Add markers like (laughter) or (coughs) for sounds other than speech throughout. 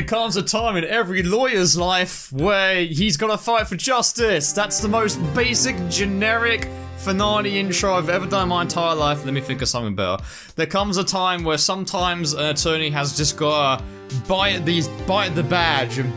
there comes a time in every lawyer's life where he's got to fight for justice. That's the most basic, generic finale intro I've ever done in my entire life. Let me think of something better. There comes a time where sometimes an attorney has just got to bite these, bite the badge and,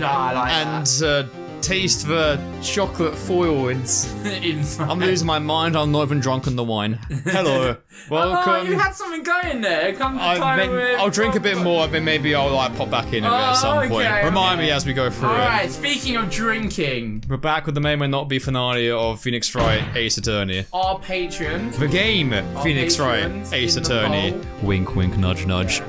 Nah, I like and uh, taste the chocolate foil. It's. (laughs) I'm losing my mind. I'm not even drunk on the wine. Hello, (laughs) oh, welcome. Oh, you had something going there. Come to time been, with- I'll drink a bit more, then maybe I'll like pop back in bit at Oh, some point. Remind okay. me as we go through it. Alright, speaking of drinking, We're back with the May Not Be finale of Phoenix Wright Ace Attorney. our patrons. The game, Phoenix Wright Ace Attorney. Wink, wink, nudge, nudge. (laughs)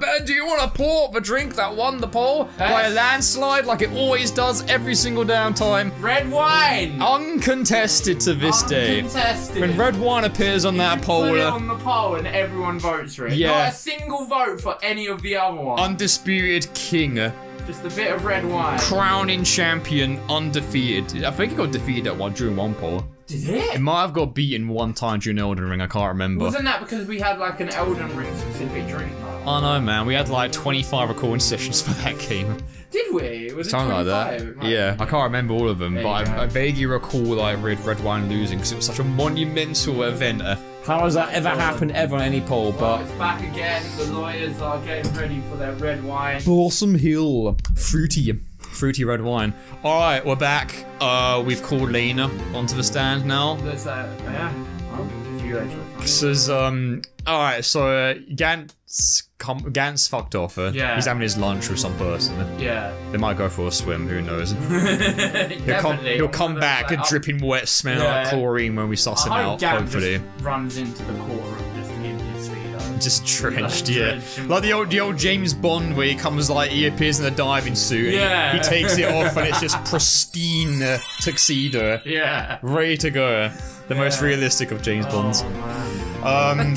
ben, do you want to pour the drink that won the poll by a landslide like it always does every single damn time? Red wine! Uncontested to this day. When red wine appears on that poll, Put it uh, on the poll and everyone votes for it. Yeah. Not a single vote for any of the other ones. undisputed king. Just a bit of red wine. crowning champion, undefeated. I think he got defeated at one during one poll. Did It it? might have got beaten one time during Elden Ring. I can't remember. Wasn't that because we had like an Elden Ring specific drink? I know, man. We had like 25 recording sessions for that game. Did we? Was it Something like that. Yeah, have I can't remember all of them, There but I. I vaguely recall I read Red Wine losing because it was such a monumental event. Uh, How has that ever happened ever on any poll? been. Well, But it's back again. The lawyers are getting ready for their red wine. Blossom Hill, fruity, fruity red wine. All right, we're back. Uh, we've called Lena onto the stand now. Let's, uh, yeah. Well, you go, This is um. All right, so uh, Gant's, Gant's fucked off. Uh, Yeah. He's having his lunch with some person. Yeah. They might go for a swim. Who knows? (laughs) He'll come, he'll come back, Like, a dripping wet smell like Yeah. chlorine when we suss him out. Gavin Hopefully, just runs into the courtroom just in his speedo. just drenched, Like, yeah. drenched Like the old, the old James Bond where he comes like he appears in a diving suit. and he- Yeah. He, takes it off and it's just (laughs) pristine uh, tuxedo, Yeah. ready to go. The most realistic of James Bonds. Oh, man. Um,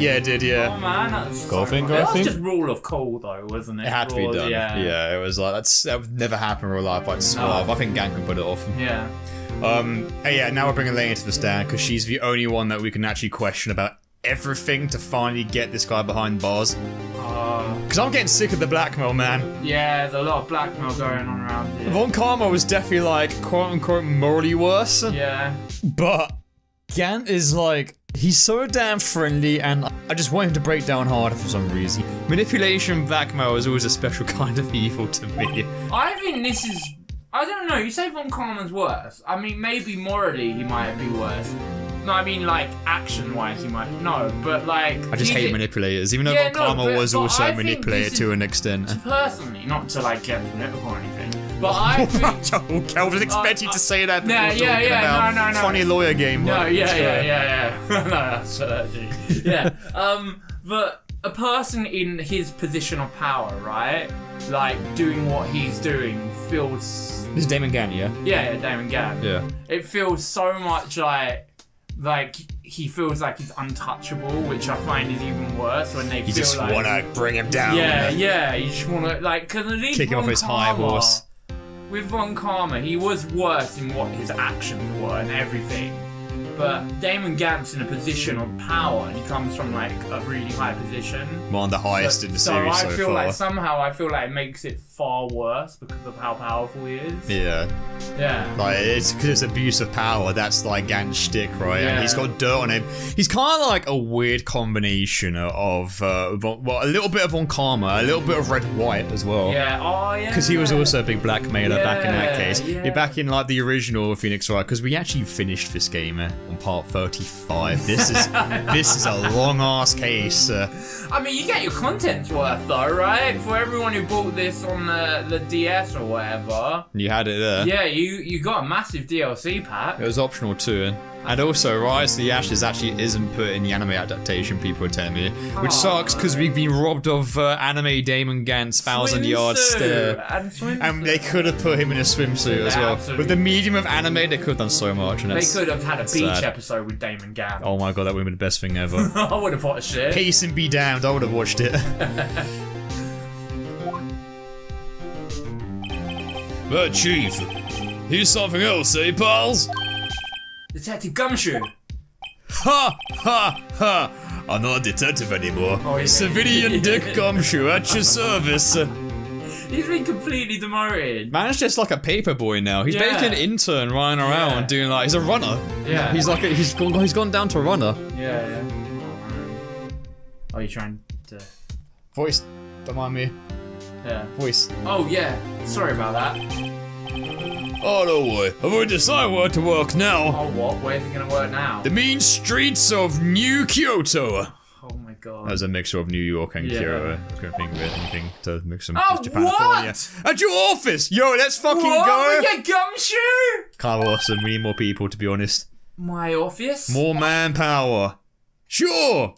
yeah, it did, yeah. Oh man, that's Go so think, funny. go That think. was just rule of cool though, wasn't it? It had to be Rule- done. Yeah. Yeah. it was like that's that would never happen in real life. Like suave. I think Gant can put it off. Yeah. Um, and yeah, now we're bringing Lane to the stand because she's the only one that we can actually question about everything to finally get this guy behind bars. Uh, Because I'm getting sick of the blackmail, man. yeah, there's a lot of blackmail going on around here. Von Karma was definitely like quote unquote morally worse, Yeah. but Gant is like. He's so damn friendly, and I just want him to break down harder for some reason. Manipulation, blackmail is always a special (laughs) kind of evil to me. I think this is. I don't know. You say Von Karma's worse. I mean, maybe morally he might be worse. No, I mean like action-wise he might. No, but like. I just hate manipulators, even though Yeah, Von no, Karma but- was but also I think manipulated to an extent. Personally, not to like get political or anything, but (laughs) I think. I was expecting you to say that Uh, yeah, yeah, talking yeah, about no, no, no. funny lawyer game. No, yeah, sure. yeah, yeah, (laughs) yeah. no, that's uh, yeah. (laughs) Um, but a person in his position of power, right? Like doing what he's doing feels. This is Damon Gant, yeah? Yeah, yeah, Damon Gant. Yeah. It feels so much like. Like he feels like he's untouchable, which I find is even worse when they You feel just like wanna bring him down. yeah, yeah. You just want to like because at least Kick him off his high horse. With Von Karma, he was worse in what his actions were and everything. But Damon Gant's in a position of power, and he comes from like a really high position. One of the highest in the so series I so feel far. like somehow I feel like it makes it far worse because of how powerful he is. yeah. Yeah. Like, it's because it's abuse of power. That's like Gant's shtick, right? Yeah. And he's Yeah. got dirt on him. He's kind of like a weird combination of, uh, well, a little bit of Von Karma, a little bit of Redd White as well. Yeah. Oh yeah. Because he was also a big blackmailer back in that case. yeah. You're back in like the original Phoenix Wright because we actually finished this game uh, on part 35. This is (laughs) this is a long ass case. Uh, I mean, you get your content's worth though, right? For everyone who bought this on the the DS or whatever. you had it there. Yeah, you you got a massive DLC pack. It was optional too. And also, Rise to the Ashes actually isn't put in the anime adaptation, people are telling me. Which sucks because we've been robbed of uh, anime Damon Gant's thousand yard stare. And. And they could have put him in a swimsuit as well. absolutely. With the medium of anime, they could have done so much. And They could have had a beach sad. episode with Damon Gant. Oh my god, that would have been the best thing ever. (laughs) I would have watched it. Peace and be damned, I would have watched it. (laughs) but Chief, here's something else, eh, pals? Detective Gumshoe. Ha ha ha! I'm not a detective anymore. Oh, yeah. Civilian (laughs) Dick Gumshoe at your service. He's been completely demoted. Man's just like a paper boy now. He's Yeah. basically an intern running around Yeah. doing like he's a runner. Yeah. He's like a, he's gone he's gone down to a runner. Yeah, yeah. Oh, you're trying to. Voice, don't mind me. Yeah. Voice. Oh, yeah. Sorry about that. Oh no way. I've already decided where to work now. Oh, what? Where's it gonna work now? The mean streets of New Kyoto. Oh my god. That was a mixture of New York and Yeah. Kyoto. I couldn't think of anything to mix them Oh, with Japanophobia. what? At your office! Yo, let's fucking what? go! We get gumshoe? Kind of awesome. We need more people, to be honest. My office? More manpower. Sure!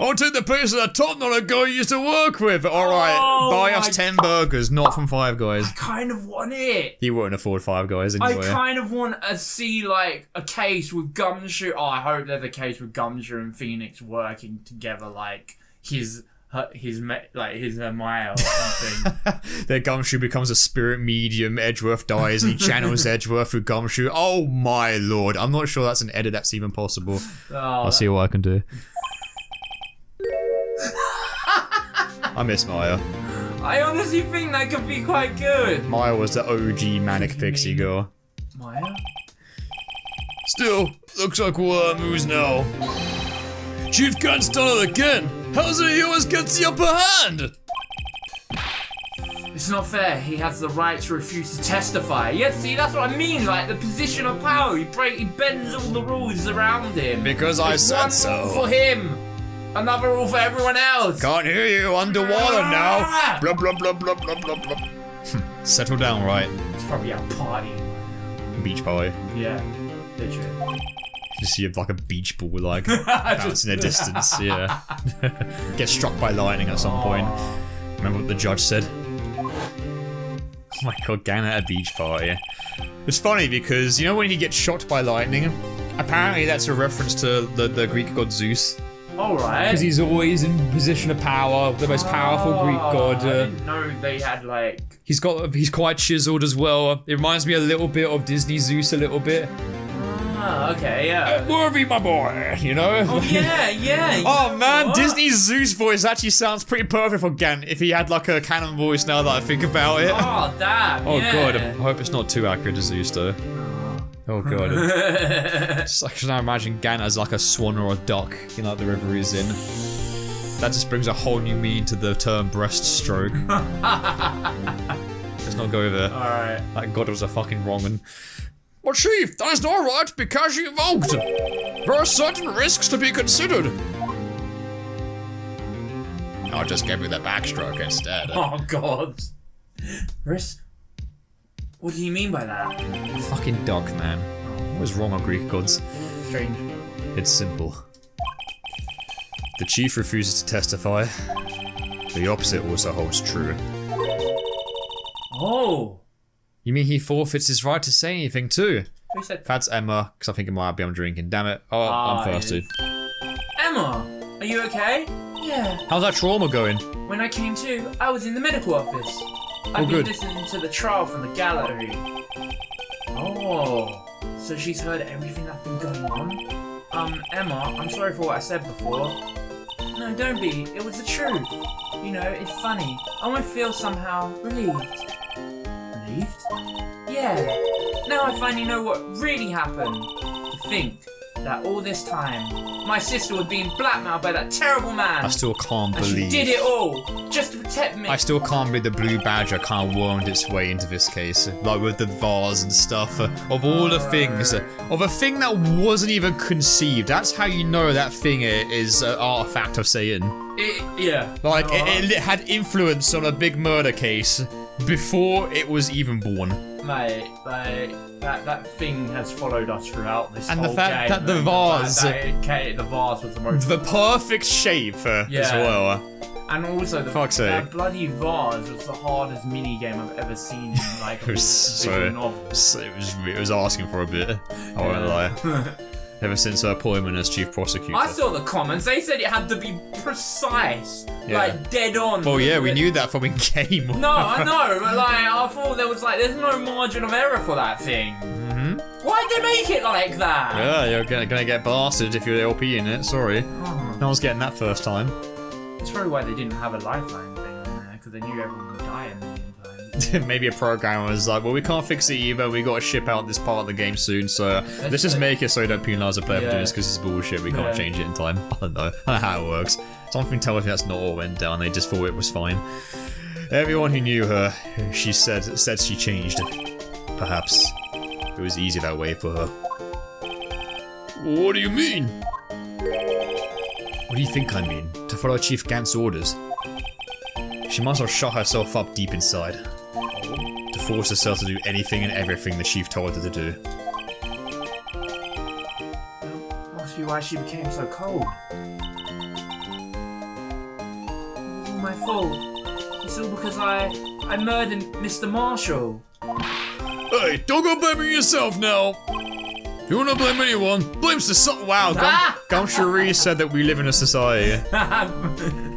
I'll take the place of the top not a guy you used to work with. Alright, Oh buy us 10 burgers, not from Five Guys. I kind of want it. He won't afford Five Guys I kind of want to see like a case with Gumshoe. Oh, I hope there's a case with Gumshoe and Phoenix working together, like his her- his like his uh, Maya or something. (laughs) Their Gumshoe becomes a spirit medium, Edgeworth dies, and he channels (laughs) Edgeworth through Gumshoe. Oh my lord, I'm not sure that's an edit that's even possible. oh, I'll see what I can do. I miss Maya. I honestly think that could be quite good. Maya was the OG manic pixie girl. Maya? Still, looks like we're moves now. Chief Gant's done it again. How's it he always gets the upper hand? It's not fair. He has the right to refuse to testify. Yeah, see, that's what I mean. Like the position of power. He break, he bends all the rules around him. Because I It's said one so. rule for him, another rule for everyone else. Can't hear you underwater now. Blah blah blah blah blah blah blah. Hmm, Settle down, right? It's probably a party. Beach party. Yeah, literally. You see like a beach ball like (laughs) bouncing in the distance. Yeah. (laughs) Get struck by lightning at some point. Remember what the judge said? Oh my god, Gant at a beach party. It's funny because you know when he gets shot by lightning. Apparently, that's a reference to the, the Greek god Zeus. All right. Because he's always in position of power, the most powerful Greek god. I Uh, didn't know they had like. he's got he's quite chiseled as well. It reminds me a little bit of Disney Zeus, a little bit. Ah, okay, yeah. Worthy, my boy, you know. Oh yeah, yeah. (laughs) Oh man, What? Disney's Zeus voice actually sounds pretty perfect for Gant if he had like a canon voice now that I think about it. Oh damn. Oh yeah. god, I hope it's not too accurate to Zeus though. Oh (laughs) god. Just, (laughs) I can now imagine Gant as like a swan or a duck in like the river he's in. That just brings a whole new meaning to the term breaststroke. (laughs) Let's not go there. All right. That god was a fucking wrong one. But chief, that is not right because you evoked. There are certain risks to be considered. I'll just give you the backstroke instead. Oh god. Riss. What do you mean by that? Fucking dog, man. What is wrong on Greek gods? Strange. It's simple. The chief refuses to testify. The opposite also holds true. Oh. You mean he forfeits his right to say anything too? Who said That's Ema, because I think it might be I'm drinking. Damn it. Oh, Ah, I'm thirsty. Ema, are you okay? Yeah. How's that trauma going? When I came to, I was in the medical office. I've Oh, been good. listening to the trial from the gallery. Oh, so she's heard everything that's been going on? Um, Ema, I'm sorry for what I said before. No, don't be. It was the truth. You know, it's funny. I might feel somehow relieved. Relieved? Yeah. Now I finally know what really happened. To think that all this time, my sister was being blackmailed by that terrible man. I still can't and she believe. did it all just to protect me. I still can't believe the blue badger kind of wormed its way into this case, like with the vase and stuff. uh, Of all the things, uh, of a thing that wasn't even conceived. That's how you know that thing is an artifact of Satan. It- yeah. Like Uh, it, it had influence on a big murder case before it was even born. Mate, like that that thing has followed us throughout this And the whole fact game. that the vase- that, that, okay, the vase was the most, The perfect shape uh, as well. and also the Fuck's that sake. bloody vase was the hardest mini game I've ever seen in (laughs) like It was so- So it was it was asking for a bit. I won't lie. (laughs) Ever since her appointment as chief prosecutor. I saw the comments. They said it had to be precise, Yeah. like dead on. Well, yeah, we knew that from in game. No, I (laughs) know, but like I thought there was like there's no margin of error for that thing. Mm-hmm. Why'd they make it like that? Yeah, you're gonna, gonna get blasted if you're LP in it. Sorry. Oh, No one's getting that first time. that's probably why they didn't have a lifeline thing on there, because they knew everyone would die million times. (laughs) Maybe a programmer was like, well, we can't fix it either. We got to ship out this part of the game soon, so let's just make it so we don't penalize the player for doing this because it's bullshit. We can't Yeah. change it in time. (laughs) I don't know. (laughs) I don't know how it works. Something tells me that's not all went down. They just thought it was fine. Everyone who knew her, she said said she changed. Perhaps it was easy that way for her. What do you mean? What do you think I mean? To follow Chief Gant's orders. She must have shot herself up deep inside force herself to do anything and everything the chief told her to do. Must be why she became so cold. It's all my fault. It's all because I I murdered Mr. Marshall. Hey, don't go blaming yourself now. If you wanna blame anyone, blame society. Wow, Gum- Ah! Gumsharee said that we live in a society. (laughs)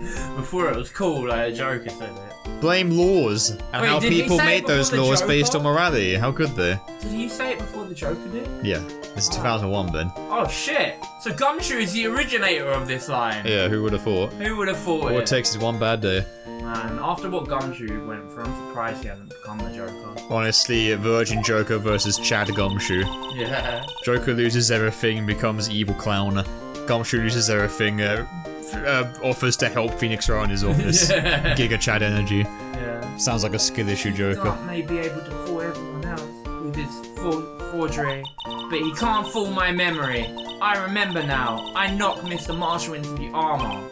Before it was cool, like a joker said it. Blame laws and Wait, how did he people say it made those before the laws based on morality. How could they? Did he say it before the Joker did? Yeah, this is 2001, Ben. Oh shit! So Gumshoe is the originator of this line. Yeah, who would have thought? Who would have thought All it? it takes is one bad day. Man, after what Gumshoe went through, I'm surprised he hasn't become the Joker. Honestly, Virgin Joker versus Chad Gumshoe. Yeah. Joker loses everything and becomes evil clown. Gumshoe loses everything, uh, f- uh, offers to help Phoenix Wright in his (laughs) office. Yeah. Giga Chad energy. yeah. Sounds like a skill issue Joker. Scott may be able to fool everyone else with his for- forgery, but he can't fool my memory. I remember now. I knocked Mr. Marshall into the armor.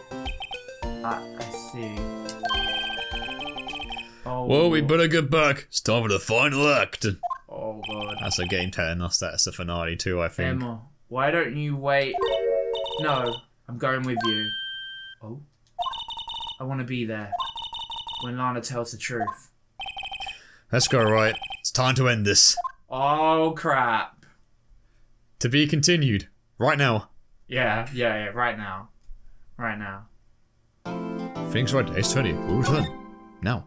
I, I see. Oh. Well, we better get back. It's time for the final act. Oh god. That's a game telling us that's the finale too, I think. Ema, why don't you wait? No, I'm going with you. Oh? I want to be there. When Lana tells the truth. Let's go, right? It's time to end this. Oh crap. To be continued. Right now. Yeah, yeah, yeah, right now. Right now. Things Wright Days 20 will return. Now.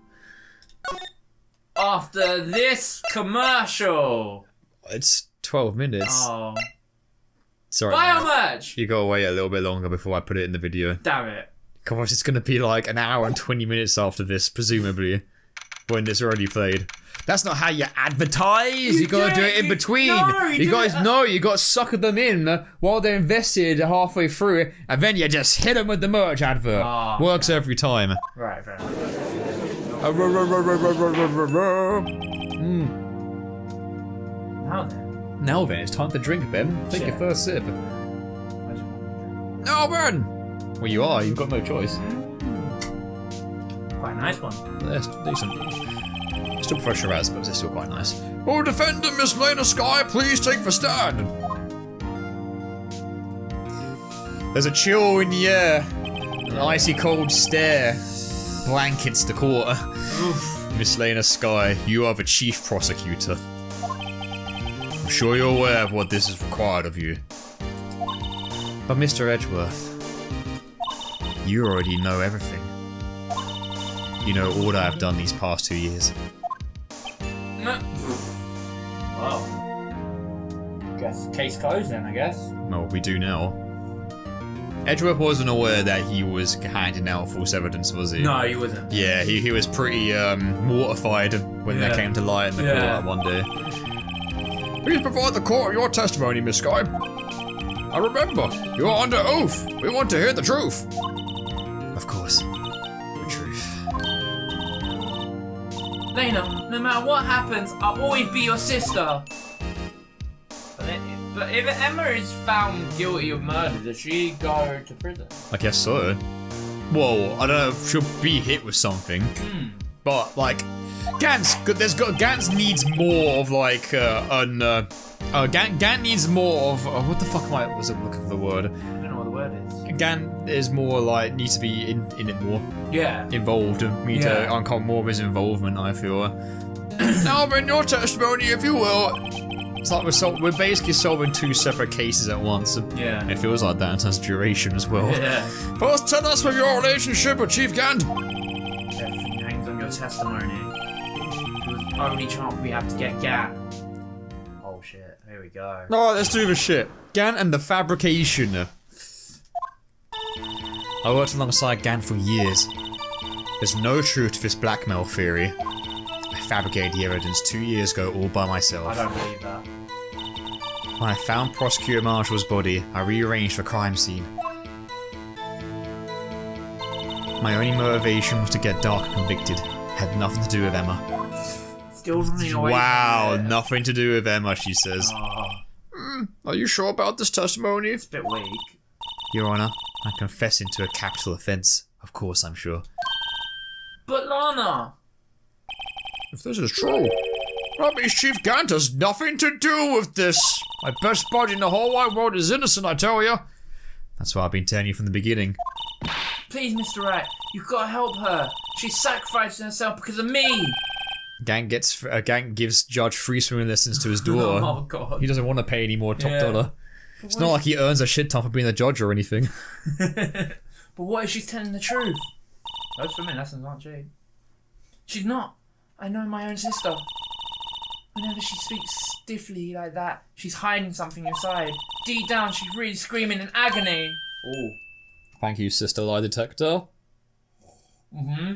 After this commercial! It's 12 minutes. Oh. Sorry. Buy our man. merch! You gotta wait a little bit longer before I put it in the video. Damn it. On, it's gonna be like an hour and 20 minutes after this, presumably. When this already played. That's not how you advertise. You, You gotta do do it- it in between. no, you you guys it- know you gotta sucker them in uh, while they're invested halfway through, and then you just hit them with the merch advert. Ah, Works every time. Right, fair enough. Now then. Now then, it's time to drink, Ben. Take your first sip. I just want to Now Ben! Well, you are. You've got no choice. Quite a nice one. That's decent. Still prefer Shiraz, but it's still quite nice. Oh, defender, Miss Lena Skye, please take the stand. There's a chill in the air. An icy cold stare blankets the quarter. Miss Lena Skye, you are the chief prosecutor. I'm sure you're aware of what this is required of you. But Mr. Edgeworth, you already know everything. You know all that I've done these past two years. No. Well. Guess case closed then, I guess. Well, we do now. Edgeworth wasn't aware that he was handing out false evidence, was he? No, he wasn't. Yeah, he, he was pretty um, mortified when Yeah. that came to light in the Yeah. court one day. Please provide the court your testimony, Miss Skye. I remember, you are under oath. We want to hear the truth. Of course, the truth. Lena, no matter what happens, I'll always be your sister. But, it, but if Ema is found guilty of murder, does she go to prison? I guess so. Whoa, I don't know. if She'll be hit with something, Hmm. But like, Gantz. There's got Gantz needs more of like uh, an. Uh, uh, Gant, Gant needs more of uh, what the fuck am I was it looking for the word? I don't know what the word is. Gant is more like needs to be in in it more Yeah. involved. We need to uncover more of his involvement. I feel. (clears throat) now, I'm in your testimony, if you will. It's like we're, sol- we're basically solving two separate cases at once. Yeah. It feels like that terms of duration as well. Yeah. (laughs) First, tell us of your relationship with Chief Gant. Testimony. It was the only chance we have to get Gant. Oh shit. here we go. Alright, let's do the shit. Gant and the fabrication. I worked alongside Gant for years. There's no truth to this blackmail theory. I fabricated the evidence two years ago all by myself. I don't believe that. When I found Prosecutor Marshall's body, I rearranged the crime scene. My only motivation was to get Darke convicted. Had nothing to do with Ema. Still running away. Wow, from nothing to do with Ema, she says. Oh, hmm, Are you sure about this testimony? it's a bit weak. Your Honor, I confess into a capital offence. Of course, I'm sure. But Lana! If this is true, that means Chief Gant has nothing to do with this. My best buddy in the whole wide world is innocent, I tell you. That's why I've been telling you from the beginning. Please, Mr. Wright, you've got to help her. She's sacrificing herself because of me. Gant gets uh, Gant gives Judge free swimming lessons to his (laughs) daughter. Oh god. He doesn't want to pay any more top Yeah. dollar. It's not like he earns a shit ton for being a judge or anything. (laughs) (laughs) but what if she's telling the truth? Those swimming lessons aren't cheap. She's not. I know my own sister. Whenever she speaks stiffly like that, she's hiding something inside. Deep down, she's really screaming in agony. Oh. Thank you, Sister Lie Detector. Mm-hmm.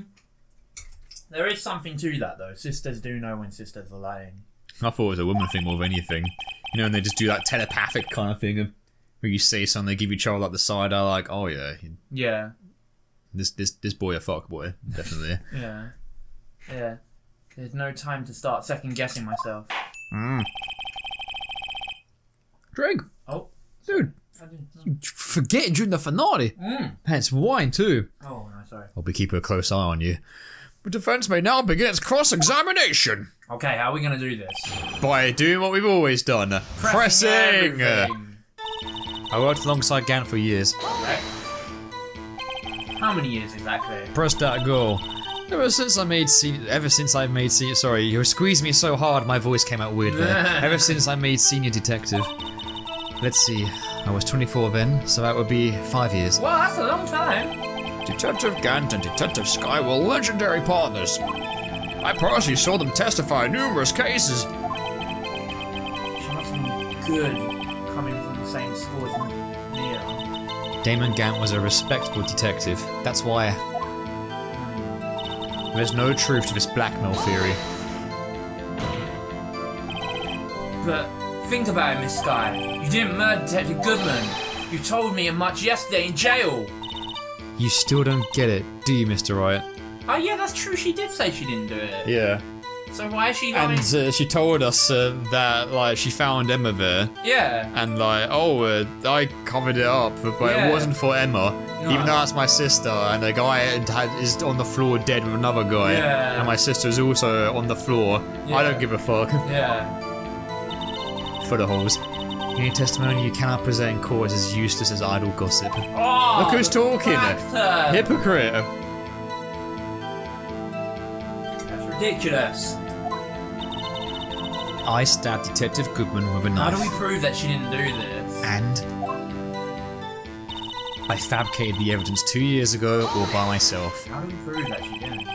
There is something to that, though. Sisters do know when sisters are lying. I thought it was a woman thing more than anything. You know, and they just do that telepathic kind of thing of where you say something, they give each other like the side eye, like, oh yeah, Yeah. this this this boy a fuck boy, definitely. (laughs) Yeah. Yeah. There's no time to start second guessing myself. mm. Drink, Oh. dude, you forget during the finale. Mm. And it's wine too. Oh, no, sorry. I'll be keeping a close eye on you. The defense may now begin its cross-examination Okay, how are we gonna do this? by doing what we've always done: pressing. everything. I worked alongside Gant for years. Okay. How many years exactly? Press that goal. Ever since I made se- ever since I made se- sorry, you squeezed me so hard my voice came out weird there. (laughs) ever since I made senior detective. Let's see, I was 24 then, so that would be five years. Well, that's a long time. Detective Gant and Detective Skye were legendary partners. I personally saw them testify in numerous cases. She must have been good coming from the same school as Neil. Damon Gant was a respectable detective. That's why. There's no truth to this blackmail theory. But think about it, Miss Skye. You didn't murder Detective Goodman. You told me as much yesterday in jail. You still don't get it, do you, Mr. Riot? Oh yeah, that's true. She did say she didn't do it. Yeah. So why is she lying? And uh, she told us uh, that like she found Ema there, yeah. and like, oh, uh, I covered it up, but Yeah. it wasn't for Ema. No. Even though that's my sister, and the guy had, is on the floor dead with another guy, Yeah. and my sister is also on the floor. Yeah. I don't give a fuck. Yeah. (laughs) For the holes. Any testimony you cannot present in court is as useless as idle gossip. Oh, Look who's talking. factor. Hypocrite. That's ridiculous. I stabbed Detective Goodman with a knife. How do we prove that she didn't do this? And I fabricated the evidence two years ago all by myself. How do we prove that she didn't?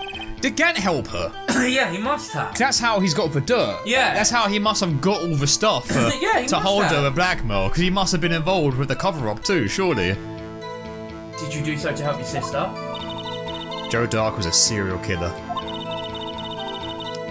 Did Gant help her? (coughs) yeah, he must have. That's how he's got the dirt. Yeah. That's how he must have got all the stuff (coughs) uh, Yeah, he to hold have. her with blackmail, because he must have been involved with the cover up too, surely. Did you do so to help your sister? Joe Darke was a serial killer.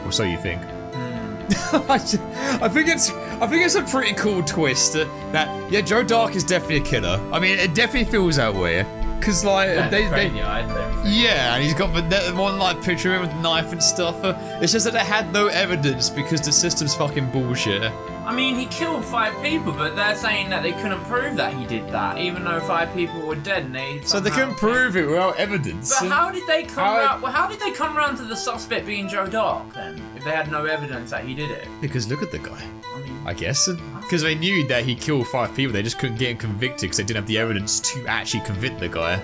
Or so you think. Hmm. (laughs) I think it's I think it's a pretty cool twist that yeah Joe Darke is definitely a killer. I mean it definitely feels that way because like they, they and everything. yeah and he's got the, the one like picture of him with the knife and stuff. Uh, it's just that they had no evidence because the system's fucking bullshit. I mean, he killed five people, but they're saying that they couldn't prove that he did that, even though five people were dead and they. So they couldn't prove it without evidence. But how did they come How- around? Well, how did they come around to the suspect being Joe Darke then? If they had no evidence that he did it. Because look at the guy. I mean, I guess because they knew that he killed five people, they just couldn't get him convicted because they didn't have the evidence to actually convict the guy.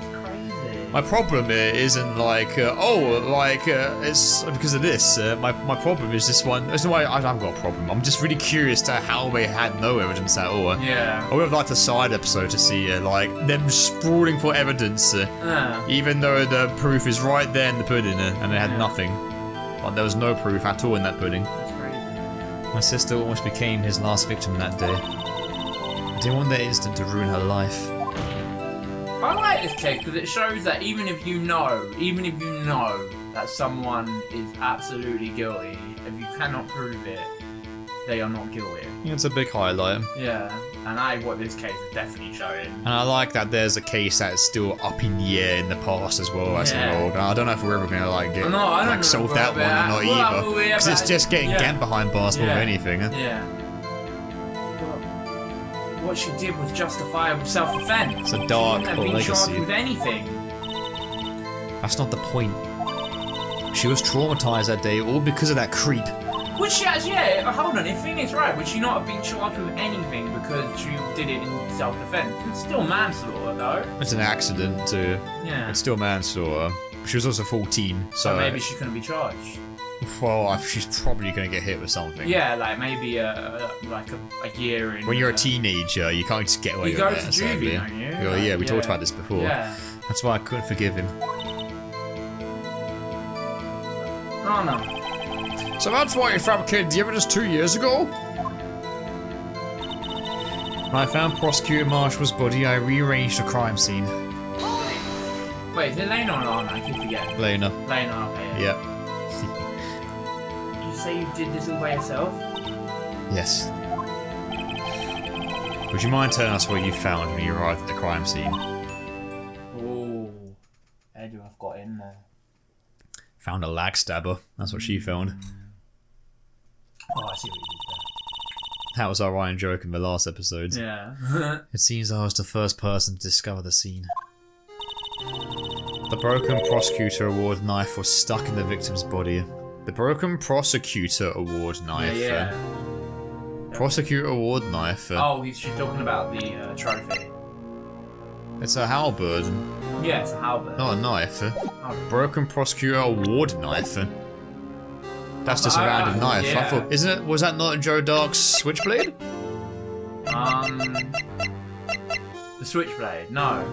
My problem here isn't like, uh, oh, like, uh, it's because of this. Uh, my, my problem is this one. That's why I haven't got a problem. I'm just really curious to how they had no evidence at all. Yeah. I would have liked a side episode to see, uh, like, them sprawling for evidence, uh, Uh, even though the proof is right there in the pudding, uh, and they had Yeah. nothing. But there was no proof at all in that pudding. My sister almost became his last victim that day. I didn't want that instant to ruin her life. I like this case because it shows that even if you know, even if you know that someone is absolutely guilty, if you cannot prove it, they are not guilty. It's a big highlight. Yeah, and I what this case is definitely showing. And I like that there's a case that's still up in the air in the past as well as Yeah. involved. And I don't know if we're ever gonna like get No, like solve that one or not either. Because it's just getting yeah. Behind bars more Yeah. than anything. Eh? Yeah. What she did was justifiable self-defense. It's a She dark have been legacy. charged with anything. That's not the point. She was traumatized that day all because of that creep. Would she actually? Yeah. Uh, hold on. If is right, would she not have been charged with anything because she did it in self-defense? It's still manslaughter, though. It's an accident too. Yeah. It's still manslaughter. She was also 14, so, so maybe she couldn't be charged. Well, she's probably gonna get hit with something. Yeah, like maybe a, a like a, a year in. When you're a uh, teenager, you can't just get away You with go that. to sadly. juvie, don't you? Oh, yeah, we Like, talked about this before. Yeah. That's why I couldn't forgive him. Oh no. So that's why you fabricated the evidence two years ago? When I found Prosecutor Marshall's body, I rearranged the crime scene. Wait, is it Lena or Lana? I keep forgetting. Lena. Lena, okay. Yep. Say you did this all by yourself? Yes. Would you mind telling us what you found when you arrived at the crime scene? Oh, how do I've got in there? Found a lag stabber. That's what she found. Oh, I see what you did there. That was our Ryan joke in the last episode. Yeah. (laughs) It seems I was the first person to discover the scene. The broken prosecutor award knife was stuck in the victim's body. The broken prosecutor award knife. yeah. uh, prosecutor award knife. Oh, he's she's talking about the uh, trophy. It's a halberd, Yeah, it's a halberd. not a knife. Halberd. Broken prosecutor award knife. That's just a I- random knife. I thought, isn't it? Was that not Joe Darke's switchblade? Um, the switchblade. No.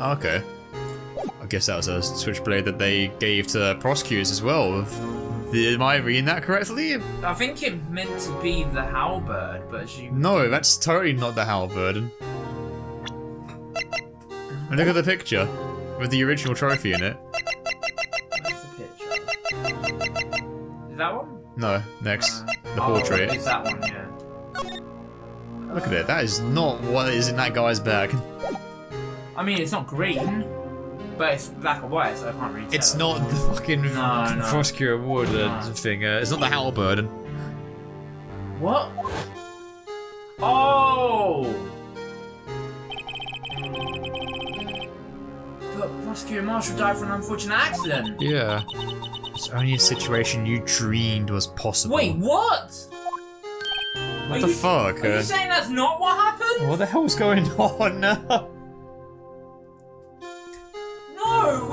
Okay. I guess that was a switchblade that they gave to the prosecutors as well. Am I reading that correctly? I think it meant to be the halberd, but she. No, that's totally not the halberd. And look at the picture with the original trophy in it. Where's the picture? Is that one? No, next. Uh, The oh, portrait. It's that one, yeah. Look at it. That is not what is in that guy's bag. I mean, it's not green, but it's black and white, so I can't read it. It's not the fucking No, no. prosecutor award uh, No. thing. Uh, it's not the halberd. What? Oh! But Prosecutor Marshall died from an unfortunate accident. yeah. It's only a situation you dreamed was possible. Wait, what? what are the you- fuck? Are you uh, saying that's not what happened? what the hell's going (laughs) on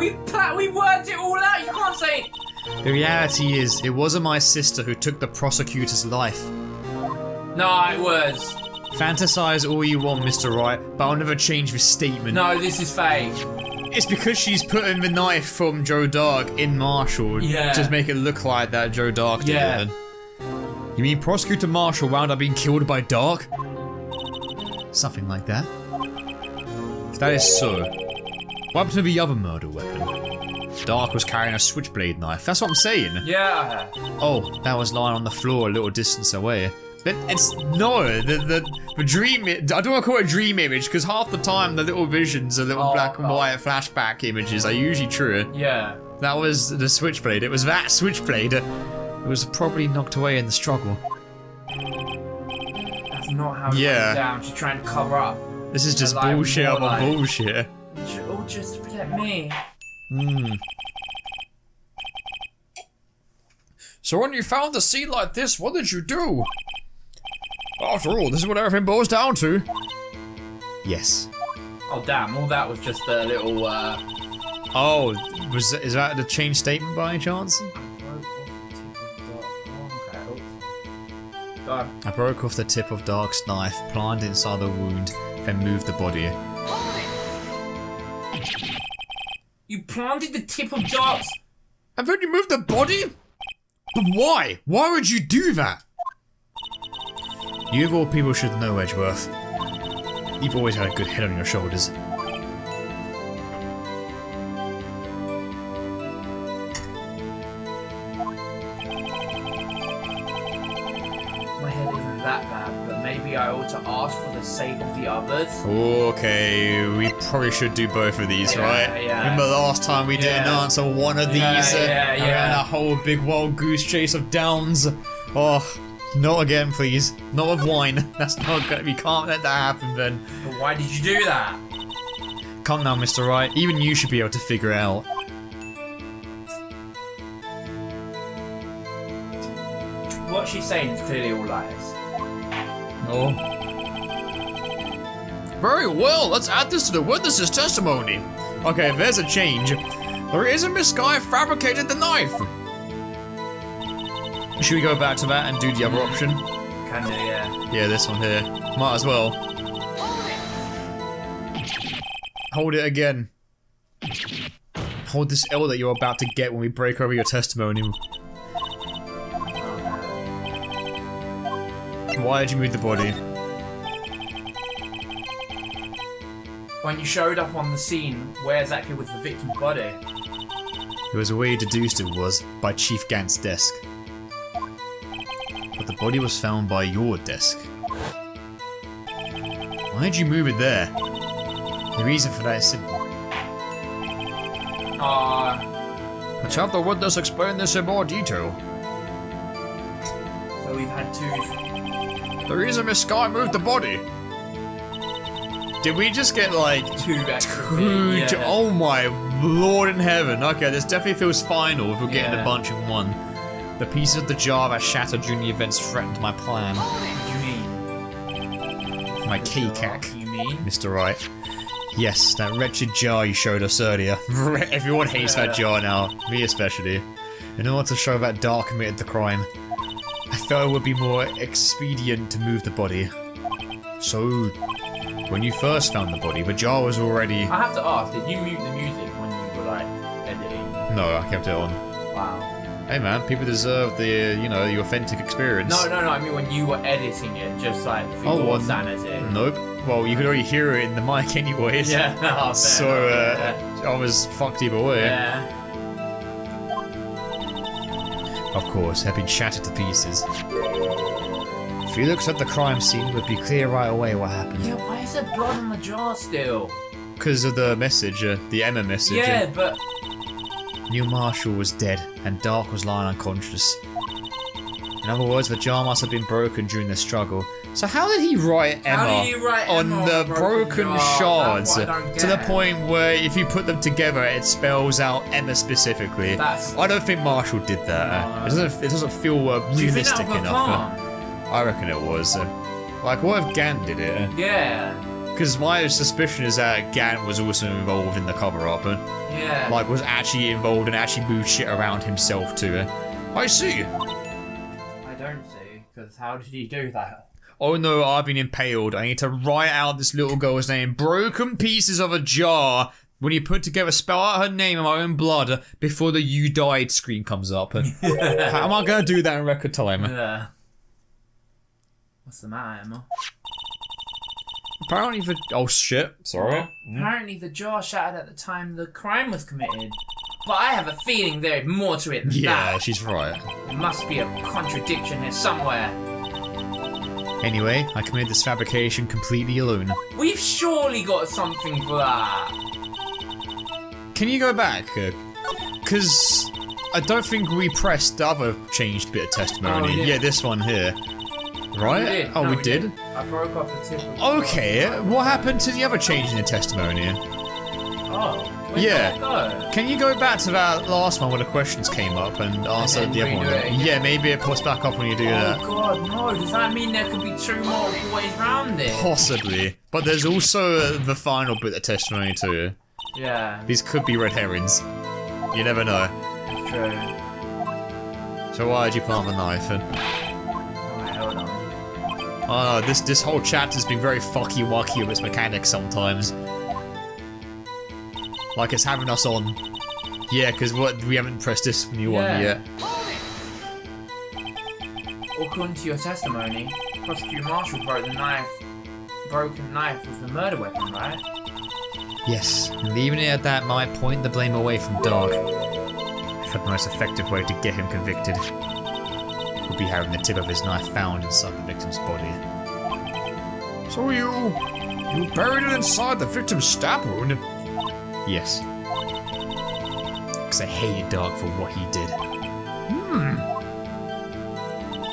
we pla- we worked it all out. You can't say. The reality is, it wasn't my sister who took the prosecutor's life. No, it was. Fantasize all you want, Mr. Wright, but I'll never change this statement. No, this is fake. It's because she's putting the knife from Joe Darke in Marshall Yeah. to make it look like that Joe Darke did Yeah. it. You mean Prosecutor Marshall wound up being killed by Darke? Something like that. If that is so, what happened to the other murder weapon? Darke was carrying a switchblade knife. That's what I'm saying. Yeah. Oh, that was lying on the floor a little distance away. But it's no, the the, the dream. I don't want to call it a dream image because half the time the little visions, the little Oh, black and oh. white flashback images are usually true. Yeah. That was the switchblade. It was that switchblade. It was probably knocked away in the struggle. That's not how it Yeah. went down. She's trying to cover up. This is just bullshit like- bullshit. It's just to protect me. Hmm. So when you found the scene like this, what did you do? After all, this is what everything boils down to. Yes. Oh damn! All that was just a little. uh... Oh, was is that a change statement by any chance? I broke off the tip of Darke's knife, planted inside the wound, then moved the body. (gasps) (gasps) You planted the tip of darts. And then you moved the body? But why? Why would you do that? You of all people should know, Edgeworth. You've always had a good head on your shoulders. The of the others. Okay, we probably should do both of these, Yeah, right? yeah. Remember last time we didn't answer one of Yeah, these? uh, yeah, and yeah. a whole big wild goose chase of downs. Oh, not again, please. Not with wine. (laughs) That's not good. We can't let that happen, Ben. But why did you do that? Come now, Mr. Wright. Even you should be able to figure it out. What she's saying is clearly all lies. Oh. Very well, let's add this to the witness's testimony. Okay, there's a change. There is a Miss Guy fabricated the knife. Should we go back to that and do the other option? Kinda, yeah. Yeah, this one here. Might as well. Hold it again. Hold this L that you're about to get when we break over your testimony. Why did you move the body? When you showed up on the scene, where exactly was the victim's body? It was a way you deduced it was by Chief Gant's desk. But the body was found by your desk. Why did you move it there? The reason for that is simple. Ah, Let's have the witness explain this in more detail. so we've had two. The reason Miss Skye moved the body. Did we just get like Two extra two? yeah. Oh my lord in heaven. Okay, this definitely feels final if we're getting a bunch in one. The pieces of the jar that shattered during the events threatened my plan. Mean? My key cack. You mean? Mr. Wright. Yes, that wretched jar you showed us earlier. (laughs) Everyone hates that jar now, me especially. In order to show that Darke committed the crime, I thought it would be more expedient to move the body. So, when you first found the body, the jar was already. I have to ask, did you mute the music when you were like editing? No, I kept it on. Wow. Hey man, people deserve the, you know, the authentic experience. No, no, no. I mean when you were editing it, just like for Oh, your well, sanity. Nope. Well, you could already hear it in the (laughs) mic anyways. Yeah. no, (laughs) fair So, uh, I was fucked either way. yeah. Of course, had been shattered to pieces. If he looks at the crime scene, it would be clear right away what happened. Yeah. Why is there blood on the jar still? Because of the message, uh, the Ema message. uh, Yeah, but Neil Marshall was dead, and Darke was lying unconscious. In other words, the jar must have been broken during the struggle. So how did he write Ema he write on Ema the broken broken shards That's what I don't to the point where if you put them together, it spells out Ema specifically? That's- I don't think Marshall did that. No. It doesn't. It doesn't feel uh, do you think that realistic enough. I reckon it was. Uh, like, what if Gant did it? Yeah. Because my suspicion is that Gant was also involved in the cover up and, Yeah. like, was actually involved and actually moved shit around himself too. I see. I don't see. Because how did he do that? Oh no, I've been impaled. I need to write out this little girl's name. Broken pieces of a jar. When you put together, spell out her name in my own blood before the "you died" screen comes up. And (laughs) how am I gonna do that in record time? Yeah. What's the matter, Ema? Apparently, the oh shit, sorry. Hmm? Apparently, the jar shattered at the time the crime was committed. But I have a feeling there's more to it than that. Yeah, that. she's right. There must be a contradiction here somewhere. Anyway, I committed this fabrication completely alone. We've surely got something for that. Can you go back? Uh, because I don't think we pressed the other changed bit of testimony. Oh, we did. yeah, this one here. Right? We did. Oh, No, we, did? I broke off the tip of the Okay, what happened to the other change in the testimony? Oh. Yeah. Can you go back to that last one where the questions came up and answer then the other one? redo it again? Yeah, maybe it pops back up when you do Oh that. Oh god, no. Does that mean there could be two multiple ways round it? Possibly. But there's also uh, the final bit of testimony too. Yeah, These could be red herrings. You never know. true. So why did you plant the knife? And on. Oh, no, this this whole chapter's been very fucky wucky with its mechanics sometimes. Like it's having us on. Yeah, because what we haven't pressed this new one yet. According to your testimony, Prosecutor Marshall broke the knife. Broken knife was the murder weapon, right? Yes, and leaving it at that might point the blame away from Dog. If the most effective way to get him convicted would be having the tip of his knife found inside the victim's body. So you... you buried it inside the victim's stab wound? Yes. Because I hated Darke for what he did. Hmm.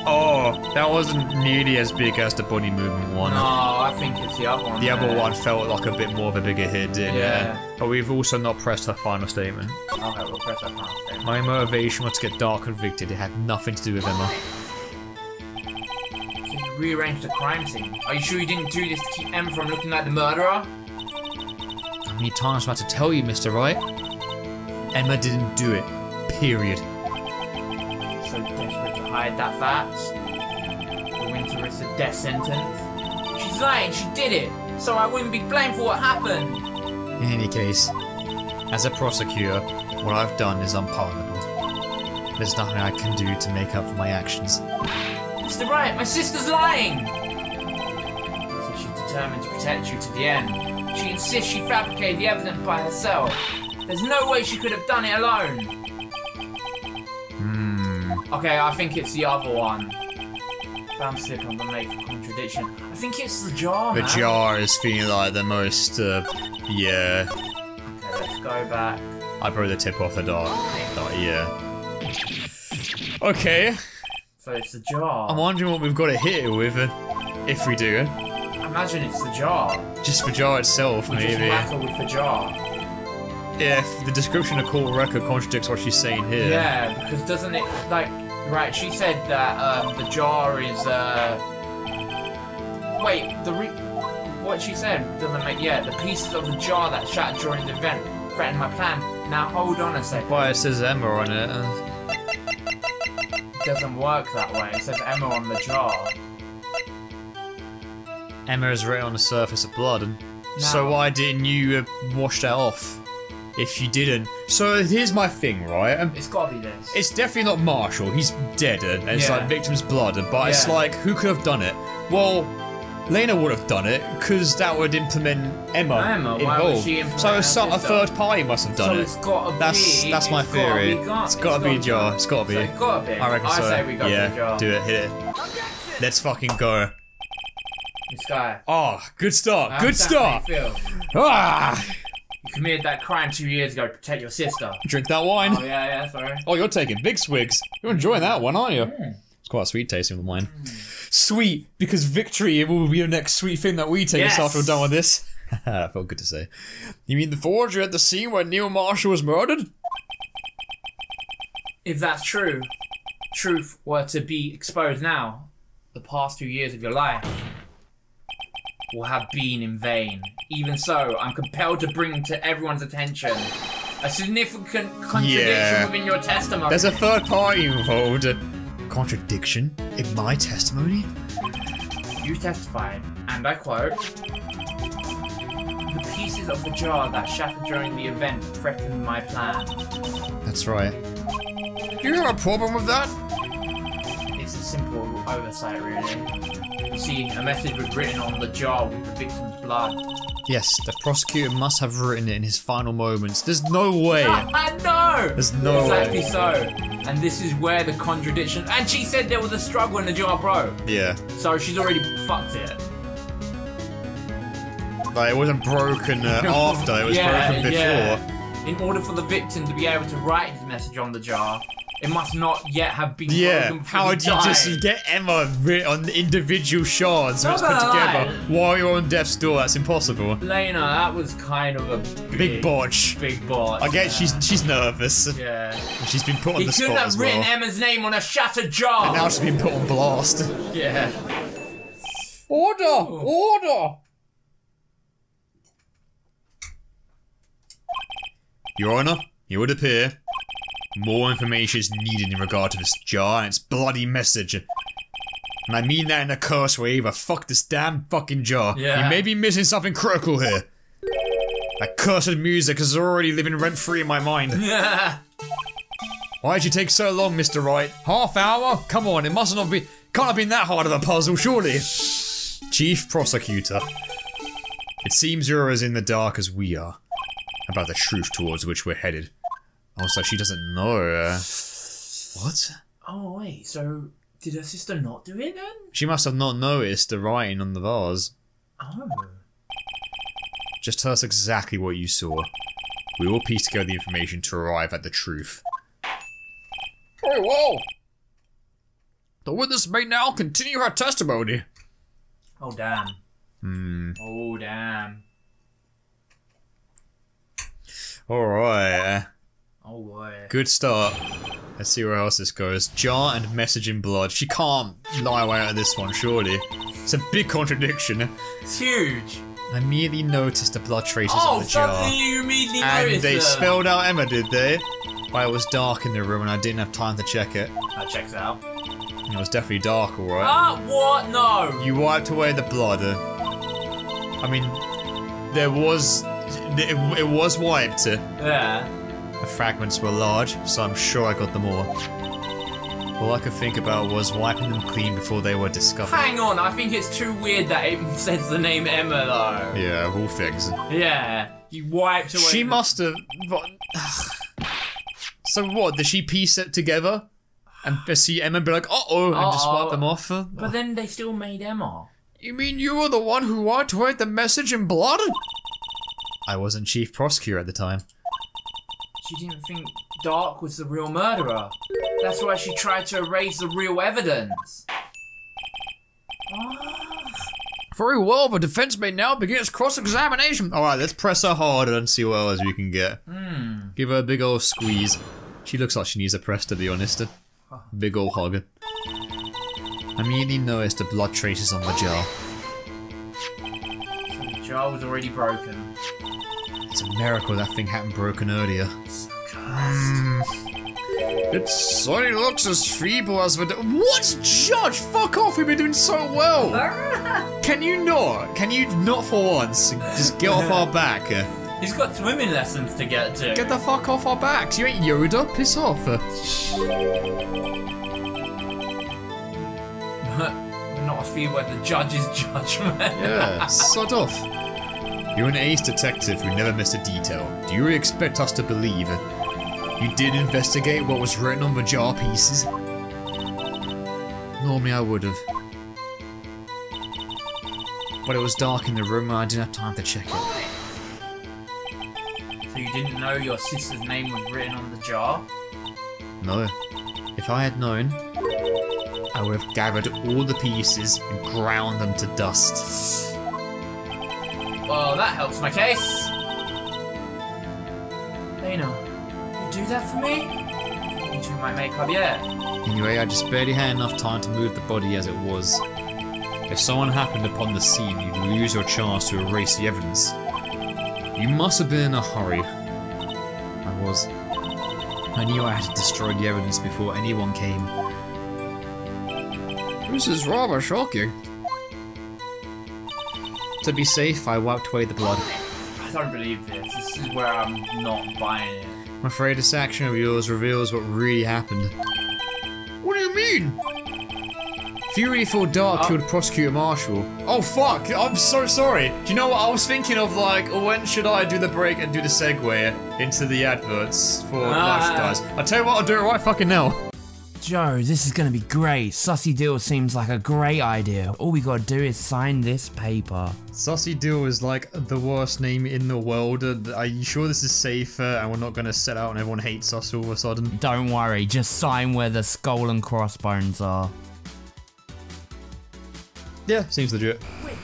Oh, that wasn't nearly as big as the body movement one. No, I think it's the other one. The other one felt like a bit more of a bigger hit, didn't Yeah. it? But we've also not pressed her final statement. Okay, we'll press that final statement. My motivation was to get Darke convicted. It had nothing to do with Ema. So you rearranged the crime scene. Are you sure you didn't do this to keep Ema from looking like the murderer? How many times am I to tell you, Mr. Wright? Ema didn't do it. Period. So desperate to hide that fact. The winter is a death sentence. She's lying, she did it, so I wouldn't be blamed for what happened. In any case, as a prosecutor, what I've done is unpardonable. There's nothing I can do to make up for my actions. Mr. Wright, my sister's lying! So she's determined to protect you to the end. She insists she fabricated the evidence by herself. There's no way she could have done it alone. Okay, I think it's the other one. I'm sick of the make a contradiction. I think it's the jar, The man. jar is feeling like the most, uh, yeah. Okay, let's go back. I broke the tip off the dart. Dart, yeah. Okay. So it's the jar. I'm wondering what we've got to hit it with, uh, if we do. I imagine it's the jar. Just the jar itself, We just maybe. her with the jar. If the description of Court record contradicts what she's saying here. Yeah, because doesn't it like right? She said that um, the jar is. uh... Wait, the re- what she said doesn't make. Yeah, the pieces of the jar that shattered during the event threatened my plan. Now hold on a second. Why it says Ema on it. It doesn't work that way. It says Ema on the jar. Ema is written on the surface of blood. And So why didn't you uh, wash that off? If you didn't. So here's my thing, right? Um, It's gotta be this. It's definitely not Marshall. He's dead, and it's Yeah. like victim's blood. But it's like, who could have done it? Well, Lana would have done it because that would implement Ema, Ema, why would involved. she implement so some, a third party must have done so it. it's gotta That's be. that's my it's gotta theory. it's gotta be a jar. It's gotta be. It's gotta be. I reckon I so. say we go yeah, jar. do it. Hit it. Let's fucking go. This guy. Oh, good start. Good start. how you feel. Ah, You committed that crime two years ago to protect your sister. drink that wine. Oh yeah, yeah, sorry. Oh, you're taking big swigs. You're enjoying that one, aren't you? It's quite a sweet tasting with mine. Sweet, because victory will be the next sweet thing that we taste Yes. after we're done with this. (laughs) that felt good to say. You mean the forger at the scene where Neil Marshall was murdered? If that's true, truth were to be exposed now, the past two years of your life will have been in vain. Even so, I'm compelled to bring to everyone's attention a significant contradiction Yeah. within your testimony. There's a third party involved. Contradiction in my testimony? You testified, and I quote, The pieces of the jar that shattered during the event threatened my plan. That's right. Do you have a problem with that? It's a simple oversight, really. You see, a message was written on the jar with the victim's blood. Yes, the prosecutor must have written it in his final moments. There's no way. (laughs) I know! There's no Exactly way. so. And this is where the contradiction. And she said there was a struggle in the jar bro. Yeah. So she's already fucked it. Like, it wasn't broken uh, (laughs) after, it was broken before. yeah. In order for the victim to be able to write his message on the jar, it must not yet have been Yeah, how he would you died. just get Ema writ on individual shards so it's Not put gonna together while you're on death's door? That's impossible. Lana, that was kind of a big, Big botch. Big botch. I guess she's she's nervous. Yeah. She's been put on He the couldn't spot have as written well. Ema's name on a shattered jar. And now she's been put on blast. yeah. Order! Oh. Order! Your Honor, it would appear more information is needed in regard to this jar and its bloody message. And I mean that in a curse way either fuck this damn fucking jar. Yeah. You may be missing something critical here. That cursed music is already living rent free in my mind. (laughs) Why'd you take so long, Mr. Wright? Half hour? Come on, it must not be. Can't have been that hard of a puzzle, surely. Chief Prosecutor. It seems you're as in the dark as we are about the truth towards which we're headed. Also, she doesn't know. Uh, what? Oh wait, so did her sister not do it then? She must have not noticed the writing on the vase. Oh. Just tell us exactly what you saw. We will piece together the information to arrive at the truth. Very well. The witness may now continue her testimony. Oh damn. Hmm. Oh damn. Alright. Oh boy. Good start. Let's see where else this goes. Jar and message in blood. She can't lie away out of this one, surely. It's a big contradiction. It's huge. I merely noticed the blood traces Oh, on the jar. you immediately And they them. spelled out Ema, did they? Why it was dark in the room and I didn't have time to check it. That checks out. It was definitely dark, alright. Ah, what? No. You wiped away the blood. I mean, there was. It, it was wiped. Yeah. The fragments were large, so I'm sure I got them all. All I could think about was wiping them clean before they were discovered. Hang on, I think it's too weird that it (laughs) says the name Ema though. Yeah, of all things. Yeah. You wiped away. She must have. (sighs) So what? Did she piece it together? And see Ema be like, uh oh, and just wipe them off? uh? But then they still made Ema. You mean you were the one who wiped away the message in blood? I wasn't chief prosecutor at the time. She didn't think Darke was the real murderer. That's why she tried to erase the real evidence. Ah. Very well, the defense may now begin its cross-examination. Alright, let's press her harder and see what else we can get. Hmm. Give her a big old squeeze. She looks like she needs a press, to be honest. Big old hug. I immediately noticed the blood traces on the jar. The jar was already broken. It's a miracle that thing hadn't broken earlier. Hmm. It certainly looks as feeble as the. What, Judge? Fuck off! We've been doing so well. (laughs) Can you not? Can you not for once just get off our back? He's got swimming lessons to get to. Get the fuck off our backs! You ain't Yoda. Piss off. but (laughs) not a fear with the judge's judgment. Yeah, sod off. You're an ace detective who never missed a detail. Do you really expect us to believe you did investigate what was written on the jar pieces? Normally I would have. But it was dark in the room and I didn't have time to check it. so you didn't know your sister's name was written on the jar? No. If I had known, I would have gathered all the pieces and ground them to dust. Well, that helps my case. Lana, you do that for me? You two might make up yet. Anyway, I just barely had enough time to move the body as it was. If someone happened upon the scene, you'd lose your chance to erase the evidence. You must have been in a hurry. I was. I knew I had to destroy the evidence before anyone came. This is rather shocking. To be safe, I wiped away the blood. I don't believe this. This is where I'm not buying it. I'm afraid this action of yours reveals what really happened. What do you mean? Fury thought Darke Oh. killed Prosecutor Marshall. Oh fuck, I'm so sorry. Do you know what I was thinking of like, when should I do the break and do the segue into the adverts for Ah. Merchandise? I'll tell you what, I'll do it right fucking now. Joe, this is gonna be great. Sussy Deal seems like a great idea. All we gotta do is sign this paper. Sussy Deal is like the worst name in the world. Uh, Are you sure this is safer and we're not gonna set out and everyone hates us all of a sudden? Don't worry, just sign where the skull and crossbones are. Yeah, seems legit. Wait,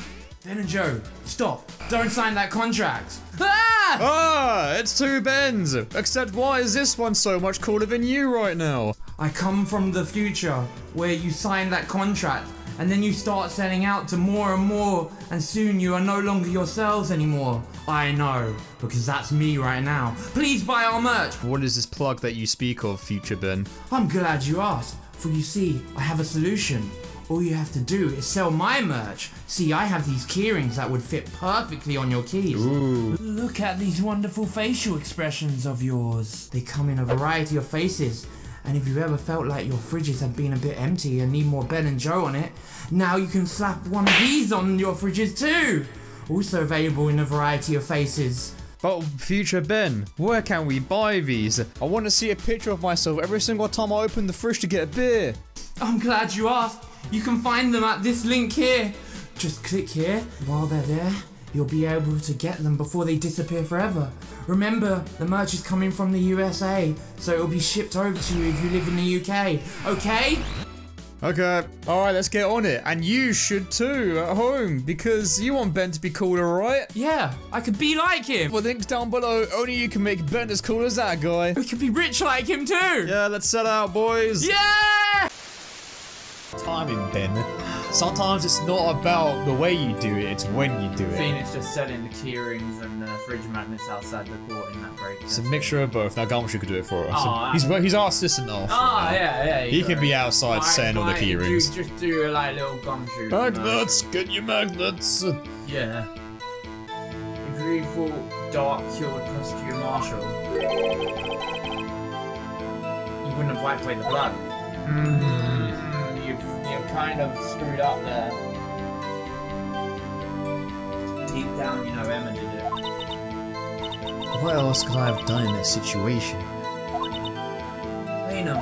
Ben and Joe, stop. Don't sign that contract. Ah! Ah, it's two Bens. Except why is this one so much cooler than you right now? I come from the future where you sign that contract and then you start selling out to more and more and soon you are no longer yourselves anymore. I know, because that's me right now. Please buy our merch. What is this plug that you speak of, future Ben? I'm glad you asked, for you see, I have a solution. All you have to do is sell my merch. See, I have these keyrings that would fit perfectly on your keys. Look at these wonderful facial expressions of yours. They come in a variety of faces, And if you ever felt like your fridges have been a bit empty and need more Ben and Joe on it, now you can slap one of these on your fridges too. Also available in a variety of faces. But future Ben, where can we buy these? I want to see a picture of myself every single time I open the fridge to get a beer. I'm glad you asked. You can find them at this link here. Just click here. While they're there, you'll be able to get them before they disappear forever. Remember, the merch is coming from the USA, so it'll be shipped over to you if you live in the UK. Okay? Okay, alright, let's get on it. And you should too, at home, because you want Ben to be cooler, right? Yeah, I could be like him. Well, links down below. Only you can make Ben as cool as that guy. We could be rich like him too. Yeah, let's set out, boys. Yeah! Timing, Ben. Sometimes it's not about the way you do it, it's when you do it. Phoenix just selling the keyrings and the fridge magnets outside the court in that break. It's a mixture of both. Now Gumshoe could do it for us. Oh, he's he's our assistant now. Ah, yeah, yeah. He can be outside Why- saying all the key rings. Just do like little gumshoe. Magnets, get your magnets. Yeah. If you thought Darke killed Prosecutor Marshall, you wouldn't have wiped away the blood. Mm, kind of screwed up there. Deep down, you know Ema did it. What else could I have done in that situation? Lana,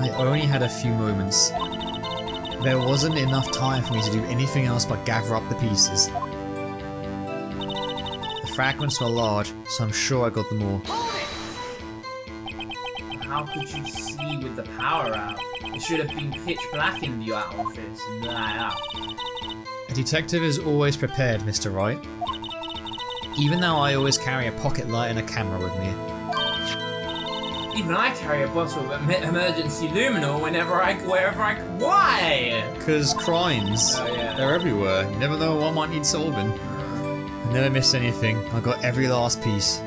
I only had a few moments. There wasn't enough time for me to do anything else but gather up the pieces. The fragments were large, so I'm sure I got them all. how could you see with the power out? It should have been pitch black in the office and. A detective is always prepared, Mr. Wright. Even though I always carry a pocket light and a camera with me. Even I carry a bottle of em- emergency luminol whenever I, wherever I, why? Because crimes, Oh, yeah. they're everywhere. You never know what might need solving. I never missed anything. I got every last piece.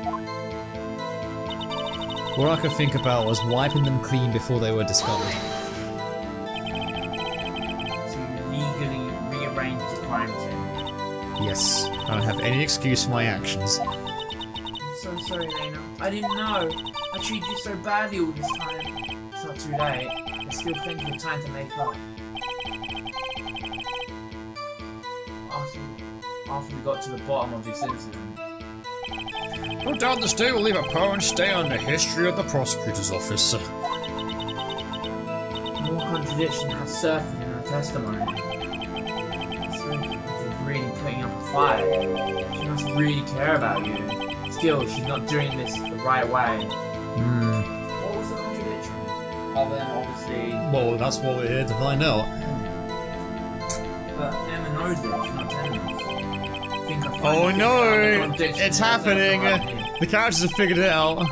All I could think about was wiping them clean before they were discovered. To legally rearrange the crime scene. Yes, I don't have any excuse for my actions. I'm so sorry, Lana. I didn't know. I treated you so badly all this time. It's not too late. There's still plenty of time to make up. After, after we got to the bottom of this incident, No doubt this day will leave a permanent stay on the history of the prosecutor's office. more contradiction has surfaced in her testimony. It's really, it's really putting up a fight. She must really care about you. Still, she's not doing this the right way. Hmm. What was the contradiction? Other than obviously, Well, that's what we're here to find out. but Ema knows it. She's not telling us. I think I Oh finally figured out no! It's that happening! The characters have figured it out.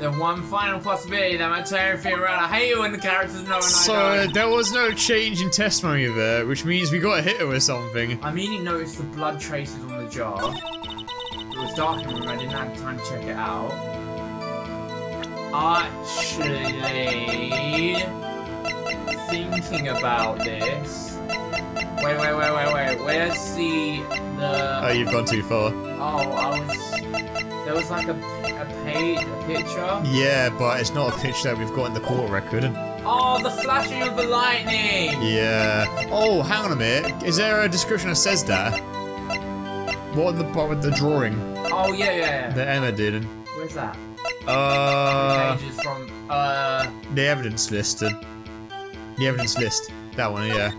The one final possibility that might turn everything around. I hate it when the characters know and So I uh, don't. there was no change in testimony there, which means we got a hit with something. I immediately noticed the blood traces on the jar. It was dark in the room, I didn't have time to check it out. Actually, thinking about this. Wait, wait, wait, wait, wait. Where's the the? Oh, you've gone too far. Oh, I was. There was like a, a page, a picture. Yeah, but it's not a picture that we've got in the court record. Oh, the flashing of the lightning. Yeah. Oh, hang on a minute. Is there a description that says that? What in the part with the drawing Oh yeah, yeah, yeah. that Ema did? Where's that? Uh, Pages from uh. the evidence listed. The evidence list. That one, yeah.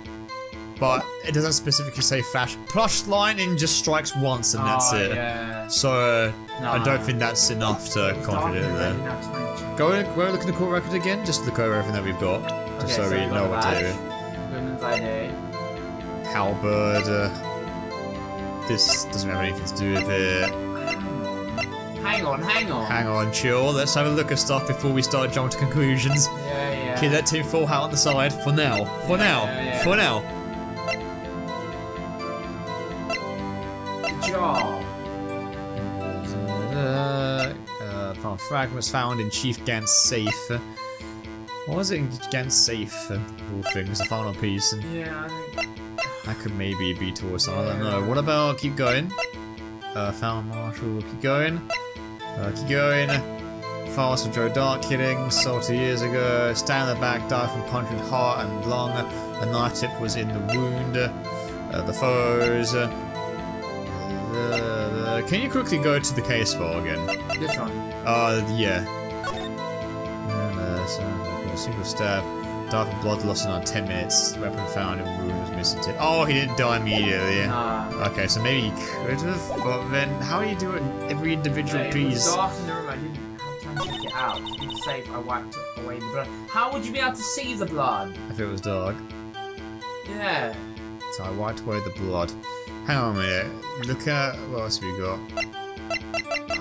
But it doesn't specifically say flash. Plush lightning just strikes once and that's oh, it. Yeah. So uh, I don't think that's enough to contradict dark it and I there. didn't have time to check. Go go look at the court record again. Just look over everything that we've got, just Okay, so, we know what to do. ID. Halberd. Uh, this doesn't have anything to do with it. Hang on, hang on. Hang on, chill. Let's have a look at stuff before we start jumping to conclusions. Yeah, yeah. Okay, let Tim fall out on the side for now. For Yeah, now. yeah, yeah. For now. Job. Uh, uh, found fragments found in Chief Gant's safe. What was it in Gant's safe? uh, all things, the final piece, and Yeah, I think. that could maybe be towards some. I don't know. What about keep going? Uh, found Marshall. Keep going. Uh, keep going. Files of Joe Darke killings, sold two years ago. Stand in the back, died from punching heart and lung. A knife tip was in the wound. Uh, the foes. Uh, the- the- can you quickly go to the case file again? This one. Uh, yeah. And, single stab. Died from blood loss in on 10 minutes. Weapon found in wound was missing. Oh, he didn't die immediately. Nah. Okay, so maybe he could have, but then how are you doing every individual It was piece? dark in the room. I didn't have time to it out. Be safe, I wiped away the blood. How would you be able to see the blood? If it was dark. Yeah. So I wiped away the blood. Hang on a minute. Look at what else we got. I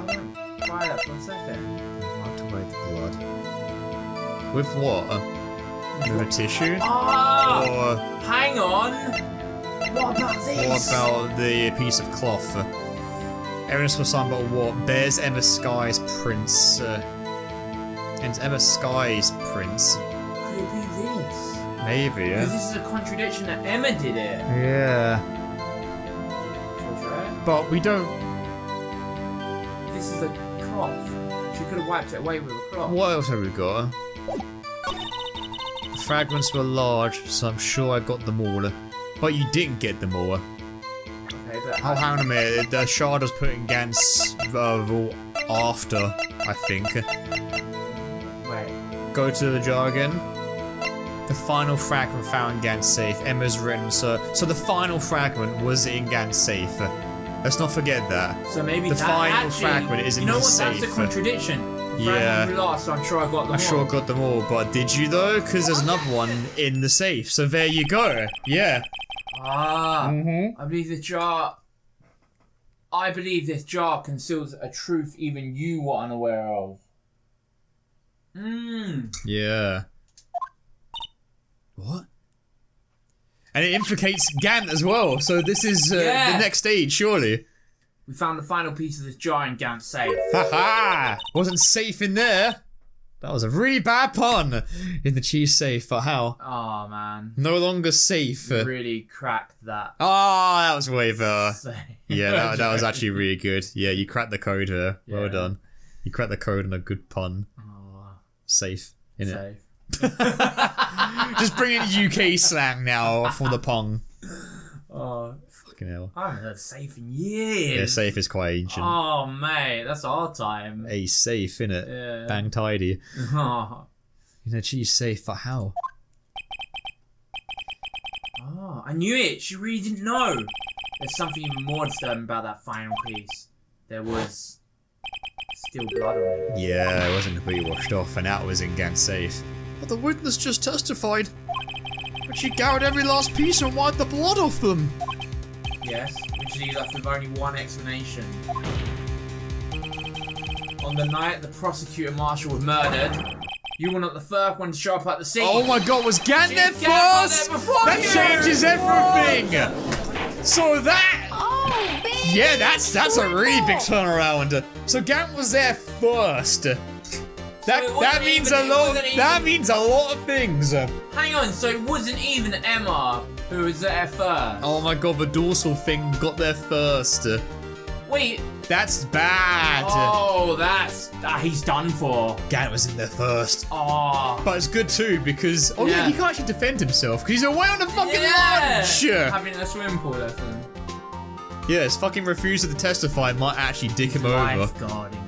don't buy that for a second. Wiped away the blood. With what? With a tissue? Ah! Or Hang on. What about what about the piece of cloth? Evidence for some about what? Bears Ema Skye's prints. Uh, and Ema Skye's prints. Could it be this? Maybe, Because this is a contradiction that Ema did it. Yeah. But we don't. This is a cloth. She could have wiped it away with a cloth. What else have we got? The fragments were large, so I'm sure I got them all. But you didn't get them all. Okay, but Oh, hang on a minute. The shard was put in Gant's uh, after, I think. wait. Go to the jar again. The final fragment found in Gant's safe. Ema's written, so so the final fragment was in Gant's safe. Let's not forget that. So maybe The final actually, fragment is in You know the what? That's a contradiction. The Yeah. lost. I'm sure I got them I sure all. got them all, but did you though? Because there's another one in the safe. So there you go. Yeah. Ah, Mm-hmm. I believe the jar. I believe this jar conceals a truth even you were unaware of. Mmm. Yeah. What? And it implicates Gant as well. So this is uh, Yeah. the next stage, surely. We found the final piece of this jar in Gant's safe. ha! Wasn't safe in there. That was a really bad pun. In the cheese safe, but how? Oh man, No longer safe. You really cracked that. Ah, that was way better. (laughs) Yeah, that, that was actually really good. Yeah, you cracked the code there. Well done. You cracked the code on a good pun. Oh, Safe, innit? safe. (laughs) (laughs) Just bring in UK slang now for the pong. Oh, Fucking hell. I haven't heard safe in years. Yeah, safe is quite ancient. Oh mate, that's our time. Hey, safe, innit? Yeah. Bang tidy. Oh. (laughs) You know, she's safe, for how? Oh, I knew it. She really didn't know. There's something even more disturbing about that final piece. There was still blood on it. Yeah, it wasn't completely washed off, and that was in Gant's safe. But the witness just testified that she goured every last piece and wiped the blood off them. Yes, which leaves us with only one explanation. On the night the prosecutor Marshall was murdered, you were not the first one to show up at the scene. Oh my god, was Gant there first? there that you! changes everything! So that Oh. Yeah, that's that's a really big turnaround. So Gant was there first. That it that means even- a lot. That means a lot of things. Hang on, so it wasn't even Ema who was there first. Oh my god, the dorsal thing got there first. Wait, That's bad. oh, that's ah, he's done for. Gant was in there first. Oh, But it's good too because oh yeah, Yeah. he can't actually defend himself because he's away on a fucking yeah, lunch. having a swim pool lesson. Yeah, his fucking refusal to testify might actually dick him over. Lifeguarding, Joe.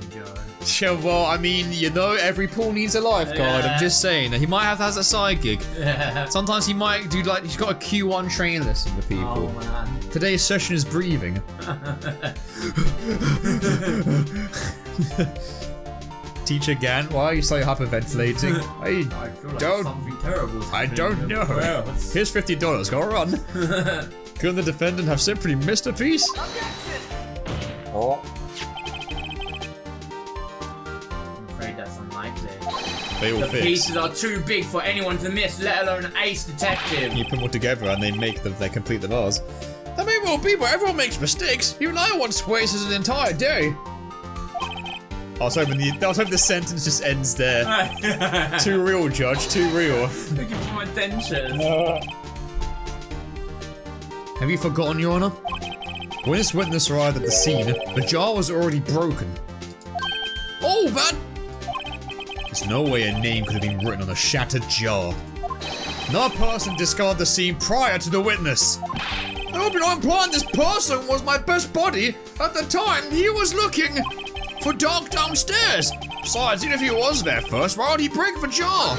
Yeah, well, I mean, you know, every pool needs a lifeguard. Yeah. I'm just saying. He might have that as a side gig. Yeah. (laughs) Sometimes he might do like he's got a Q1 training lesson with people. Oh man. Today's session is breathing. (laughs) Teacher Gant, why are you so hyperventilating? (laughs) I I feel like Don't- something terrible. I don't know. Else. Here's fifty dollars. Go run. Couldn't the defendant have simply missed a piece? Oh. They all The fix. pieces are too big for anyone to miss, let alone an ace detective. You put them all together and they make them. They complete the vase. That may well be, but everyone makes mistakes. Even I once wasted an entire day. I was hoping the I was hoping the sentence just ends there. (laughs) Too real, Judge. Too real. Looking for my attention. (laughs) Have you forgotten, Your Honor? When this witness arrived at the scene, the jar was already broken. Oh, that There's no way a name could have been written on a shattered jar. No person discarded the scene prior to the witness. I hope you're not implying this person was my best buddy. At the time, he was looking for Doc downstairs. Besides, even if he was there first, why would he break the jar?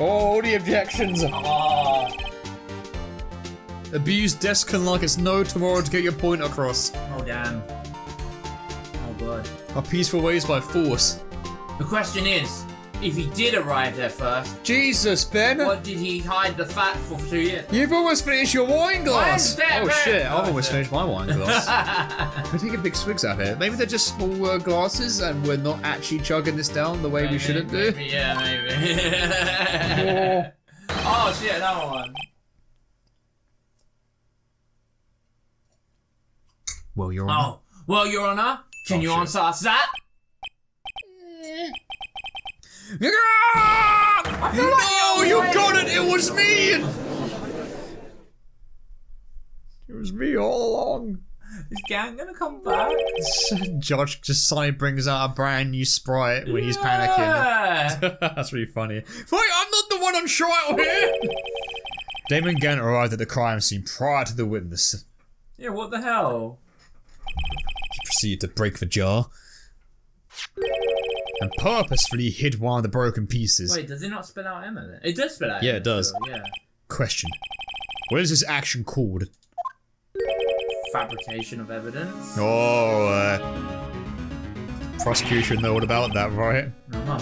Oh, the objections. Oh, Abuse Descon like it's no tomorrow to get your point across. oh damn. Oh god. A peaceful ways by force. The question is, if he did arrive there first, Jesus, Ben. what did he hide the fat for for two years? You've almost finished your wine glass. Mine's there, oh Ben. shit! I've Oh, almost finished my wine glass. (laughs) We're taking big swigs out here. Maybe they're just small uh, glasses, and we're not actually chugging this down the way we shouldn't do. maybe, Yeah, maybe. (laughs) oh shit, another one. Well, you're on. Oh, well, Your Honor, can Oh, you shit. answer us that? Like No, you got it. It was me. It was me all along. Is Gant gonna come back? (laughs) Josh just suddenly brings out a brand new sprite when he's panicking. (laughs) That's really funny. Wait, I'm not the one on trial here! Damon Gant arrived at the crime scene prior to the witness. yeah, what the hell? He proceeded to break the jar and purposefully hid one of the broken pieces. Wait, does it not spell out Ema then? It does spell out Yeah, Ema, it does. still, yeah. Question What is this action called? Fabrication of evidence. Oh, uh, prosecution know all about that, right? Uh-huh.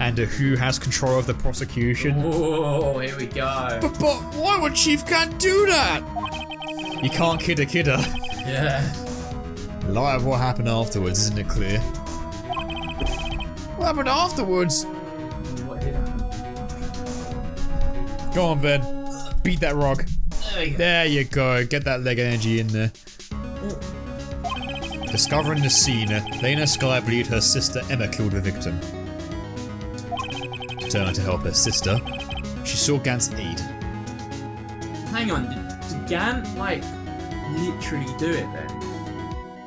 And uh, who has control of the prosecution? Oh, here we go. But, but why would Chief Gant do that? You can't kid a kidder. Yeah. Lie of what happened afterwards, isn't it clear? What happened afterwards? What did happen? Go on, Ben. Beat that rock. There go. There you go. Get that leg energy in there. Discovering the scene, Lana Skye believed her sister Ema killed the victim. Determined to help her sister, she saw Gant's aid. Hang on, did, did Gant, like, literally do it then?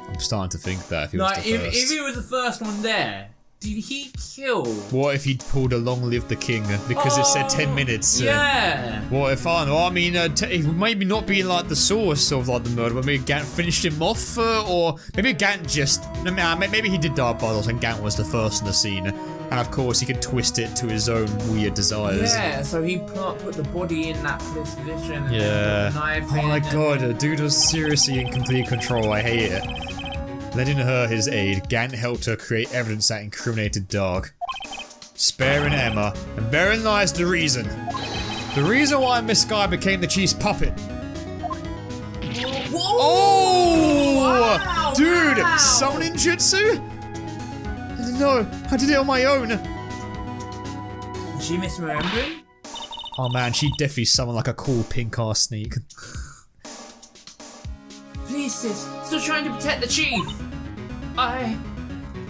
I'm starting to think that if he was Like, the if, first. if he was the first one there, did he kill? What if he'd pulled a long live the king because it said 10 Oh, minutes? uh, Yeah. What if I know? I mean, uh, t- maybe not being like the source of like the murder, but maybe Gant finished him off, uh, or maybe Gant just no, maybe he did die by bottles and Gant was the first in the scene, and of course he could twist it to his own weird desires. Yeah, so he put, put the body in that position. Yeah. put the knife Oh my god, dude was seriously in complete control. I hate it. Lending her his aid, Gant helped her create evidence that incriminated Darke. Sparing Ema, and therein lies the reason. The reason why Miss Skye became the chief's puppet. Whoa! Oh! Wow, Dude, wow. summoning jutsu? No, I did it on my own. Is she misremembering? Oh man, she definitely summoned like a cool pink ass snake. Please, sis, still trying to protect the chief. I.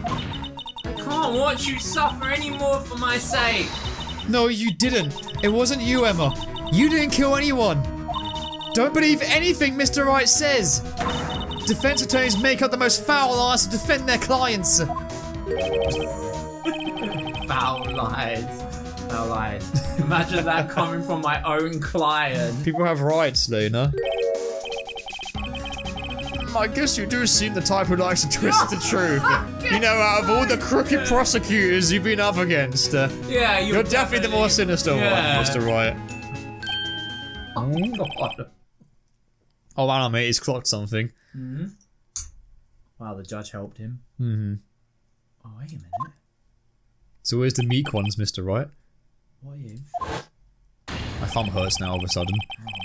I can't watch you suffer anymore for my sake. No, you didn't. It wasn't you, Ema. You didn't kill anyone. Don't believe anything Mr. Wright says. Defense attorneys make up the most foul lies to defend their clients. (laughs) Foul lies. Foul lies. Imagine that coming from my own client. People have rights, Lana. I guess you do seem the type who likes to twist the truth. (laughs) You know, out of all the crooked prosecutors you've been up against, uh, Yeah, you're, you're definitely the more sinister Yeah. one, Mr. Wright. Oh, God. Oh, wow, mate, he's clocked something. Wow, the judge helped him. Mm-hmm. Oh, wait a minute. It's always the meek ones, Mr. Wright. What if? My thumb hurts now all of a sudden. Oh.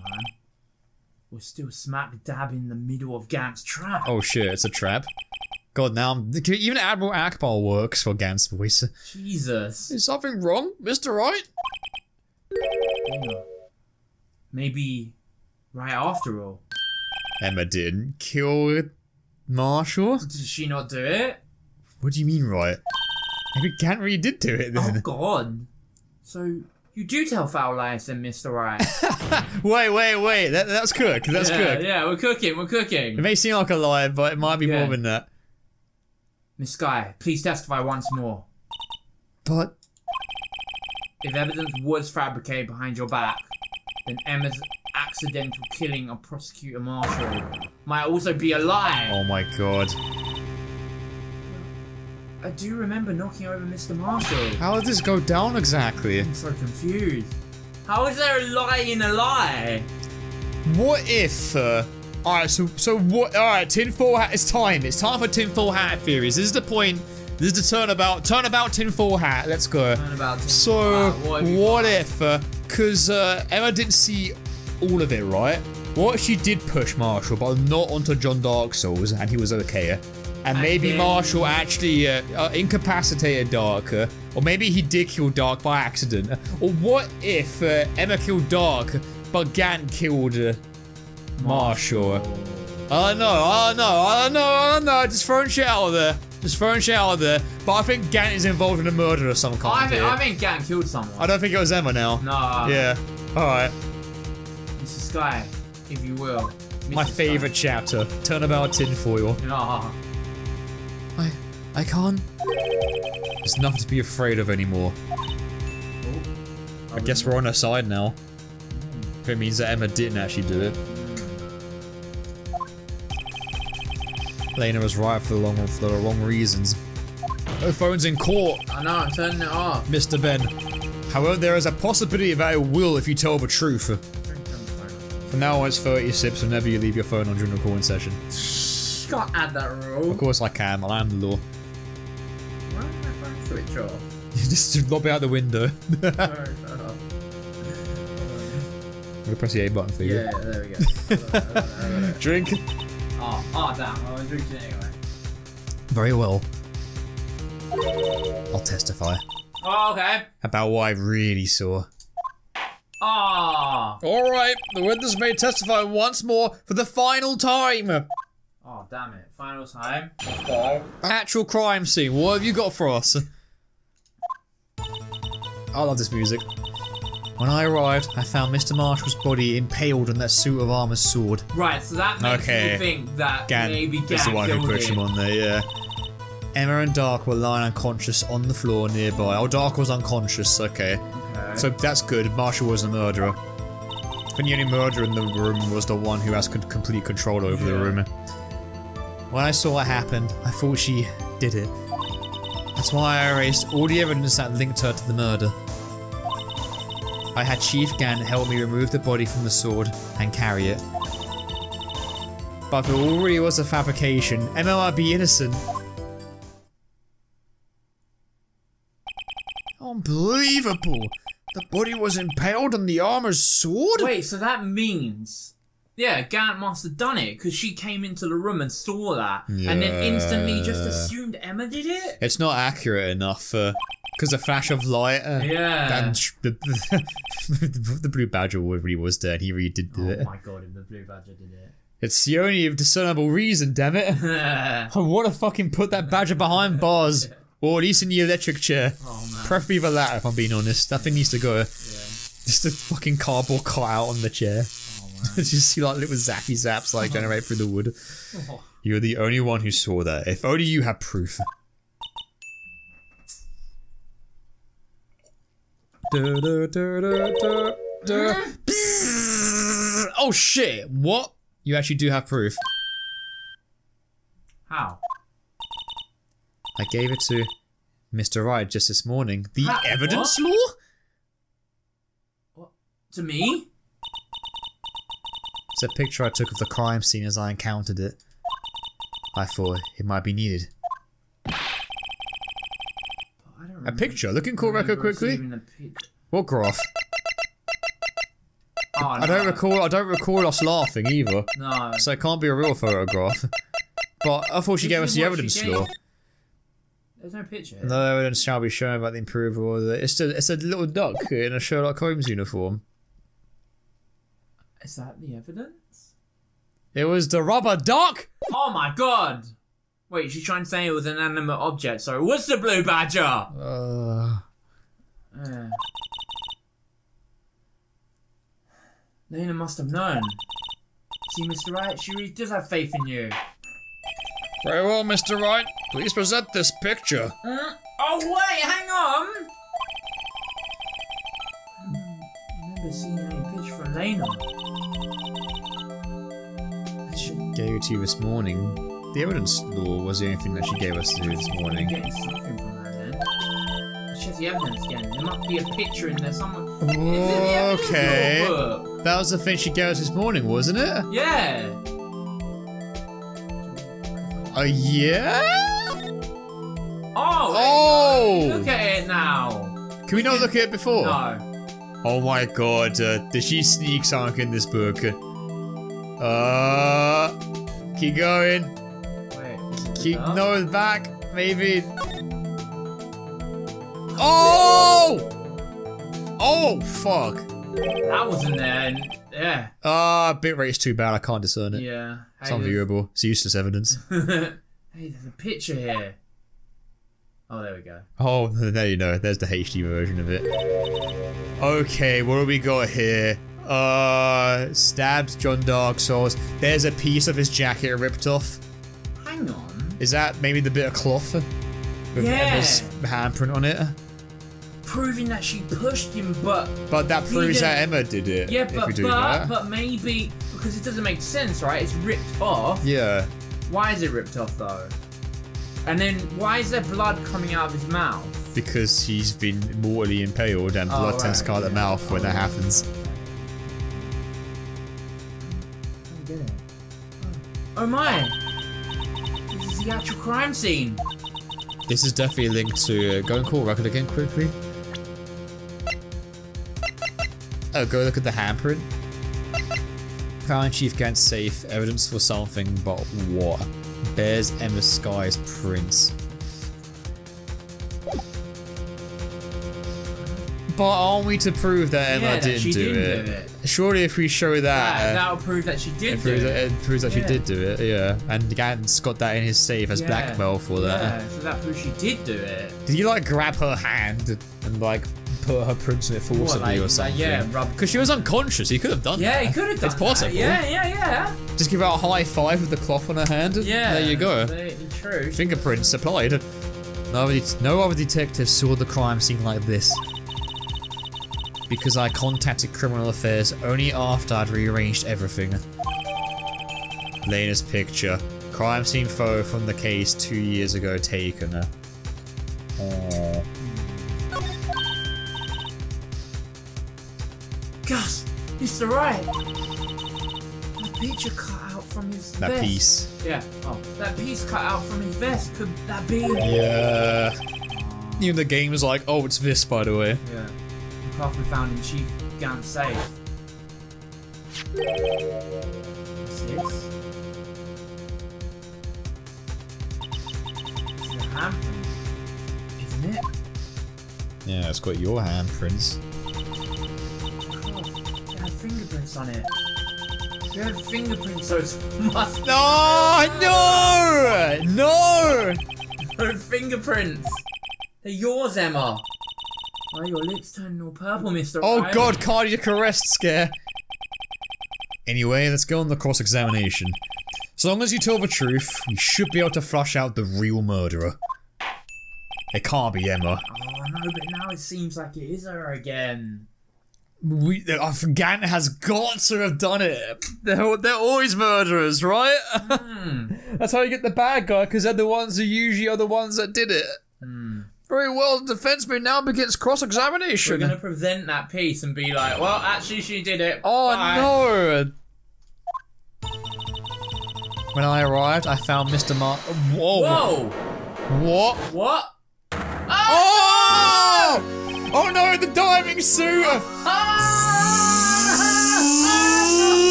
We're still smack dab in the middle of Gant's trap. Oh shit, it's a trap. God, now I'm, even Admiral Ackbar works for Gant's voice. Jesus. Is something wrong, Mr. Wright? Maybe right after all. Ema didn't kill Marshall? Did she not do it? What do you mean, Wright? Maybe Gant really did do it then. Oh god. So you do tell foul lies then, Mr. Wright. (laughs) wait, wait, wait. That, that's cook. That's yeah, cook. yeah, we're cooking, we're cooking. It may seem like a lie, but it might be Yeah. more than that. Miss Skye, please testify once more. But If evidence was fabricated behind your back, then Ema's accidental killing of Prosecutor Marshall might also be a lie. oh my god, I do remember knocking over Mr. Marshall. how did this go down exactly? I'm so confused. How is there a lie in a lie? What if? Uh, all right, so so what? All right, tinfoil hat. It's time. It's time for tinfoil hat theories. This is the point. This is the turnabout. Turnabout tinfoil hat. Let's go. Turnabout So what what if? uh 'cause Cause uh, Ema didn't see all of it, right? What if she did push Marshall, but not onto John Dark Souls, and he was okay? And maybe then- Marshall actually uh, uh, incapacitated Darke, uh, or maybe he did kill Darke by accident. Or what if uh, Ema killed Darke, but Gant killed uh, Marshall? I don't know, I don't know, I don't know, I don't know. Just throwing shit out there. Just throwing shit out there. But I think Gant is involved in a murder of some kind. I think. I think Gant killed someone. I don't think it was Ema now. Nah. Yeah. Alright. Mr. Skye, if you will. My Mr. Skye. chapter. Turnabout tinfoil. Nah. I I can't. There's nothing to be afraid of anymore. I guess we're on her side now. If it means that Emma didn't actually do it. Lena was right for the long for the wrong reasons. Her phone's in court, I know, I'm turning it off. Mr. Ben. However, there is a possibility that it will if you tell the truth. From now on, it's 30 sips whenever you leave your phone on during a recording session. Can't add that rule. Of course I can, I am the law. Why did my phone switch off? (laughs) You just lob it out the window. I'm Sorry, shut up. gonna press the A button for you. Yeah, there we go. (laughs) Drink. oh, oh, damn, I was drinking it anyway. Very well. I'll testify Oh, okay. about what I really saw. Ah. Oh, Alright, the witness may testify once more for the final time. Oh, damn it. Final time. Let's go. Actual crime scene, what have you got for us? I love this music. When I arrived, I found Mr. Marshall's body impaled on that suit of armor's sword. Right, so that makes Okay. me think that Gan maybe Gan is the one who pushed him. on there, yeah. Ema and Darke were lying unconscious on the floor nearby. Oh, Darke was unconscious, okay. Okay. So that's good. Marshall was the murderer. Think the only murderer in the room was the one who has complete control over the room. When I saw what happened, I thought she did it. That's why I erased all the evidence that linked her to the murder. I had Chief Gant help me remove the body from the sword and carry it. But if it all really was a fabrication, Ema be innocent. Unbelievable! The body was impaled on the armor's sword? Wait, so that means. Yeah, Gant must have done it because she came into the room and saw that, and then instantly just assumed Ema did it. It's not accurate enough, for because a flash of light. Uh, Yeah. And sh- (laughs) the, the blue badger really was there, and he really did do Oh it. my god, if the blue badger did it. It's the only discernible reason, damn it. I want to fucking put that badger behind bars, (laughs) or at least in the electric chair. oh man. Preferably the latter, if I'm being honest. That thing needs to go. Just a fucking cardboard cutout on the chair. (laughs) Man. Just see like little zappy zaps like going right through the wood. Oh. (laughs) You're the only one who saw that. If only you had proof. Du- du- du. Oh shit! What? You actually do have proof. How? I gave it to Mr. Wright just this morning. The evidence what? law? To me? It's a picture I took of the crime scene as I encountered it. I thought it might be needed. A picture? Looking cool record quickly. receiving a pic- What graph? Oh, I don't recall. I don't recall us laughing either, No. so it can't be a real photograph. But I thought she gave us the evidence law. There's no picture. No evidence shall be shown about the improver or. It's a, it's a little duck in a Sherlock Holmes uniform. Is that the evidence? It was the rubber duck. Oh my god! Wait, she's trying to say it was an animate object, so it was the blue badger! Uh, Uh. Lana must have known. See, Mr. Wright, she really does have faith in you. very well, Mr. Wright. Please present this picture. Mm? Oh, Oh wait, hang on. I seeing a Lana. I should Gave it to you this morning. The evidence law was the only thing that she gave us to do this morning. getting something from her then. Let's check the evidence again. There must be a picture in there somewhere. Is it the evidence Okay. That was the thing she gave us this morning, wasn't it? Yeah. Oh, yeah? Oh. Oh! Look at it now. Can we not look at it before? No. Oh my god, uh, did she sneak something in this book? Uh, keep going. Wait. Keep up? no back, maybe. Oh! Oh fuck! That wasn't there. and- Yeah. Ah, bitrate's too bad. I can't discern it. Yeah. It's Hey, unviewable. It's useless evidence. (laughs) hey, there's a picture here. Oh, there we go. Oh, (laughs) there you know. There's the HD version of it. Okay, what do we got here? Uh, stabbed John Dark Souls. There's a piece of his jacket ripped off. Hang on. Is that maybe the bit of cloth with Yeah. Ema's handprint on it? Proving that she pushed him, but But that proves that Ema did it. yeah, but but but maybe because it doesn't make sense, right? It's ripped off. yeah. Why is it ripped off though? And then why is there blood coming out of his mouth? Because he's been mortally impaled and blood Oh, tends to come out of the mouth when that happens. I get it. Oh my! This is the actual crime scene. This is definitely a link to uh, go and call record again quickly. Oh, go look at the handprint. Crown Chief Gant's safe evidence for something, but what? Bears Ema Skye's prince. But aren't we to prove that Ema Yeah, didn't, she do, didn't it? do it. Surely, if we show that, That, uh, that'll prove that she did it do proves, it. that, it proves that she did do it. Yeah, and Gant's got that in his safe as Yeah. blackmail for that. Yeah, so that proves she did do it. Did you like grab her hand and like put her prints in it forcibly like- or like, something? yeah, rub- Because she was unconscious. He could have done Yeah, that. he could have done It's possible. That. Yeah, yeah, yeah. Just give her a high five with the cloth on her hand. Yeah. There you go. True. Fingerprints applied. No other, no other detective saw the crime scene like this. Because I contacted Criminal Affairs only after I'd rearranged everything. Lana's picture. Crime scene photo from the case two years ago taken. Oh. Gus, Mr. Wright. The picture cut out from his That vest. piece. Yeah. Oh, that piece cut out from his vest. Could that be? Yeah. Even the game was like, oh, it's this, by the way. Yeah. The cloth we found in Chief Gant's safe. What's this? It's the handprint, isn't it? Yeah, it's got your handprints. On it. It had fingerprints, so it must No, no, no. no fingerprints. They're yours, Ema. Why are your lips turning all purple, Mister? Oh god, cardiac arrest scare. Anyway, let's go on the cross-examination. As long as you tell the truth, we should be able to flush out the real murderer. It can't be Ema. Oh no, but now it seems like it is her again. We, uh, Gant has got to have done it. They're, they're always murderers, right? (laughs) That's how you get the bad guy, because they're the ones who usually are the ones that did it. Very well, defense may now begins cross examination. We're cross-examination. gonna present that piece and be like, well, actually, she did it. Oh Bye. no! When I arrived, I found Mr. Mar- Whoa! Whoa! What? What? Oh! Oh Oh, no, the diving suit!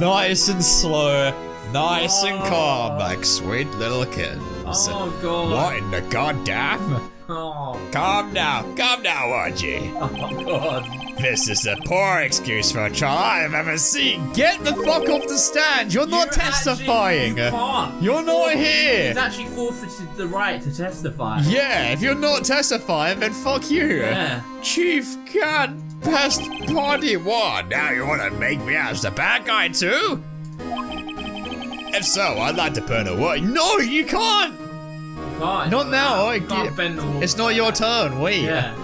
Nice and slow, nice and calm, oh. like sweet little kids. Oh god. What in the goddamn? Oh, Calm down, calm down, Archie. (laughs) oh god. This is the poor excuse for a trial I've ever seen. Get the fuck off the stand. You're not You testifying. Actually, you can't. You're not He's here. actually forfeited the right to testify. Yeah, if you're not testifying, then fuck you. Yeah. Chief Cat Pest Party What? Now you want to make me out as the bad guy too? If so, I'd like to burn a what? No, you can't. Can't. Now. I can't bend the wall. It's not your turn. Wait. Yeah.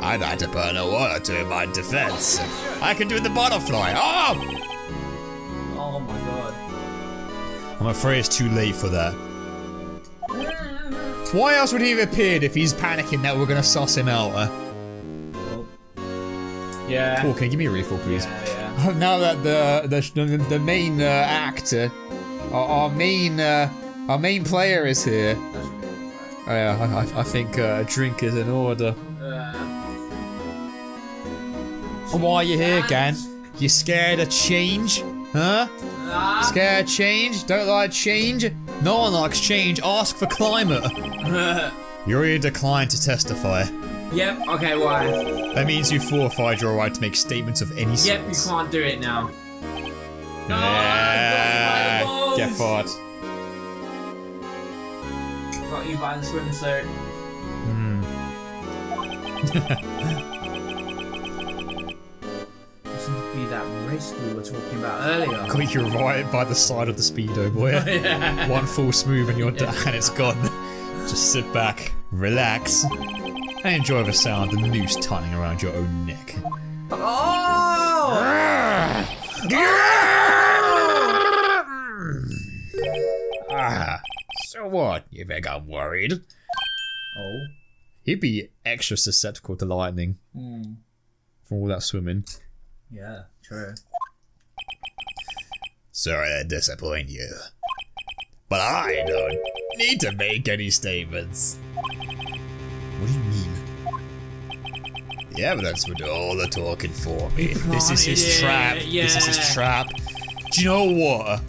I'd like to burn a water to my defense. I can do the butterfly. Oh! Oh my god. I'm afraid it's too late for that. Why else would he have appeared if he's panicking that we're gonna suss him out? Uh, Yeah. Paul, can you give me a refill, please? Yeah, yeah. (laughs) now that the the the main uh, actor, our, our main uh, our main player is here. Oh, yeah, I, I- I think uh, a drink is in order. Uh, Why are you here, Gant? You scared of change? Huh? ah. Scared of change? Don't like change? No one likes change. Ask for climate. (laughs) You're already declined to testify. yep. Okay. Why? That means you forfeit your right to make statements of any sort. Yep. You can't do it now. Yeah, get fucked. Got you by the swimsuit. (laughs) this would be that risk we were talking about earlier. Got you right by the side of the speedo, boy. (laughs) yeah. One full smooth and you're (laughs) done, it's gone. Just sit back, relax, and enjoy the sound of the noose tightening around your own neck. Oh! Ah, so what? You think I'm worried? Oh. He'd be extra susceptible to lightning Mm. from all that swimming. Yeah. True. Sorry to disappoint you. But I don't need to make any statements. What do you mean? The evidence would do all the talking for me. This is his trap. This is his trap. Do you know what?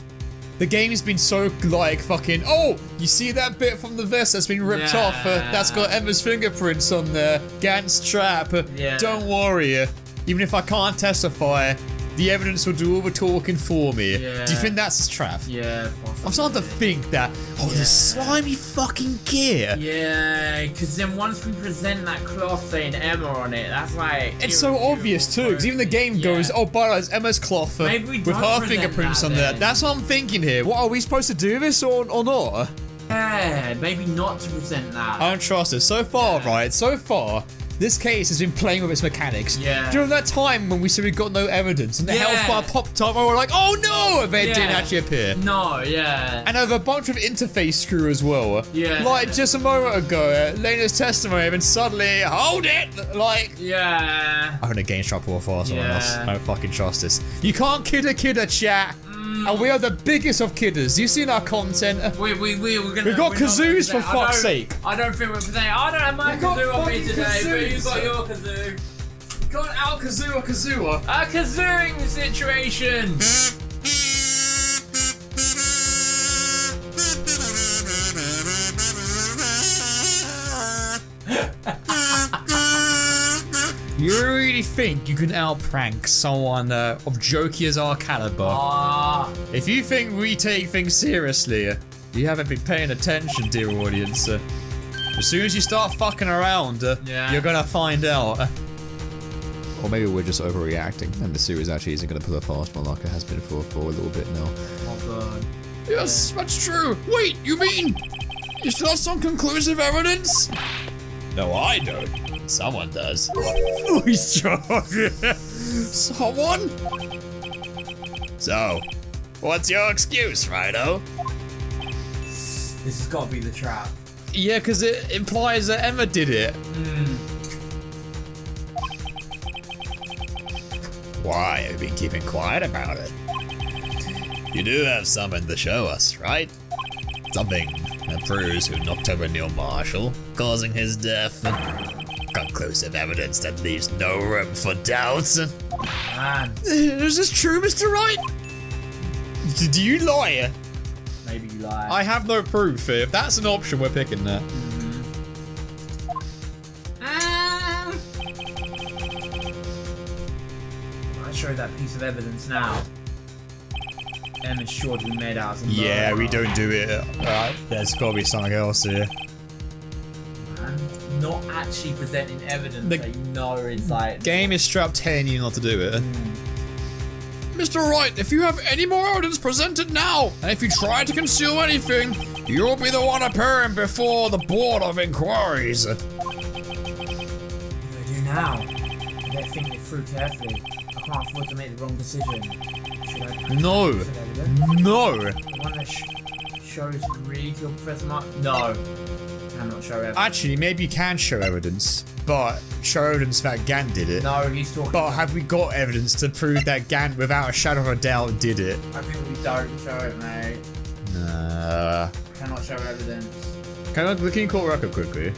The game's been so like fucking. Oh, you see that bit from the vest that's been ripped Yeah. off? Uh, that's got Ema's fingerprints on there. Gant's trap. Yeah. Don't worry. Even if I can't testify, the evidence will do all the talking for me. Do you think that's his trap? Yeah. I'm starting to think that. Oh, Yeah. the slimy fucking gear. Yeah, because then once we present that cloth saying Ema on it, that's like. It's so obvious too, because even the game Yeah. goes, "Oh, but it's Ema's cloth with her fingerprints that on there." That's what I'm thinking here. What are we supposed to do this or or not? Yeah, maybe not to present that. I don't trust it. So far, Yeah. right? So far, this case has been playing with its mechanics. Yeah. During that time when we said we got no evidence and the Yeah. health bar popped up, and we were like, "Oh no!" and then it didn't actually appear. no, yeah. And over a bunch of interface screw as well. Yeah. Like just a moment ago, Lana's testimony, and suddenly, hold it! Like, yeah. I'm gonna gain trouble or for someone Yeah. else. I don't fucking trust this. You can't kid a kidder, chat. And we are the biggest of kidders. You've seen our content. We, we, we, we're gonna. We've got kazoos, for fuck's don't- sake. I don't think we're presenting. I don't have my We've got kazoo on me today, but you kazoos. got your kazoo. Got Al Kazoo or Kazooa. A kazooing situation. You really think you can outprank someone uh, of Jokier's our caliber? Ah, If you think we take things seriously, uh, you haven't been paying attention, dear audience. Uh, as soon as you start fucking around, uh, Yeah. you're gonna find out. Uh, or maybe we're just overreacting, and the series actually isn't gonna pull a fast one like it has been for, for a little bit now. oh god. Yes, that's true. Wait, you mean you still have some conclusive evidence? No, I don't. Someone does. (laughs) Voice Someone? So, what's your excuse, Wrighto? This has got to be the trap. Yeah, because it implies that Ema did it. Hmm. Why have you been keeping quiet about it? You do have something to show us, right? Something that proves who knocked over Neil Marshall, causing his death. Conclusive evidence that leaves no room for doubt. Man, Is this true, Mr. Wright? D- Do you lie? maybe you lie. I have no proof. If that's an option, we're picking that. Um. I show that piece of evidence now. M is sure to be made out as a Yeah, we don't do it. Alright, there's gotta be something else here. And not actually presenting evidence The that you know is like. Game is strapped telling you not to do it. Hmm. Mr. Wright, if you have any more evidence, present it now. And if you try to conceal anything, You'll be the one appearing before the Board of Inquiries. What do I do now? I better think it through carefully. I can't afford to make the wrong decision. Should I No. No. The one that sh shows really killed Professor Mark? No. Cannot show evidence. Actually, maybe you can show evidence, but show evidence that Gant did it. no, he's talking. But have we got evidence to prove that Gant, without a shadow of a doubt, did it? I think we don't show it, mate. Nah. Cannot show evidence. Can I look in court record quickly?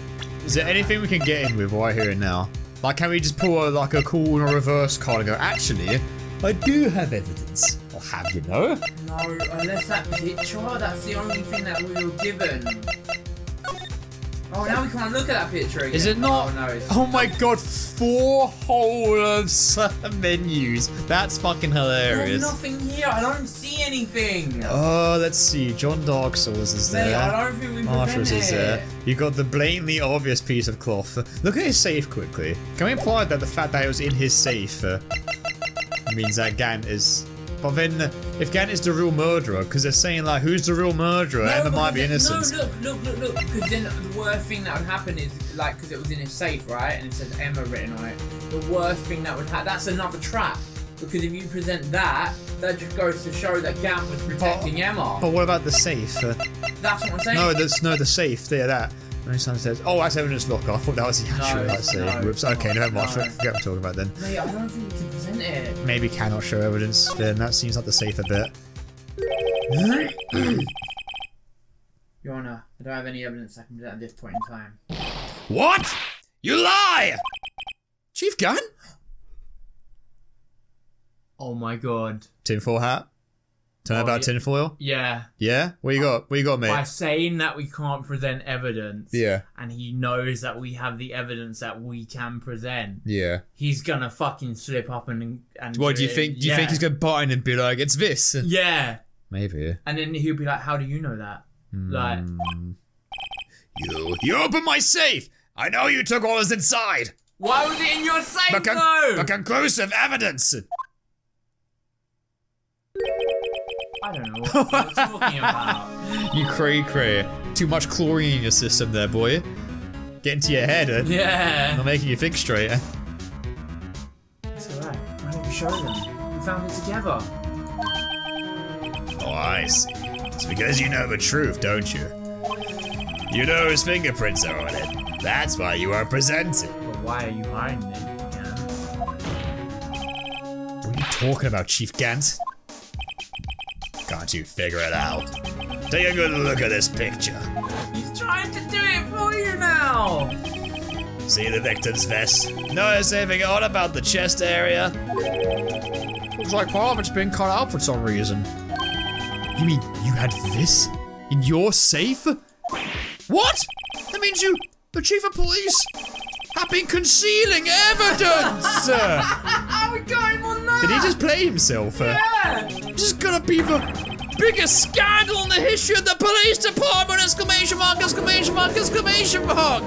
Is there anything we can get in with right here and now? Like, can we just pull a, like a cool and a reverse card and go, actually, I do have evidence. Or have you know? No, unless that picture, that's the only thing that we were given. Oh, now we can't look at that picture again. Is it not? Oh, no, Oh my god, four whole of menus. That's fucking hilarious. There's nothing here. I don't see anything. Oh, let's see. John Dark Souls is Mate, I there. don't think we Marshalls is it. there. You got the blatantly obvious piece of cloth. Look at his safe quickly. Can we imply that the fact that it was in his safe uh, means that Gant is. But then, if Gant is the real murderer, because they're saying like, who's the real murderer? No, Ema might be innocent. No, look, look, look, look. Because then the worst thing that would happen is like, because it was in his safe, right, and it says Ema written on it. The worst thing that would happen. That's another trap. Because if you present that, that just goes to show that Gant was protecting Ema. But what about the safe? That's what I'm saying. no, that's no the safe. There, that. His son says, "Oh, that's evidence locker." I thought that was the actual No, safe. no, Whoops. Okay, never mind. no. Forget what I'm talking about then. Mate, I don't think we can present it. Maybe cannot show evidence. Then that seems like the safer bit. (clears throat) Your Honor, I don't have any evidence I can present at this point in time. What? You lie! Chief Gant? Oh my god. Tinfoil hat. Turn Oh, about yeah. tinfoil. Yeah. Yeah. What you got? What you got, By saying that we can't present evidence, Yeah. and he knows that we have the evidence that we can present, Yeah. he's gonna fucking slip up and and. What do you think? Do you yeah. think he's gonna bite and be like, "It's this"? Yeah, Maybe. and then he'll be like, "How do you know that?" Like, Hmm. You. You opened my safe. I know you took all this inside. why was it in your safe con- though? but conclusive evidence. I don't know what you're talking (laughs) about. You cray cray. Too much chlorine in your system there, boy. Get into your head, eh? Yeah. Not making you think straight, eh? It's alright. Why don't we show them? We found it together. Oh, I see. It's because you know the truth, don't you? You know his fingerprints are on it. That's why you are presented. But why are you hiding it? Yeah. What are you talking about, Chief Gant? Can't you figure it out? Take a good look at this picture. He's trying to do it for you now. See the victim's vest? Notice anything odd about the chest area? Looks like part of it's been cut out for some reason. You mean you had this in your safe? What? That means you, the chief of police, have been concealing evidence! (laughs) How we got him on that? Did he just play himself? Uh, Yeah. This is gonna be the biggest scandal in the history of the police department! Exclamation mark! Exclamation mark! Exclamation mark!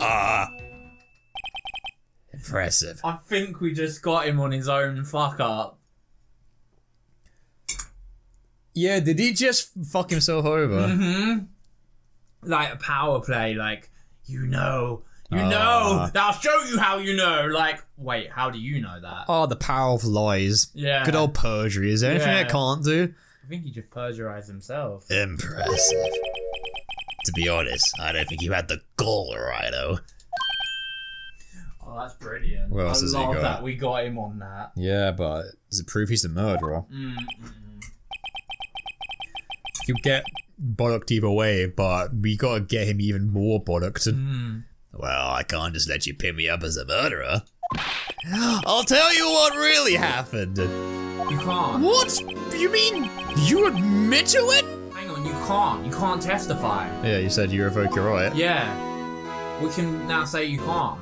Ah. impressive. I think we just got him on his own fuck up. Yeah, did he just fuck himself over? Mm-hmm. Like a power play, like, you know, you Ah. know, I'll show you how you know. Like, wait, how do you know that? Oh, the power of lies. Yeah. Good old perjury. Is there anything Yeah. it can't do? I think he just perjurized himself. Impressive. To be honest, I don't think you had the gall, Wrighto. Oh, that's brilliant. What else I has he love got? that we got him on that. Yeah, but does it prove he's a murderer? Mm, You get bollocked either way, but we gotta get him even more bollocked. mm. Well, I can't just let you pin me up as a murderer. I'll tell you what really happened. You can't. What? You mean you admit to it? Hang on, you can't. You can't testify. Yeah, you said you revoke your right. Yeah. We can now say you can't.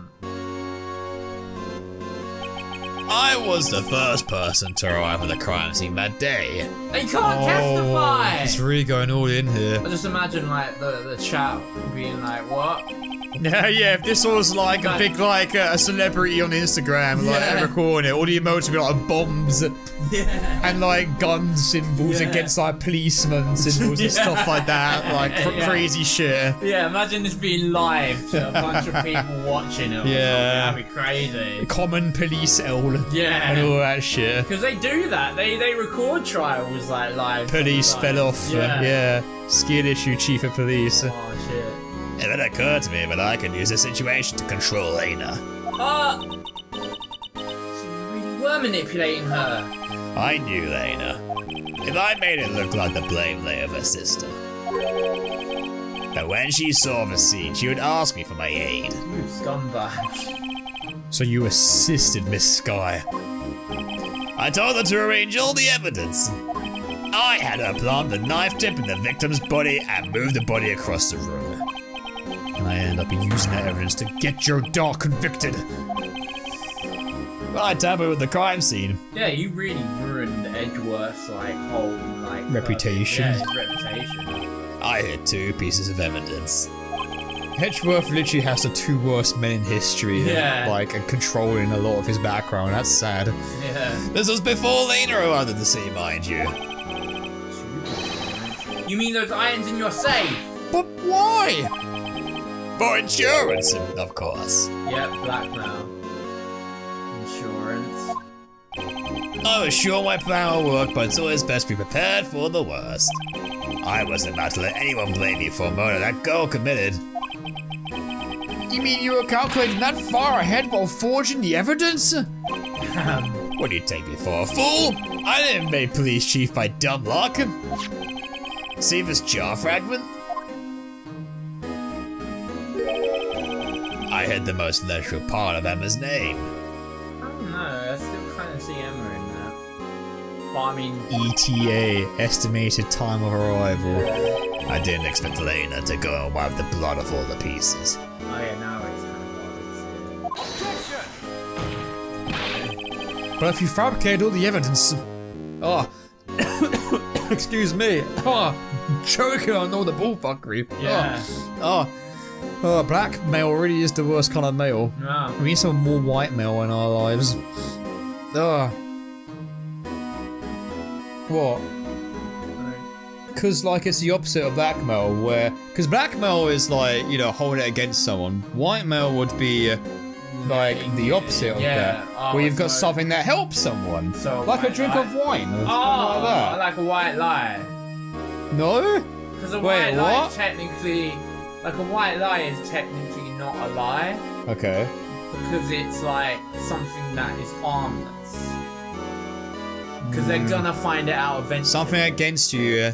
I was the first person to arrive at the crime scene that day. They can't testify! It's really going all in here. I just imagine like the, the chat being like, what? (laughs) Yeah, yeah. If this was like a big, like uh, a celebrity on Instagram, like Yeah. recording it, all the emojis would be like bombs (laughs) Yeah. and like gun symbols Yeah. against like policeman symbols and (laughs) stuff like that, like cr- crazy shit. Yeah, imagine this being live to a bunch of people watching it. Yeah. That'd be crazy. Common police L and Yeah. all that shit. Because they do that. They they record trials like live. Police sometimes. fell off. Yeah. Yeah. yeah. Skill issue, chief of police. Oh shit. It then occurred to me that I can use the situation to control Lana. Ah. So you really were manipulating her. I knew Lana. If I made it look like the blame lay of her sister. But when she saw the scene, she would ask me for my aid. You scumbag. So you assisted Miss Skye. I told her to arrange all the evidence. I had her plant the knife tip in the victim's body and move the body across the room. And I end up using that evidence to get your dog convicted. I tampered with the crime scene. Yeah, you really ruined Edgeworth's like whole like uh, Reputation. Yeah, reputation. I hid two pieces of evidence. Edgeworth literally has the two worst men in history, Yeah. like and controlling a lot of his background. That's sad. Yeah. This was before Lana arrived at the scene, mind you. You mean those irons in your safe? But why? For insurance, of course. Yep, blackmail. Insurance. I was sure my plan would work, but it's always best to be prepared for the worst. I wasn't about to let anyone blame me for a murder that girl committed. You mean you were calculating that far ahead while forging the evidence? what do you take me for, a fool? I didn't make police chief by dumb luck. See this jaw fragment? I had the most natural part of Ema's name. I don't know. I still kind of see Ema in that. But I mean, ETA, estimated time of arrival. I didn't expect Lana to go and wipe the blood off all the pieces. oh yeah, now it's kind of obvious. But if you fabricated all the evidence. Oh. (coughs) Excuse me. Oh, choking on all the bullfuckery. Yeah. Oh. oh. Oh, black male really is the worst kind of male. No. We need some more white male in our lives. Oh. What? Because, like, it's the opposite of blackmail, where. Because blackmail is, like, you know, holding it against someone. White mail would be, like, the opposite of Yeah. that. Oh, where you've got so- something that helps someone. So like a drink lie. of wine or Oh, like that. like a white lie. No? Because a Wait, white lie what? is technically, like a white lie is technically not a lie Okay. because it's like something that is harmless. Because they're hmm. gonna find it out eventually. Something against you.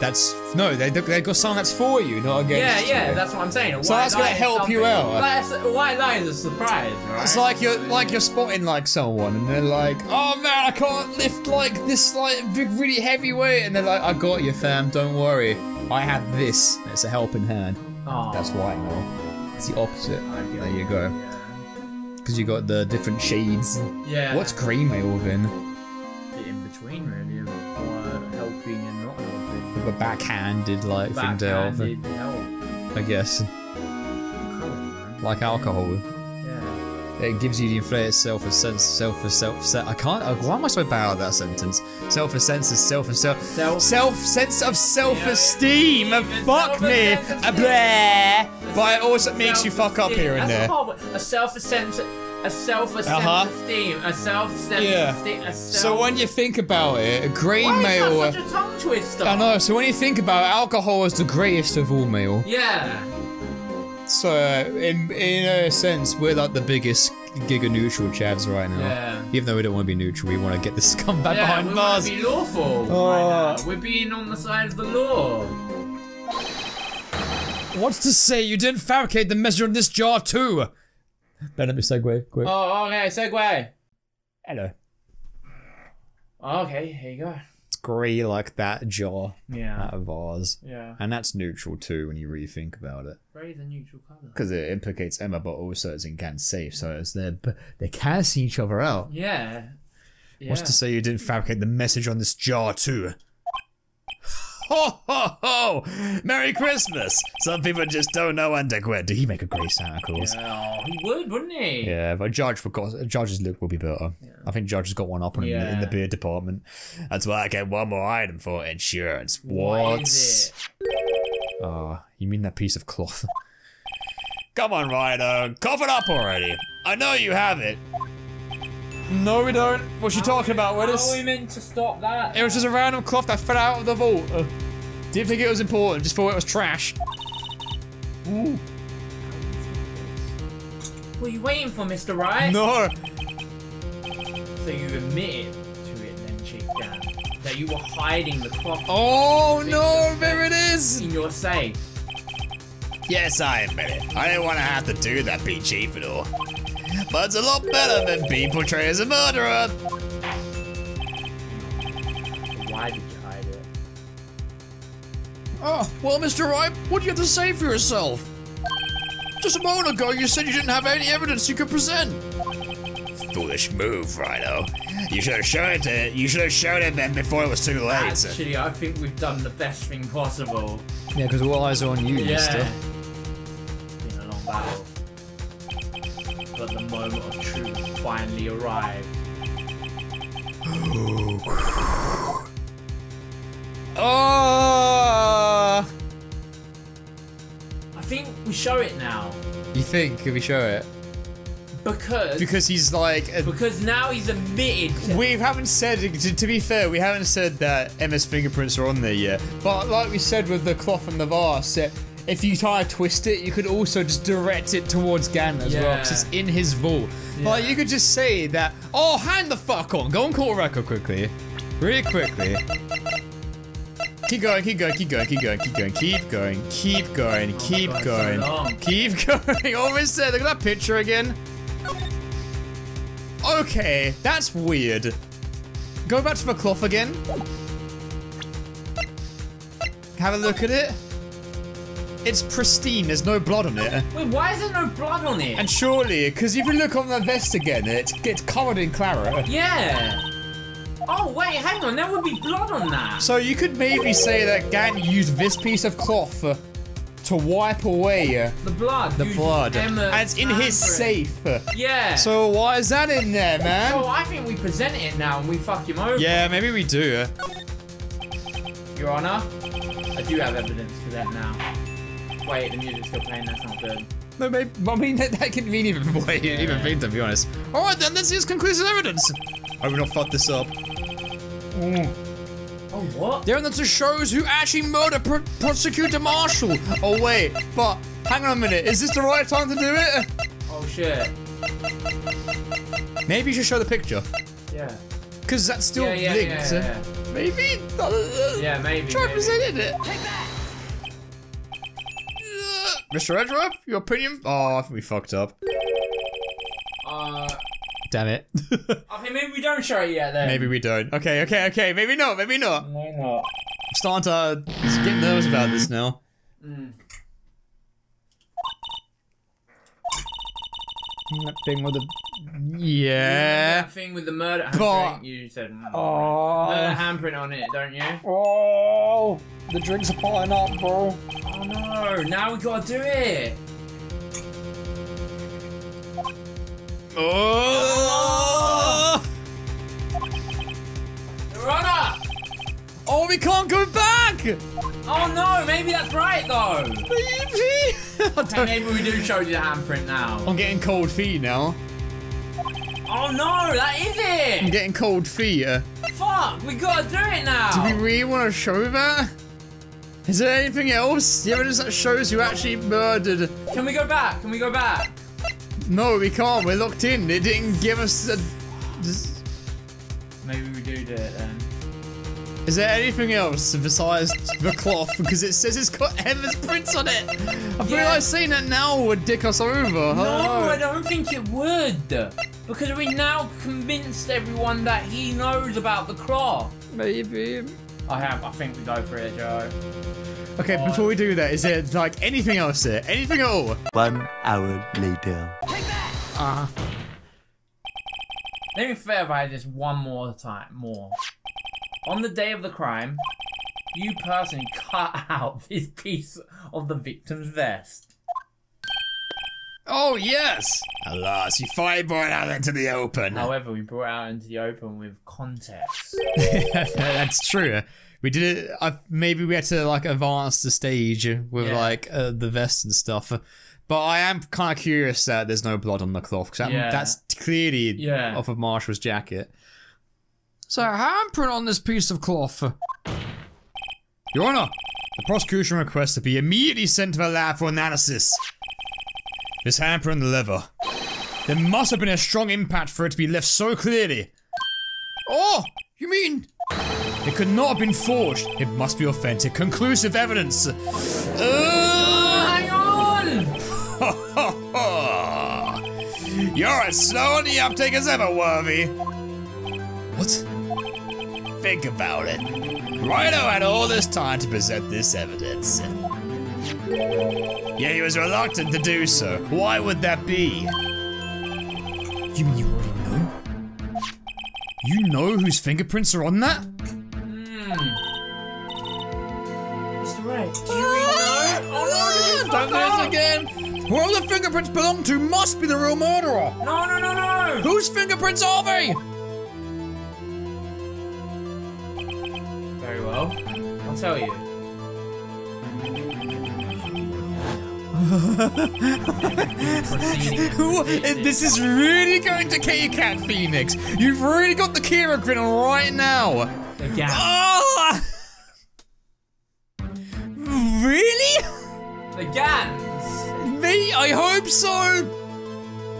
That's. No, they, they've got something that's for you, not Yeah, against you. yeah, that's what I'm saying. So that's gonna help you out. Like, a white lie is a surprise, right? It's like you're like you're spotting like someone, and they're like, "Oh man, I can't lift like this like big, really heavy weight," and they're like, "I got you, fam. Don't worry. I have this. It's a helping hand." Oh, That's white now. It's the opposite. There you go. Because you got the different shades. Yeah. What's grey mail then? A backhanded like thing to help, I guess. Cool. Like alcohol. Yeah. It gives you the inflated self sense, self self self. I can't. uh, Why am I so bad at that sentence? Self a sense of self self Self- self sense of self esteem. Yeah, Fuck me. A blah. But it also makes you fuck up here and there. A, a self-sense, a self-esteem, Uh-huh. a self-sense, Yeah. a self. So when you think about it, a grey Why male. is that such a tongue twister? I know. So when you think about it, alcohol is the greatest of all male. Yeah. So in in a sense, we're like the biggest giga neutral chavs right now. Yeah. Even though we don't want to be neutral, we want to get the scumbag yeah, behind we bars. be lawful. Oh. right now. We're being on the side of the law. What's to say you didn't fabricate the measure in this jar too? Better let me segue quick. Oh, oh okay, segue. Hello. Oh, okay, here you go. It's grey like that jar Yeah. out of ours. Yeah. And that's neutral too when you really think about it. Grey is a neutral colour. Because it implicates Ema, but also it's in can safe, so it's they're, they can see each other out. Yeah. Yeah. What's to say you didn't fabricate the message on this jar too? Ho ho ho! Merry Christmas! Some people just don't know when to quit. Did he make a great Santa Claus? Oh, he would, wouldn't he? Yeah, but Judge forgot. Judge's look will be better. I think Judge has got one up on him in the- in the Yeah. beard department. That's why I get one more item for insurance. What What? Oh, ah, you mean that piece of cloth? (laughs) Come on, Ryder, cough it up already. I know you have it. No, we don't. What's you talking about, How Willis? are we meant to stop that? It was just a random cloth that fell out of the vault. Uh, didn't think it was important, just thought it was trash. Ooh. What are you waiting for, Mr. Wright? No. So you admitted to it then, Chief Gant, that you were hiding the cloth Oh no, there it is. in your safe. Yes, I admit it. I didn't want to have to do that, be chief at all. But it's a lot better than being portrayed as a murderer. Why did you hide it? Oh, well, Mr. Wright, what do you have to say for yourself? Just a moment ago, you said you didn't have any evidence you could present. Foolish move, Wrighto. You should have shown it to you should have shown it then before it was too late. Actually, I think we've done the best thing possible. Yeah, because all eyes are on you, Yeah. Been a long battle. But the moment of truth finally arrived. Oh! I think we show it now. You think? Can we show it? Because Because he's like. A, because now he's admitted we haven't said. To, to be fair, we haven't said that Ema's fingerprints are on there yet. But like we said with the cloth and the vase, uh, if you try to twist it, you could also just direct it towards Gant as well, because it's in his vault. Like you could just say that. Oh, hang the fuck on! Go and call record quickly, really quickly. Keep going, keep going, keep going, keep going, keep going, keep going, keep going, oh keep God, so going, long. keep (laughs) going. Oh, Almost there. Look at that picture again. Okay, that's weird. Go back to the cloth again. Have a look at it. It's pristine, there's no blood on it. Wait, why is there no blood on it? And surely, because if you look on the vest again, it gets covered in claret. yeah. Oh wait, hang on. There would be blood on that. So you could maybe say that Gant used this piece of cloth uh, to wipe away uh, The blood. the blood. Emma's And it's in his safe. Yeah. So why is that in there, man? So I think we present it now and we fuck him over. Yeah, maybe we do. Your Honor, I do have evidence for that now. Wait, the music's still playing. That's not good. No, maybe, I mean, that, that can mean even way, even thing, to be honest. Alright then, this is conclusive evidence. I will not fuck this up. Mm. Oh what? The evidence shows who actually murdered Pr- Prosecutor Marshall. Oh wait, but hang on a minute, is this the right time to do it? Oh shit. Maybe you should show the picture. Yeah. Because that's still Yeah, yeah, linked. yeah, yeah, Maybe. Uh, yeah, maybe. Try maybe. presenting it. Mr. Edgeworth, your opinion? Oh, I think we fucked up. Uh, Damn it. (laughs) okay, maybe we don't show it yet then. maybe we don't. Okay, okay, okay. Maybe not. Maybe not. Why not? I'm starting to get nervous about this now. Mm. That thing with the. Yeah. That thing with the murder But- handprint you said. Oh. Murder handprint on it, don't you? Oh. The drinks are piling up, bro. Oh no! Now we gotta do it. Oh. Run Honor! Oh, we can't go back. Oh no! Maybe that's right though. (laughs) I Okay, maybe we do show you the handprint now. I'm getting cold feet now. Oh no! That is it! I'm getting cold feet. Fuck! We gotta do it now. Do we really want to show that? Is there anything else? The evidence that shows who actually murdered? Can we go back? Can we go back? No, we can't. We're locked in. It didn't give us a. Maybe we do do it then. Is there anything else besides the cloth? Because it says it's got Ema's prints on it. I feel Yeah. like saying that now would dick us over. I No, know. I don't think it would. Because we now convinced everyone that he knows about the cloth. Maybe. I have. I think we go for it, Joe. Okay, before we do that, is there like anything else there? Anything at all? One hour later. Ah. Let me verify this one more time. More. On the day of the crime, You personally cut (laughs) out this piece of the victim's vest. Oh, yes! Alas, you finally brought it out into the open. However, we brought it out into the open with context. (laughs) That's true. We did it. Uh, maybe we had to like advance the stage with Yeah. like uh, the vest and stuff. But I am kind of curious that there's no blood on the cloth because Yeah. that's clearly Yeah. off of Marshall's jacket. So, handprint on this piece of cloth. Your Honor, the prosecution requests to be immediately sent to the lab for analysis. This handprint the lever. There must have been a strong impact for it to be left so clearly. Oh, you mean it could not have been forged. It must be authentic, conclusive evidence. Uh, Hang on! (laughs) You're as slow on the uptake as ever, Worthy. What? Think about it. Wrighto had all this time to present this evidence. Yet he was reluctant to do so. Why would that be? You mean you already know? You know whose fingerprints are on that? Hmm. Mr. Ray, do you really know? Oh no, Don't do this again! Whoever the fingerprints belong to must be the real murderer! No, no, no, no! Whose fingerprints are they? Very well. I'll tell you. (laughs) This is really going to kill you, Cat Phoenix. You've really got the Kira grin on right now. again. Ah! Really? The Gans! Me? I hope so.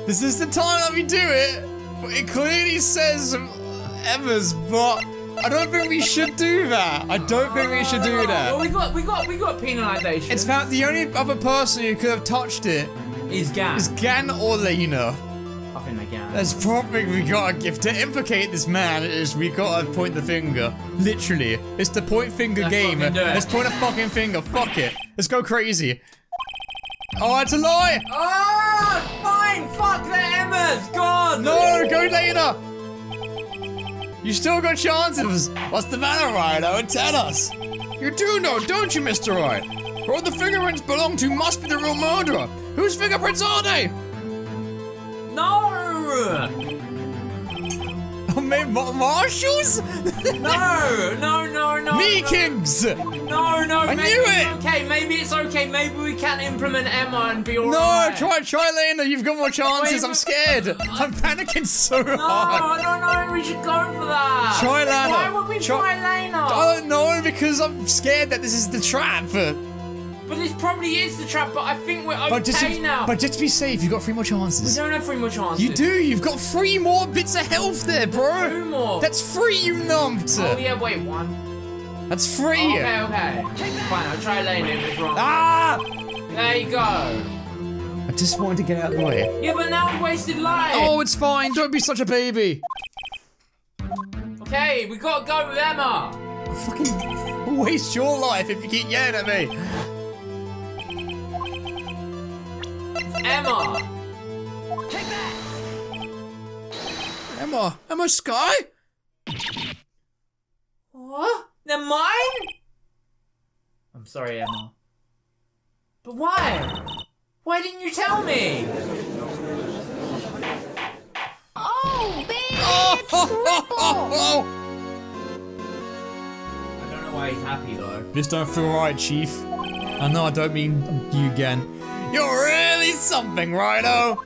This is the time that we do it. It clearly says Ema's, but I don't think we should do that. I don't think we should do that. Well, we got, we got, we got penalisation. It's fact the only other person who could have touched it is Gant. is Gant or Lena. I think they're Gans. That's probably we gotta give to implicate this man is we gotta point the finger. Literally. It's the point finger Let's game. Let's point a fucking finger. Fuck it. Let's go crazy. Oh, it's a lie! Ah, fine. Fuck the Emas. God. No, go Lena! You still got chances. What's the matter, Wrighto? Tell us. You do know, don't you, Mr. Wright? Who the fingerprints belong to must be the real murderer. Whose fingerprints are they? No. (laughs) Oh, maybe Ma- Marshall's? No. No. No. No. Me no. No. No. I maybe knew it. Okay. Maybe it's okay. Maybe we can implement Ema and be No, alright. try, try, Lena. You've got more chances. I'm scared. I'm panicking so No, hard. no, no, no, we should go for that. Try Lana. Why would we Try- try Lena? I don't know because I'm scared that this is the trap. But But this probably is the trap, but I think we're okay just, to, now. but just to be safe, you've got three more we chances. don't have three more chances. You do. You've got three more bits of health there, bro. Two more. That's three, you numped. Oh, yeah, wait, one. That's three. Okay, okay. Fine, I'll try Lena if it's wrong. Ah! There you go. I just wanted to get out of the way. Yeah, but now we wasted life. Oh, it's fine. Don't be such a baby. Okay, we gotta go with Ema. Fucking waste your life if you keep yelling at me. Ema. Take that! Ema, Ema Skye. What? They're mine? I'm sorry, Ema. But why? Why didn't you tell me? Oh, baby, Oh, it's oh, oh, triple. oh, I don't know why he's happy though. This don't feel right, Chief. I know I don't mean you again. You're really something, Wrighto.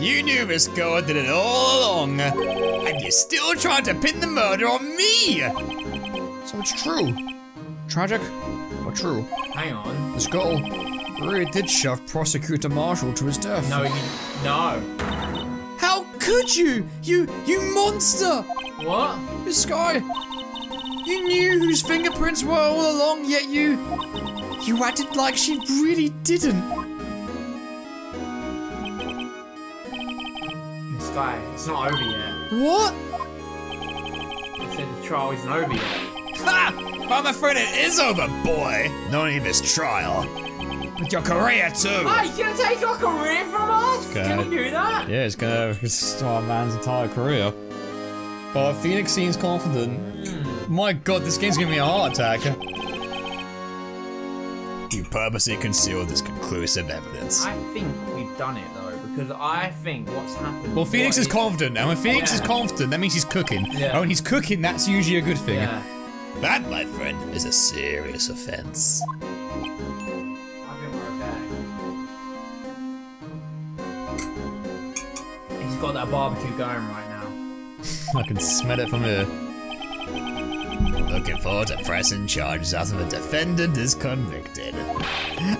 You knew this girl did it all along, and you still tried to pin the murder on me. So it's true. Tragic, but true. Hang on. This girl really did shove Prosecutor Marshall to his death. No, you. No. How could you? You, you monster! What? This guy. You knew whose fingerprints were all along, yet you. You acted like she really didn't. This guy, it's not over yet. What? They said the trial isn't over yet. Ha! I'm afraid it is over, boy. Not only this trial, but your career too. Oh, you gonna take your career from us? Can Okay. you do that? Yeah, it's gonna start a man's entire career. But Phoenix seems confident. Hmm. My god, this game's giving me a heart attack. You purposely concealed this conclusive evidence. I think we've done it though, because I think what's happened. Well, Phoenix is confident, and when Phoenix is confident, that means he's cooking. Yeah. Oh, and when he's cooking, that's usually a good thing. Yeah. That, my friend, is a serious offense. I think we're okay. He's got that barbecue going right now. (laughs) I can smell it from here. Looking forward to pressing charges after the defendant is convicted.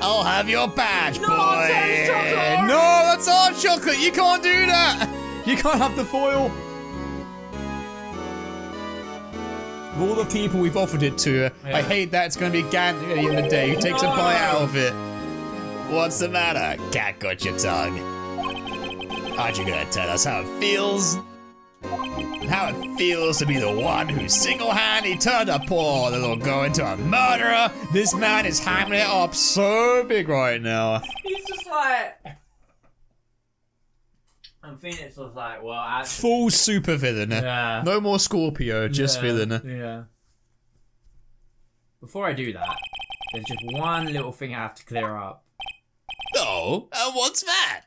I'll have your badge, boy. Terry's chocolate! No, that's our chocolate. You can't do that. You can't have the foil. Of all the people we've offered it to, I hate that it's going to be Gant at the end of the day who takes a bite out of it. What's the matter? Cat got your tongue. Aren't you gonna tell us how it feels? How it feels to be the one who single-handedly turned a poor little girl into a murderer? This man is hamming it up so big right now. He's just like. And Phoenix was like, well, actually. Full super villain. Yeah. No more Scorpio, just yeah, villain. Yeah. Before I do that, there's just one little thing I have to clear up. Oh, and what's that?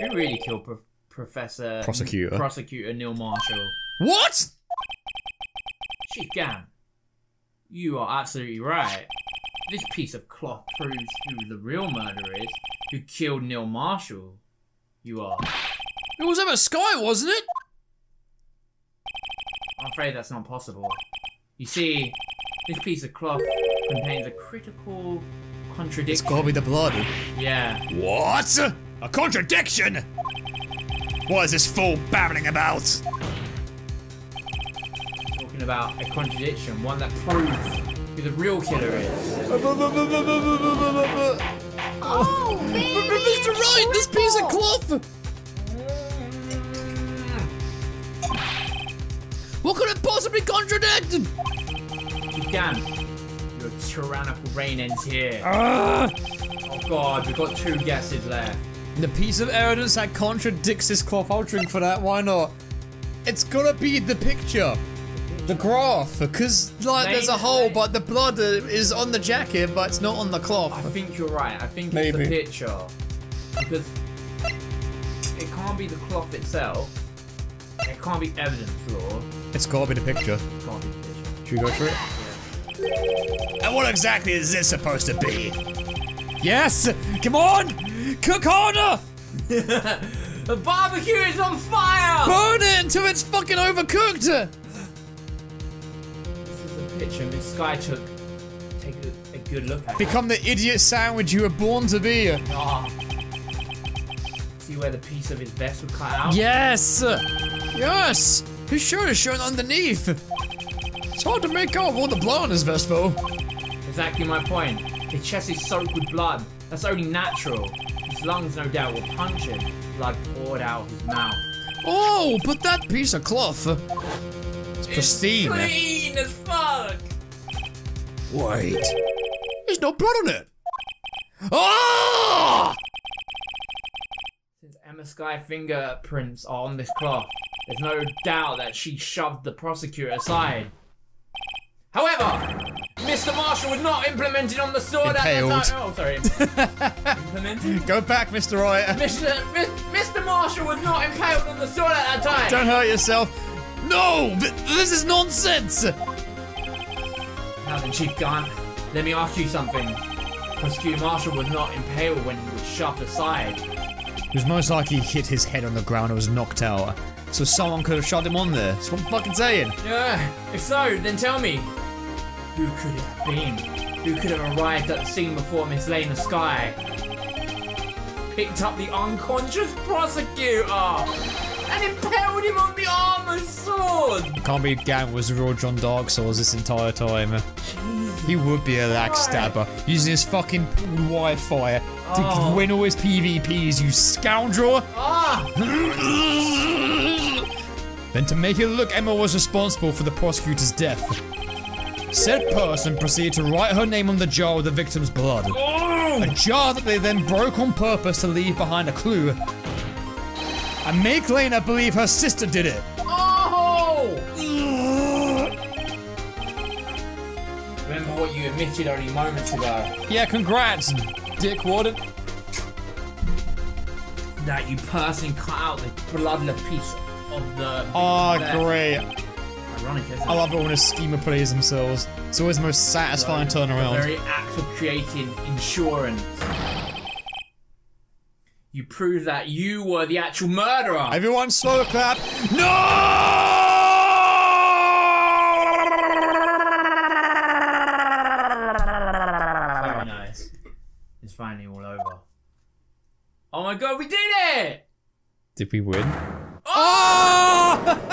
Who really killed Pro- Professor Prosecutor. Prosecutor Neil Marshall? What? Chief Gant, you are absolutely right. This piece of cloth proves who the real murderer is, who killed Neil Marshall. You are. It was Ema Skye, wasn't it? I'm afraid that's not possible. You see, this piece of cloth contains a critical contradiction. It's gotta be the blood. Yeah. What? A contradiction? What is this fool babbling about? talking about a contradiction, one that proves who the real killer is. Oh, baby. Mr. Wright, this piece of cloth! What could it possibly contradict? Gant, your tyrannical reign ends here. Ah! Oh god, we've got two guesses left. The piece of evidence that contradicts this cloth, I'll drink for that, why not? It's gotta be the picture. The graph, because like there's a Maybe- hole, but the blood uh, is on the jacket, but it's not on the cloth. I think you're right. I think Maybe. it's the picture. Because it can't be the cloth itself. It can't be evidence law. It's gotta be the picture. It can't be the picture. Should we go for it? And what exactly is this supposed to be? Yes! Come on! Cook harder! (laughs) The barbecue is on fire! Burn it until it's fucking overcooked! This is the picture Miss Skye took. Take a, a good look at it. Become the idiot sandwich you were born to be. Ah. See where the piece of his vest was cut out? Yes! Yes! His shirt is shown underneath. It's hard to make out all the blood on his vest, though. Exactly my point. His chest is soaked with blood. That's only natural. His lungs, no doubt, were punctured. Blood poured out of his mouth. Oh, but that piece of cloth. It's pristine. Clean as fuck! Wait. There's no blood on it. Oh! Since Ema Skye fingerprints are on this cloth, there's no doubt that she shoved the prosecutor aside. Marshall was not implemented on the sword Impaled. at the time. Oh, sorry. (laughs) implemented? Go back, Mr. Wright. Mr. Mr. Marshall was not impaled on the sword at that time. Don't hurt yourself. No! th- This is nonsense! Now then, Chief Gant, let me ask you something. Prosecutor Marshall was not impaled when he was shoved aside. It was most likely he hit his head on the ground and was knocked out. So someone could have shot him on there. That's what I'm fucking saying. Yeah, if so, then tell me, who could it have been? Who could have arrived at the scene before Miss Lana Skye? Picked up the unconscious prosecutor and impaled him on the armored sword! Can't be Gant was real John Dark Souls this entire time. He would be a lax stabber, using his fucking Wi-Fi to Oh. win all his PvPs, you scoundrel! Ah! Then to make it look Ema was responsible for the prosecutor's death. Said person proceeded to write her name on the jar with the victim's blood. A jar that they then broke on purpose to leave behind a clue. And make Lana believe her sister did it. Oh! Remember what you admitted only moments ago Yeah, congrats, Dick Warden. that you person cut out the bloodless piece of the. Oh, great. Ironic, isn't I love it when a schemer plays themselves. It's always the most satisfying The turnaround. very act of creating insurance. You prove that you were the actual murderer. Everyone slow clap. No! Very nice. It's finally all over. Oh my god, we did it! Did we win? Oh! (laughs)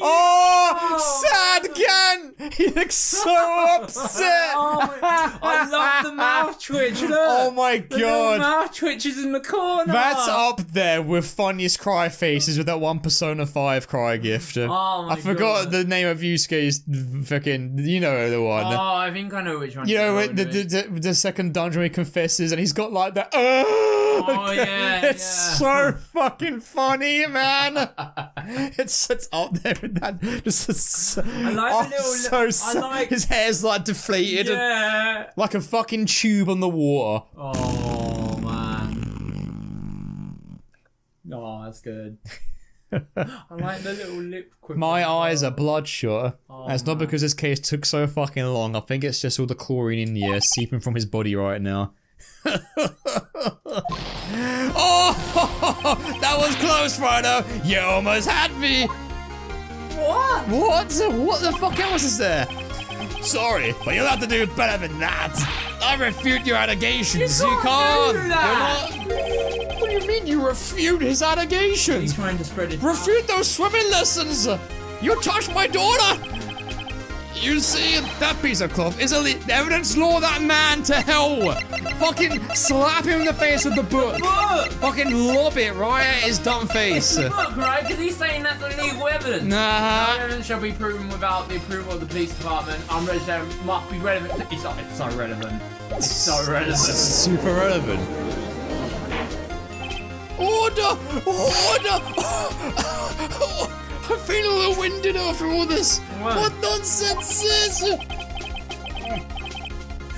oh! Sad Gant! He looks so upset! (laughs) Oh my, I love the mouth (laughs) twitch. Look. Oh my The god! mouth twitches in the corner. That's up there with funniest cry faces with that one Persona 5 cry gift. Oh my I forgot God. the name of Yusuke's fucking, you know the one. Oh, I think I know which one. You know, you're the, the, the, the second dungeon where he confesses and he's got like that. Oh, (laughs) yeah, It's yeah. so fucking funny, man. it's it's up there with (laughs) that. Just a, I like the oh, little- so I like- his hair's like deflated, Yeah. like a fucking tube on the water. Oh man. Oh, that's good. (laughs) I like the little lip quiver. My eyes are bloodshot. Oh, it's not because this case took so fucking long. I think it's just all the chlorine in the air seeping from his body right now. (laughs) oh, that was close, Frido. You almost had me. What? What? What the fuck else is there? Sorry, but you'll have to do better than that. I refute your allegations. You can't do that. You're not. What do you mean you refute his allegations? He's trying to spread it. Refute those swimming lessons! You touched my daughter! You see, that piece of cloth is a evidence law that man to hell! Fucking slap him in the face with the book! Look! Fucking lob it right at his dumb face! Look, right? Because he's saying that's illegal evidence. Nah. Evidence shall be proven without the approval of the police department. Unregistered must be relevant. To, it's, not, it's so relevant. It's so relevant. Super relevant. Order! Order! (laughs) I'm feeling a little winded after all this. What? What nonsense is this?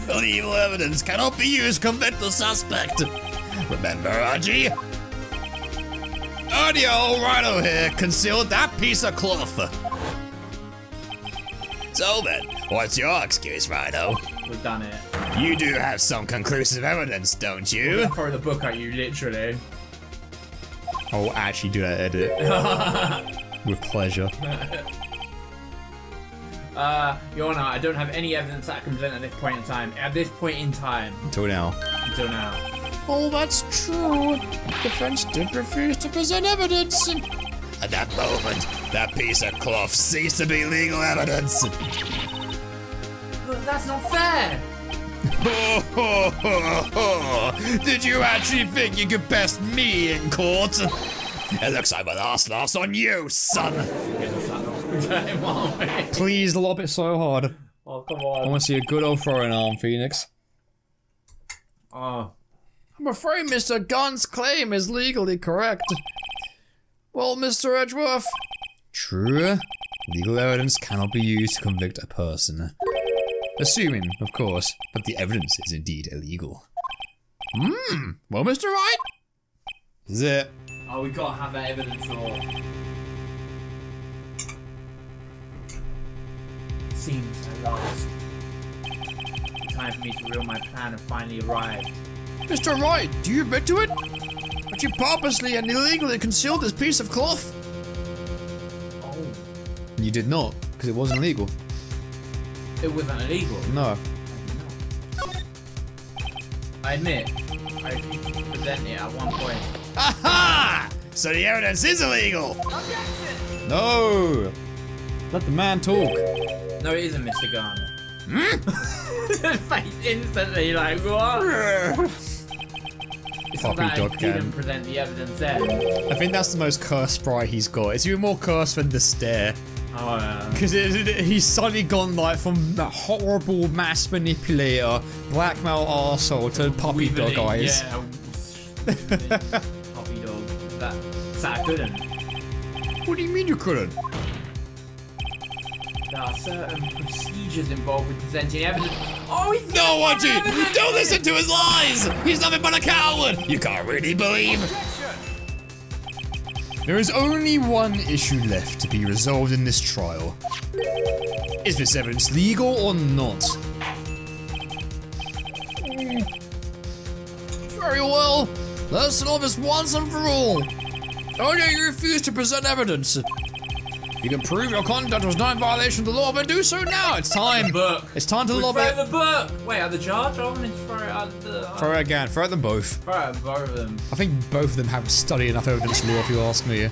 Illegal evidence cannot be used to convict the suspect. Remember, Archie? Audio Wrighto here concealed that piece of cloth. So then, what's your excuse, Wrighto? We've done it. You do have some conclusive evidence, don't you? gonna throw the book at you, literally. I'll actually do that edit. (laughs) With pleasure. (laughs) Uh, Your Honor, I don't have any evidence that I can present at this point in time. At this point in time, Until now. until now. Oh, that's true. The defense did refuse to present evidence. At that moment, that piece of cloth ceased to be legal evidence. But that's not fair. (laughs) Did you actually think you could best me in court? It looks like my last laugh's on you, son. Okay, well, wait. Please lob it so hard. Oh, come on. I want to see a good old throwing arm, Phoenix. Oh. I'm afraid Mr. Gant's claim is legally correct. Well, Mr. Edgeworth. True. Legal evidence cannot be used to convict a person. Assuming, of course, that the evidence is indeed illegal. Hmm. Well, Mr. Wright. Is it? Oh, we gotta have that evidence or. Seems at last. The time for me to reveal my plan have finally arrived. Mr. Wright, do you admit to it? That you purposely and illegally concealed this piece of cloth? Oh. You did not, because it wasn't legal. It wasn't illegal. No. I admit, I present it at one point. Aha! So the evidence is illegal. No. Let the man talk. No, it isn't, Mr. Gant. His face instantly like, what? It's not dog I didn't present the evidence then. I think that's the most cursed sprite he's got. It's even more cursed than the stare. Oh, yeah. Because he's suddenly gone like from that horrible mass manipulator, blackmail arsehole to puppy dog Weaveling, eyes. Yeah. (laughs) couldn't. What do you mean you couldn't? there are certain procedures involved with presenting evidence. Oh, he's No, Archie! evidence! Don't listen to his lies! He's nothing but a coward! You can't really believe. There is only one issue left to be resolved in this trial. Is this evidence legal or not? Hmm. Very well. Let's solve this once and for all. Oh yeah, you refuse to present evidence. You can prove your conduct was not in violation of the law, then do so now. It's time. Book. It's time to We lobby. throw the book. Wait, at the judge? I want to throw it at the. Throw it again. Throw at them both. Throw it at both of them. I think both of them haven't studied enough evidence law, if you ask me.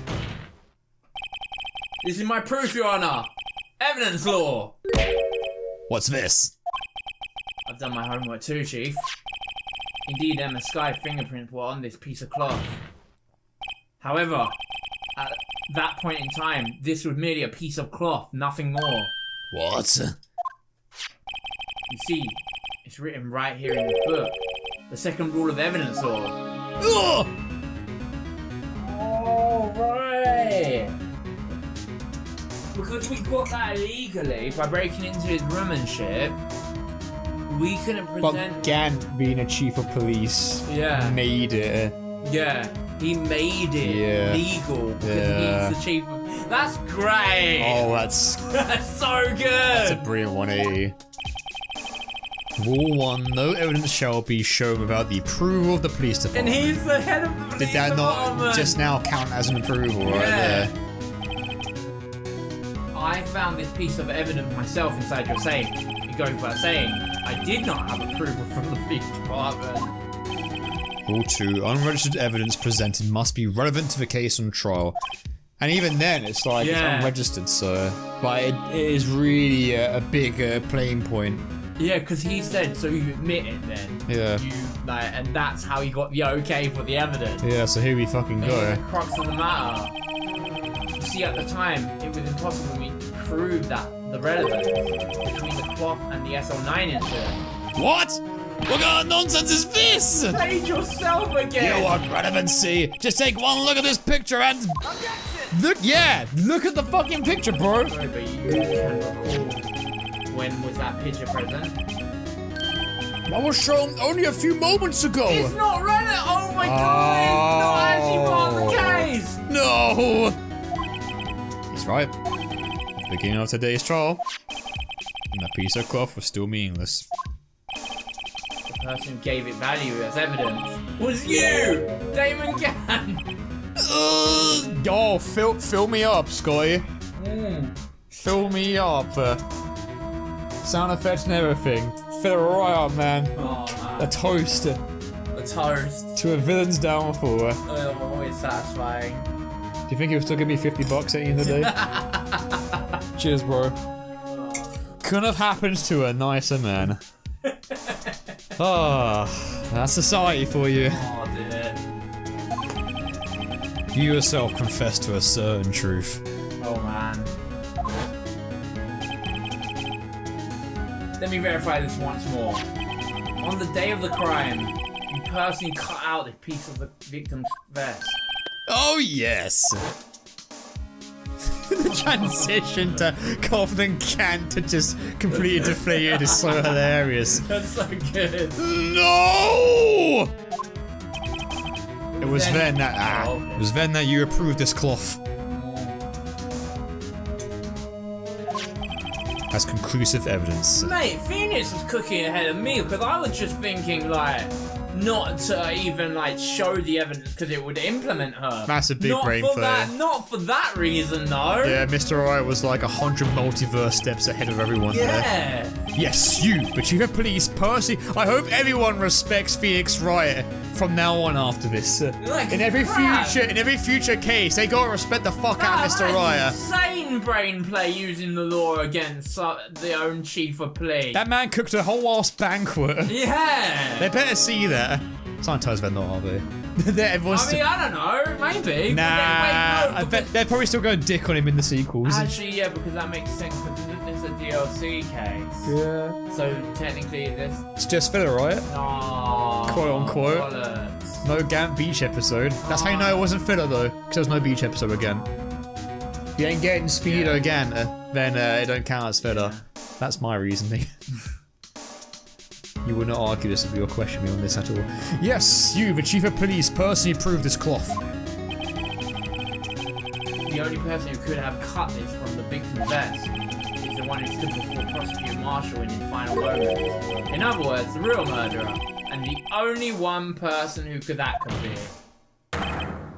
This is my proof, Your Honor. Evidence law. What's this? I've done my homework too, Chief. Indeed, Ema Skye fingerprints were on this piece of cloth. However, at that point in time, this was merely a piece of cloth, nothing more. What? You see, it's written right here in the book. The second rule of evidence law. Ugh! Oh, right. Because we got that illegally by breaking into his room and shit, we couldn't present. Gant, being a chief of police, Yeah. made it. Yeah, he made it Yeah. legal because Yeah. he's the chief of. That's great! Oh, that's (laughs) That's so good! that's a brilliant 180. Eh? Rule 1. No evidence shall be shown without the approval of the police department. and he's the head of the police department. Did that not just now count as an approval right there? I found this piece of evidence myself inside your safe. It goes without saying, I did not have approval from the police department. Rule 2. Unregistered evidence presented must be relevant to the case on trial. And even then, it's like Yeah. it's unregistered, so. But it, it is really a, a big uh, playing point. Yeah, because he said, so you admit it then. Yeah. You, like, and that's how he got the okay for the evidence. Yeah, so here we fucking And go. the crux of the matter. You see, at the time, it was impossible to prove that the relevance between the cloth and the SL9 incident. What? What kind of nonsense is this? Page yourself again. You want relevancy? Just take one look at this picture and. Look, yeah, look at the fucking picture, bro. Sorry, but you can recall when was that picture present? I was shown only a few moments ago. It's not relevant! Oh my god! It's not actually part of the Oh. case! No. He's right. Beginning of today's trial, and the piece of cloth was still meaningless. Person gave it value as evidence was you! Damon Gant! Ugh. (laughs) Oh, fill, fill me up, Scotty. Mm. Fill me up. Sound effects and everything. Fill it right up, man. Oh A man. toast to a villain's downfall. Oh, always satisfying. Do you think he'll still give me 50 bucks at the end of the day? (laughs) Cheers, bro. Couldn't have happened to a nicer man. (laughs) Ah, that's society for you. Oh. You yourself confess to a certain truth. Oh man. Let me verify this once more. On the day of the crime, you personally cut out a piece of the victim's vest. Oh, yes. (laughs) the transition to confident Gant to just completely deflated is so hilarious. (laughs) That's so good. No! It was Then- then that ah, Oh, okay. it was then that you approved this cloth as conclusive evidence. Mate, Phoenix was cooking ahead of me because I was just thinking like not to even like show the evidence because it would implement her. Massive big not brain for that. Not for that reason, though. Yeah, Mr. Wright was like a hundred multiverse steps ahead of everyone there. Yeah. Yes, you, the chief of police, Percy. I hope everyone respects Phoenix Wright from now on after this. Like in every crap. future, in every future case, they gotta respect the fuck out of Mr. that's Ryer. Brain play using the law against uh, the own chief of police. That man cooked a whole ass banquet. yeah. they better see that. Sometimes they're not, are they? (laughs) everyone's. I mean, I don't know. Maybe. nah, wait, I no, bet they're probably still going to dick on him in the sequels. Actually, yeah, because that makes sense because it's a DLC case. yeah. So technically, this. It's just filler, right? Oh, Quote, unquote. No Gant Beach episode. That's how you know it wasn't filler though, because there was no Beach episode again. If you ain't getting speedo again, uh, then uh, it don't count as fitter. That's my reasoning. (laughs) you would not argue this if you were questioning me on this at all. Yes, you, the chief of police, personally proved this cloth. The only person who could have cut this from the victim's vest is the one who stood before prosecutor Marshall in his final moments. In other words, the real murderer, and the only one person who could that could be.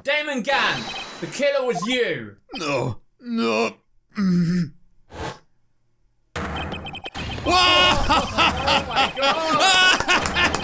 Damon Gant, the killer was you. No, no. Whoa! Oh my god!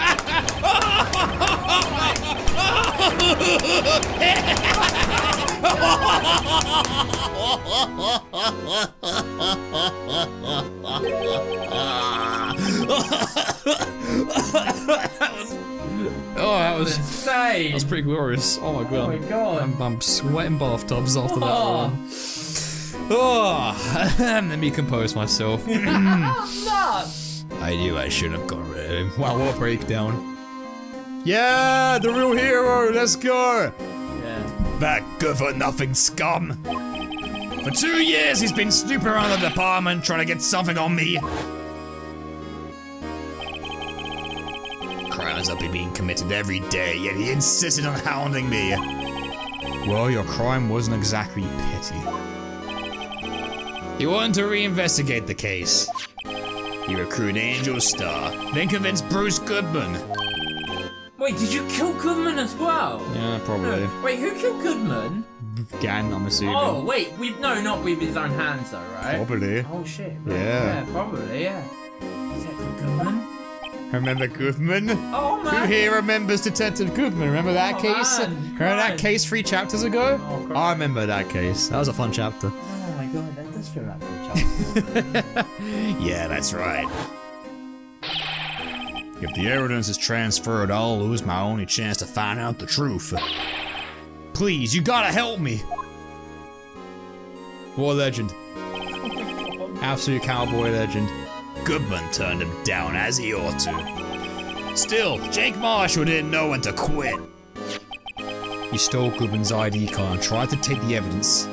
Oh, that was Insane! that's pretty glorious. Oh my god. Oh my god! I'm, I'm sweating bathtubs after that Oh. one. Oh, (laughs) let me compose myself. (laughs) Hmm. I knew I shouldn't have gone rid of him. Wow, what a breakdown. Yeah, the real hero, let's go! Yeah. That good for nothing scum! For two years he's been snooping around the department trying to get something on me. Crimes have been being committed every day, yet he insisted on hounding me. Well, your crime wasn't exactly petty. He wanted to reinvestigate the case. He recruited Angel Starr, then convinced Bruce Goodman. Wait, did you kill Goodman as well? Yeah, No, wait, who killed Goodman? Gant, I'm assuming. Oh, wait, we no, not with his own hands though, right? Probably. Oh shit. Yeah. Yeah, probably, yeah. Detective Goodman? Remember Goodman? Oh man! Who here remembers Detective Goodman? Remember that Oh, case? man, remember that case three chapters ago? Oh. I remember that case. That was a fun chapter. Does a. (laughs) Yeah, that's right. If the evidence is transferred, I'll lose my only chance to find out the truth. Please, you gotta help me. What a legend. Absolute cowboy legend. Goodman turned him down as he ought to. Still, Jake Marshall didn't know when to quit. He stole Goodman's ID card and tried to take the evidence.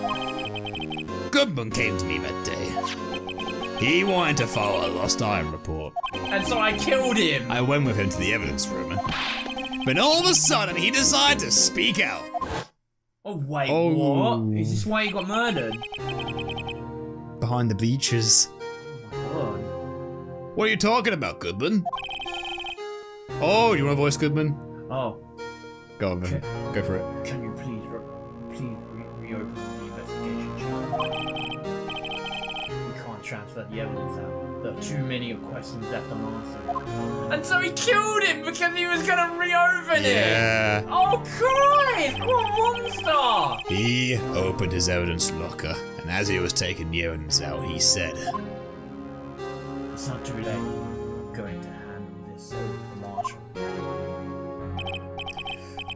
Goodman came to me that day. He wanted to file a lost iron report. and so I killed him. I went with him to the evidence room. But all of a sudden, he decided to speak out. Oh wait, Oh. what? Is this why he got murdered? Behind the bleachers. Oh What are you talking about, Goodman? Oh, you want to voice Goodman? Oh, Go on, then. Go for it. can you please, transfer the evidence out. There are too many questions left unanswered. And so he killed him because he was gonna reopen it. Yeah. Oh Christ! What a monster! He opened his evidence locker, and as he was taking the evidence out, he said, It's not too late. I'm going to handle this over for Marshall.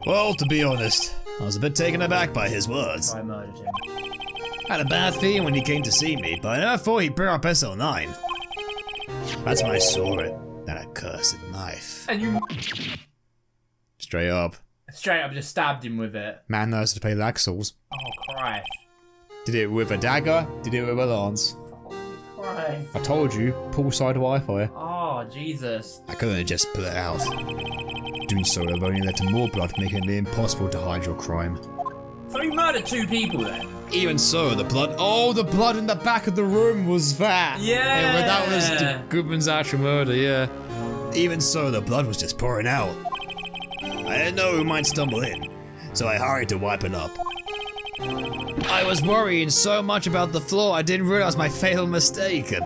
Well, to be honest, I was a bit taken aback by his words. I murdered him. I had a bad feeling when he came to see me, but I never thought he'd bring up SL9. That's when I saw it, that accursed knife. And you Straight up. straight up just stabbed him with it. Man knows to play Laxals. Oh Christ. Did it with a dagger, did it with a lance. Oh, Christ. I told you, poolside Wi-Fi. Oh Jesus. I couldn't have just put it out. Doing so would have only led to more blood, making it impossible to hide your crime. So he murdered two people then? Even so, the blood. Oh, the blood in the back of the room was that. Yeah. well, that was Goodman's actual murder. Yeah. Even so, the blood was just pouring out. I didn't know who might stumble in, so I hurried to wipe it up. I was worrying so much about the floor, I didn't realize my fatal mistake. And,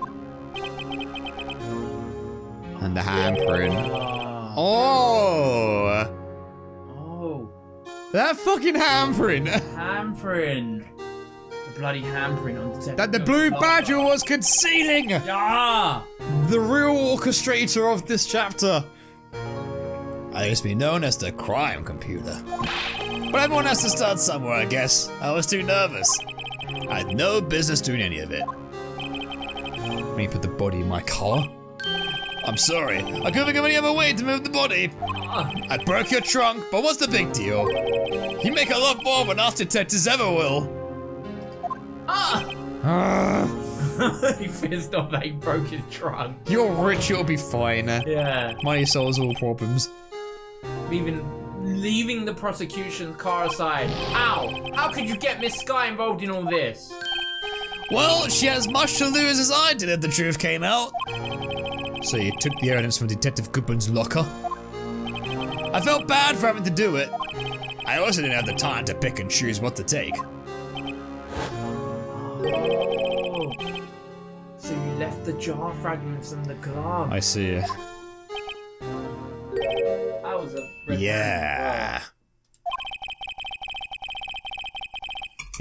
and the handprint. Oh. Oh, Oh. that fucking handprint. Handprint. The bloody handprint on Detective that the blue Goodman. badger was concealing. Ah! the real orchestrator of this chapter. I used to be known as the crime computer. But everyone has to start somewhere, I guess. I was too nervous. I had no business doing any of it. Let me put the body in my car. I'm sorry. I couldn't think of any other way to move the body. I broke your trunk, but what's the big deal? You make a lot more than us detectives ever will. Ah, (laughs) he pissed off that he broke his trunk. you're rich, you'll be fine. Yeah. Money solves all problems. Leaving leaving the prosecution's car aside. How? How could you get Miss Skye involved in all this? Well, she has much to lose as I did if the truth came out. So you took the evidence from Detective Goodman's locker? I felt bad for having to do it. I also didn't have the time to pick and choose what to take. Oh. So you left the jar fragments in the glove. I see. That was a Yeah.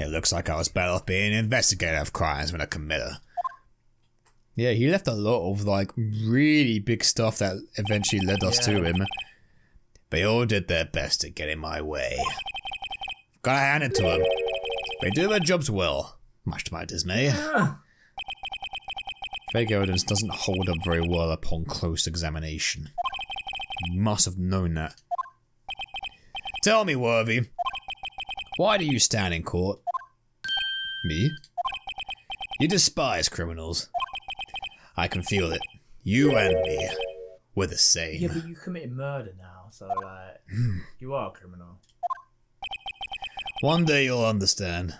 It looks like I was better off being an investigator of crimes than a committer. Yeah, he left a lot of like really big stuff that eventually led us to him. They all did their best to get in my way. Gotta hand it to them. They do their jobs well, much to my dismay. Fake evidence doesn't hold up very well upon close examination. You must have known that. Tell me, Worthy, why do you stand in court? Me? You despise criminals. I can feel it. You and me. We're the same. Yeah, but you committed murder now, so like hmm. you are a criminal. One day you'll understand.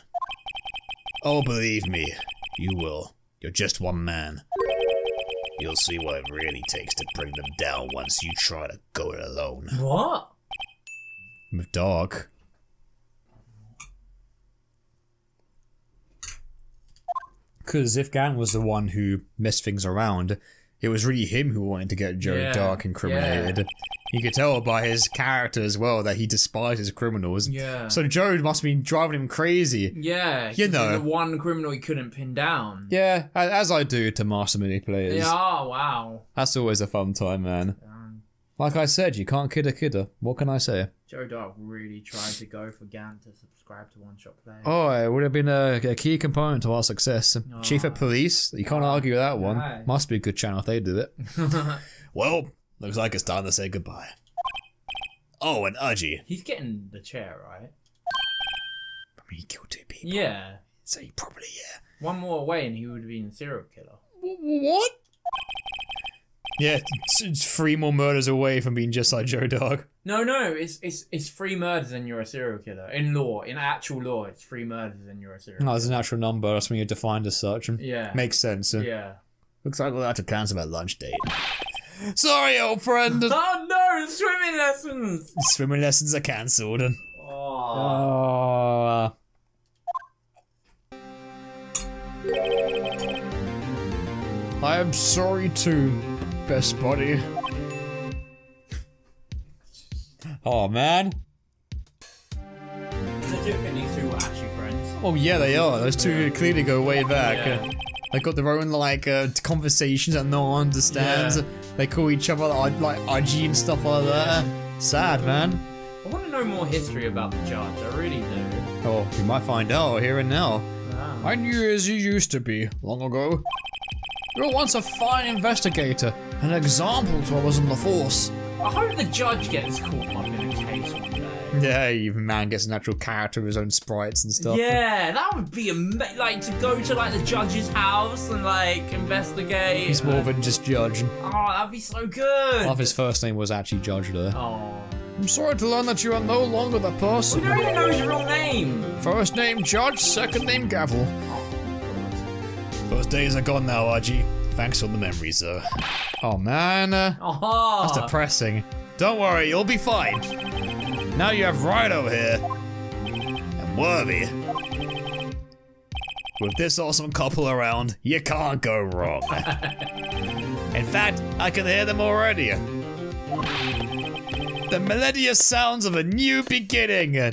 Oh, believe me, you will. You're just one man. You'll see what it really takes to bring them down once you try to go it alone. What? With dog. Because if Gant was the one who messed things around, it was really him who wanted to get Joe Yeah, Darke incriminated. You could tell by his character as well that he despises criminals. Yeah. So Joe must have been driving him crazy. Yeah, You know. the one criminal he couldn't pin down. Yeah, as I do to master manipulators. Yeah, oh, wow. That's always a fun time, man. Um, Like I said, you can't kid a kidder. What can I say? Joe Darke really tried to go for Gant to subscribe to One Shot Play. Oh, it would have been a, a key component to our success. Oh. Chief of Police, you can't oh, argue with that one. Must be a good channel if they did it. (laughs) well, looks like it's time to say goodbye. Oh, and Udgy. He's getting the chair, right? I mean, he killed two people. Yeah. So he probably, yeah. One more away and he would have been a serial killer. What? Yeah, it's, it's three more murders away from being just like Joe Dog. No, no, it's it's it's three murders and you're a serial killer. In law, in actual law, it's three murders and you're a serial No, it's a natural number. That's when you're defined as such. And Yeah. Makes sense. Yeah. Looks like we'll have to cancel that lunch date. Sorry, old friend. (laughs) Oh no, swimming lessons! Swimming lessons are cancelled. Oh. Oh. I am sorry too, best buddy. Oh man. I do think these two were actually friends. Oh yeah, they are. Those two clearly go way back. Yeah. They got their own like uh, conversations that no one understands. Yeah. They call each other like, like IG and stuff like that. Sad man. I want to know more history about the judge. I really do. Oh, we might find out here and now. Wow. I knew as you used to be, long ago. You were once a fine investigator, an example to others on the force. I hope the judge gets caught up in a case one day. Yeah, even man gets a natural character of his own sprites and stuff. Yeah, that would be ama- like to go to like the judge's house and like investigate. He's more than just Judge. Oh, that'd be so good. Half his first name was actually Judge there. Oh, I'm sorry to learn that you are no longer the we person. don't even know his real name. First name Judge, second name Gavel. Oh, Those days are gone now, RG. Thanks for the memories, though. Oh man, Oh, that's depressing. Don't worry, you'll be fine. Now you have Wrighto here. And Worthy. With this awesome couple around, you can't go wrong. (laughs) In fact, I can hear them already. The melodious sounds of a new beginning.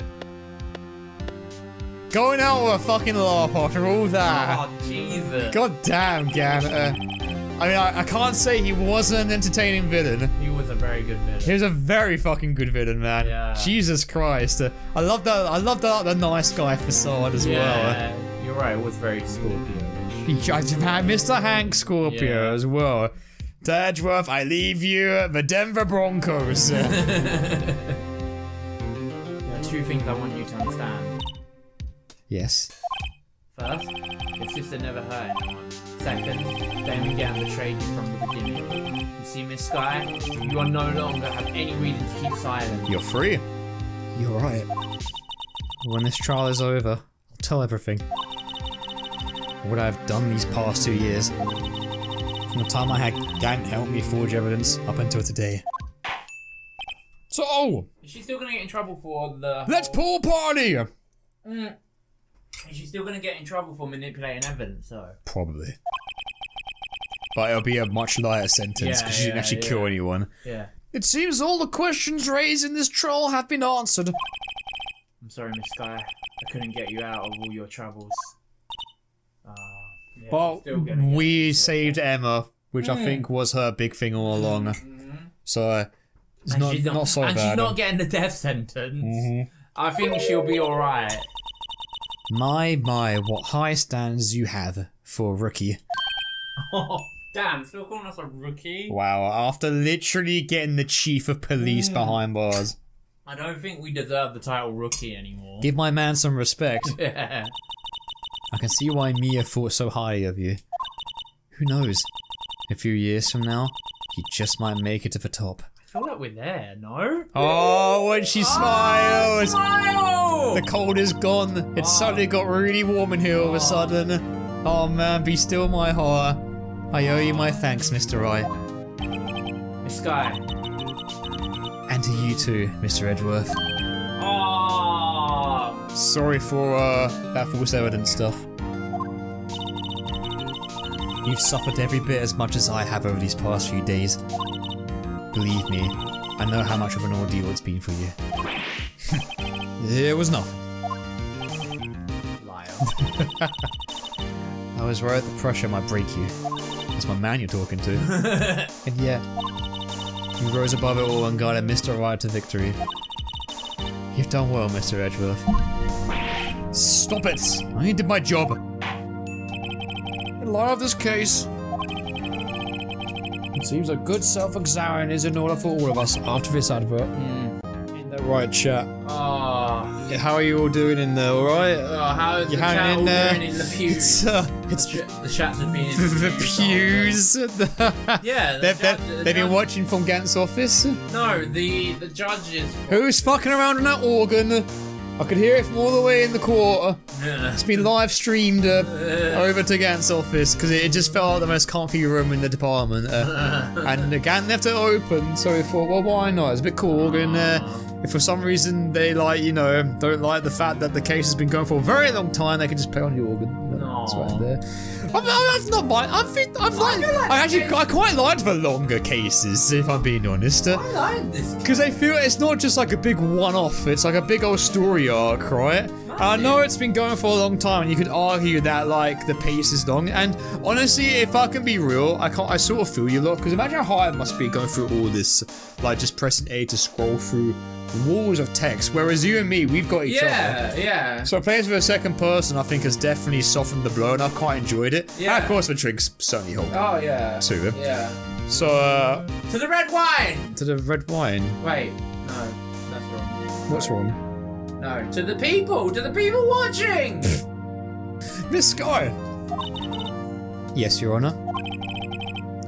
Going out with a fucking laugh after all that. oh Jesus. God damn, Gant. Uh, I mean, I, I can't say he wasn't an entertaining villain. He was a very good villain. He was a very fucking good villain, man. Yeah. Jesus Christ. Uh, I love that. I love that the nice guy facade as well. Yeah, you're right. It was very Scorpio. He tried to have Mr. Hank Scorpio Yeah. as well. To I leave you the Denver Broncos. Uh, (laughs) There are two things I want you to understand. Yes. First, your sister never hurt anyone. Second, Damon Gant betrayed you from the beginning. You see, Miss Skye, you are no longer have any reason to keep silent. You're free. You're right. When this trial is over, I'll tell everything. What I've done these past two years. From the time I had Gant help me forge evidence up until today. So, Is she still gonna get in trouble for the? let's whole- pool party! Mm. Is she still gonna get in trouble for manipulating evidence? though? Probably. But it'll be a much lighter sentence Yeah, because she didn't yeah, actually yeah. kill anyone. yeah. It seems all the questions raised in this trial have been answered. I'm sorry, Miss Skye. I couldn't get you out of all your troubles. Uh, yeah, Well, she's still gonna get we in saved Ema, which I think was her big thing all along. Mhm. So uh, it's And not, she's not, so and bad. she's not getting the death sentence. Mhm. I think she'll be alright. My, my, what high standards you have for a rookie. Oh, damn, still calling us a rookie? Wow, after literally getting the chief of police behind bars. I don't think we deserve the title rookie anymore. Give my man some respect. (laughs) Yeah. I can see why Mia thought so highly of you. Who knows? A few years from now, you just might make it to the top. I feel like we're there, no? Oh, when she ah, smiles! Smile! The cold is gone. It ah. suddenly got really warm in here all of a ah. sudden. Oh man, be still my heart. I owe you my thanks, Mr. Wright. Miss Skye. And to you too, Mr. Edgeworth. Oh, Sorry for uh, that false evidence stuff. You've suffered every bit as much as I have over these past few days. Believe me, I know how much of an ordeal it's been for you. (laughs) it was nothing. liar. (laughs) I was worried the pressure might break you. That's my man you're talking to. (laughs) and yet, you rose above it all and guided Mr. Wright to victory. You've done well, Mr. Edgeworth. Stop it! I did my job. In light of this case, seems a good self-examine is in order for all of us after this advert. Hmm. In the right chat. Oh, How are you all doing in there, alright? oh how is You the hanging chat in all there? doing in the pews? It's, uh, it's the, the chats have been in the pews. (laughs) Yeah, the they've, judge- they've, the they've been watching from Gant's office. No, the the judges. Who's fucking around in that organ? I could hear it from all the way in the quarter. It's been live streamed uh, over to Gant's office because it just felt like the most comfy room in the department. Uh, (laughs) and Gant left it open, so we thought, well, why not? It's a bit cool organ. Uh, if for some reason they like, you know, don't like the fact that the case has been going for a very long time, they can just play on the organ. It's right there. Oh, I'm, I'm not mind. I think I've like, I actually I quite liked the longer cases, if I'm being honest. I like this. because I feel it's not just like a big one-off; it's like a big old story arc, right? I know it's been going for a long time, and you could argue that like the pace is long. And honestly, if I can be real, I can't. I sort of feel you lot because imagine how hard it must be going through all this, like just pressing A to scroll through walls of text. Whereas you and me, we've got each other. Yeah, yeah. So playing with a second person, I think, has definitely softened the blow, and I've quite enjoyed it. Yeah. And of course, the drinks certainly help Oh yeah. too. Yeah. So, uh, To the red wine. to the red wine. Wait, no, that's wrong. What's wrong? No, to the people, to the people watching. (laughs) Miss Sky! Yes, Your Honor.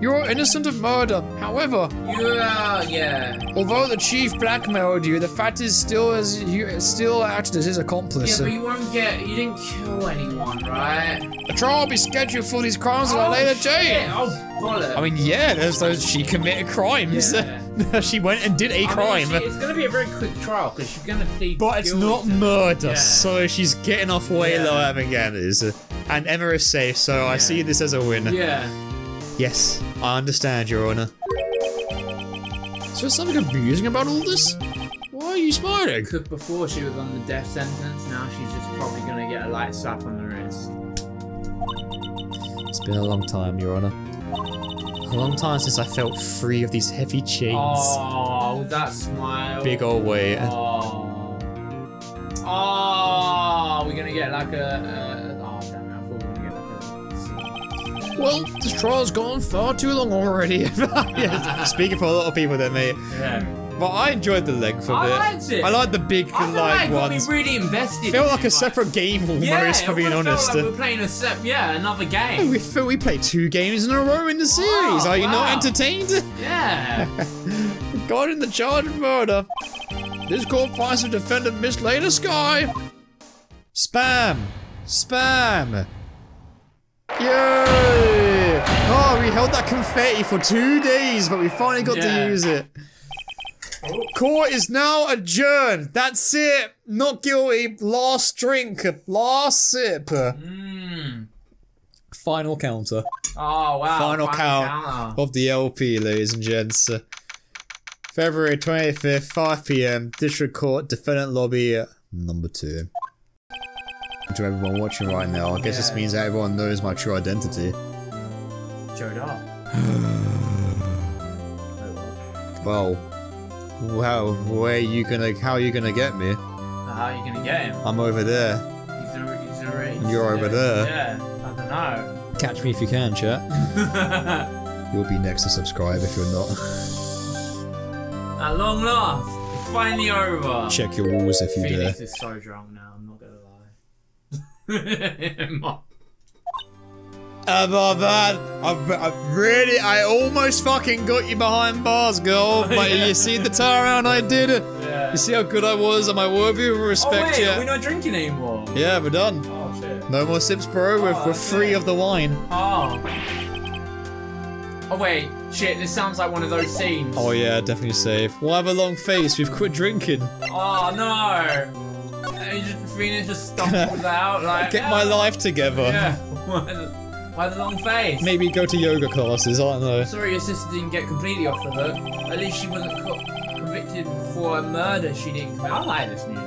You're innocent of murder. However, yeah, yeah. although the chief blackmailed you, the fact is still as you still acted as his accomplice. Yeah, but you won't get. You didn't kill anyone, right? a trial will be scheduled for these crimes at a oh, later shit. date. Oh, bollocks. I mean, yeah, there's those. She committed crimes. Yeah. (laughs) she went and did a I mean, crime. she- it's gonna be a very quick trial because she's gonna plead. But it's guilty not murder, Yeah. so she's getting off way Yeah. lower than ganis. And Ema is safe, so I see this as a win. Yeah. Yes, I understand, Your Honor. Is there something amusing about all this? Why are you smiling? Because before she was on the death sentence, now she's just probably gonna get a light slap on the wrist. It's been a long time, Your Honor. A long time since I felt free of these heavy chains. Oh, that smile. Big old weight. Oh. Oh, we're gonna get like a. a Well, this trial's gone far too long already. (laughs) Yeah, Speaking for a lot of people there, mate. Yeah. but I enjoyed the length of I it. liked it. I liked the big I feel like like it got me really invested. Felt like a separate game almost, yeah, for being it almost honest. Felt like we're playing a set, yeah, another game. we feel we played two games in a row in the series. Oh, Are you not entertained? (laughs) Yeah. God in the charge of murder. This court finds the defendant Miss Lana Skye. Spam. Spam. Yay! Oh, we held that confetti for two days, but we finally got Yeah. to use it. Court is now adjourned. That's it. Not guilty. Last drink. Last sip. Mm. Final counter Oh wow. final count counter. of the LP, ladies and gents. February 25th, 5 pm, District Court, Defendant Lobby, number 2. To everyone watching right now, I guess this Yeah. means that everyone knows my true identity. Showed (sighs) up. Well, wow, where you gonna, how are you gonna get me? How are you gonna get him? I'm over there. He's a, he's a race. You're over there. Yeah. I don't know. Catch me if you can, chat. (laughs) You'll be next to subscribe if you're not. At long last, it's finally over. Check your walls if you dare. Phoenix is so drunk now. I'm not gonna lie. About that, I've, I've really, I almost fucking got you behind bars, girl. (laughs) But Yeah. you see the turnaround I did? yeah. You see how good I was? Am I worthy of respect Oh wait, we're not drinking anymore. Yeah, we're done. Oh shit. No more sips, bro. We're, Oh, we're free of the wine. Oh. Oh wait, shit. This sounds like one of those scenes. Oh yeah, definitely safe. Why have a long face? We've quit drinking. Oh no! And just, Phoenix just (laughs) stumbles out like. Get my "Ah." life together. Yeah. (laughs) Why the, long face? Maybe go to yoga classes. I don't know. Sorry, your sister didn't get completely off the hook. At least she wasn't co- convicted for a murder she didn't commit. I like this music.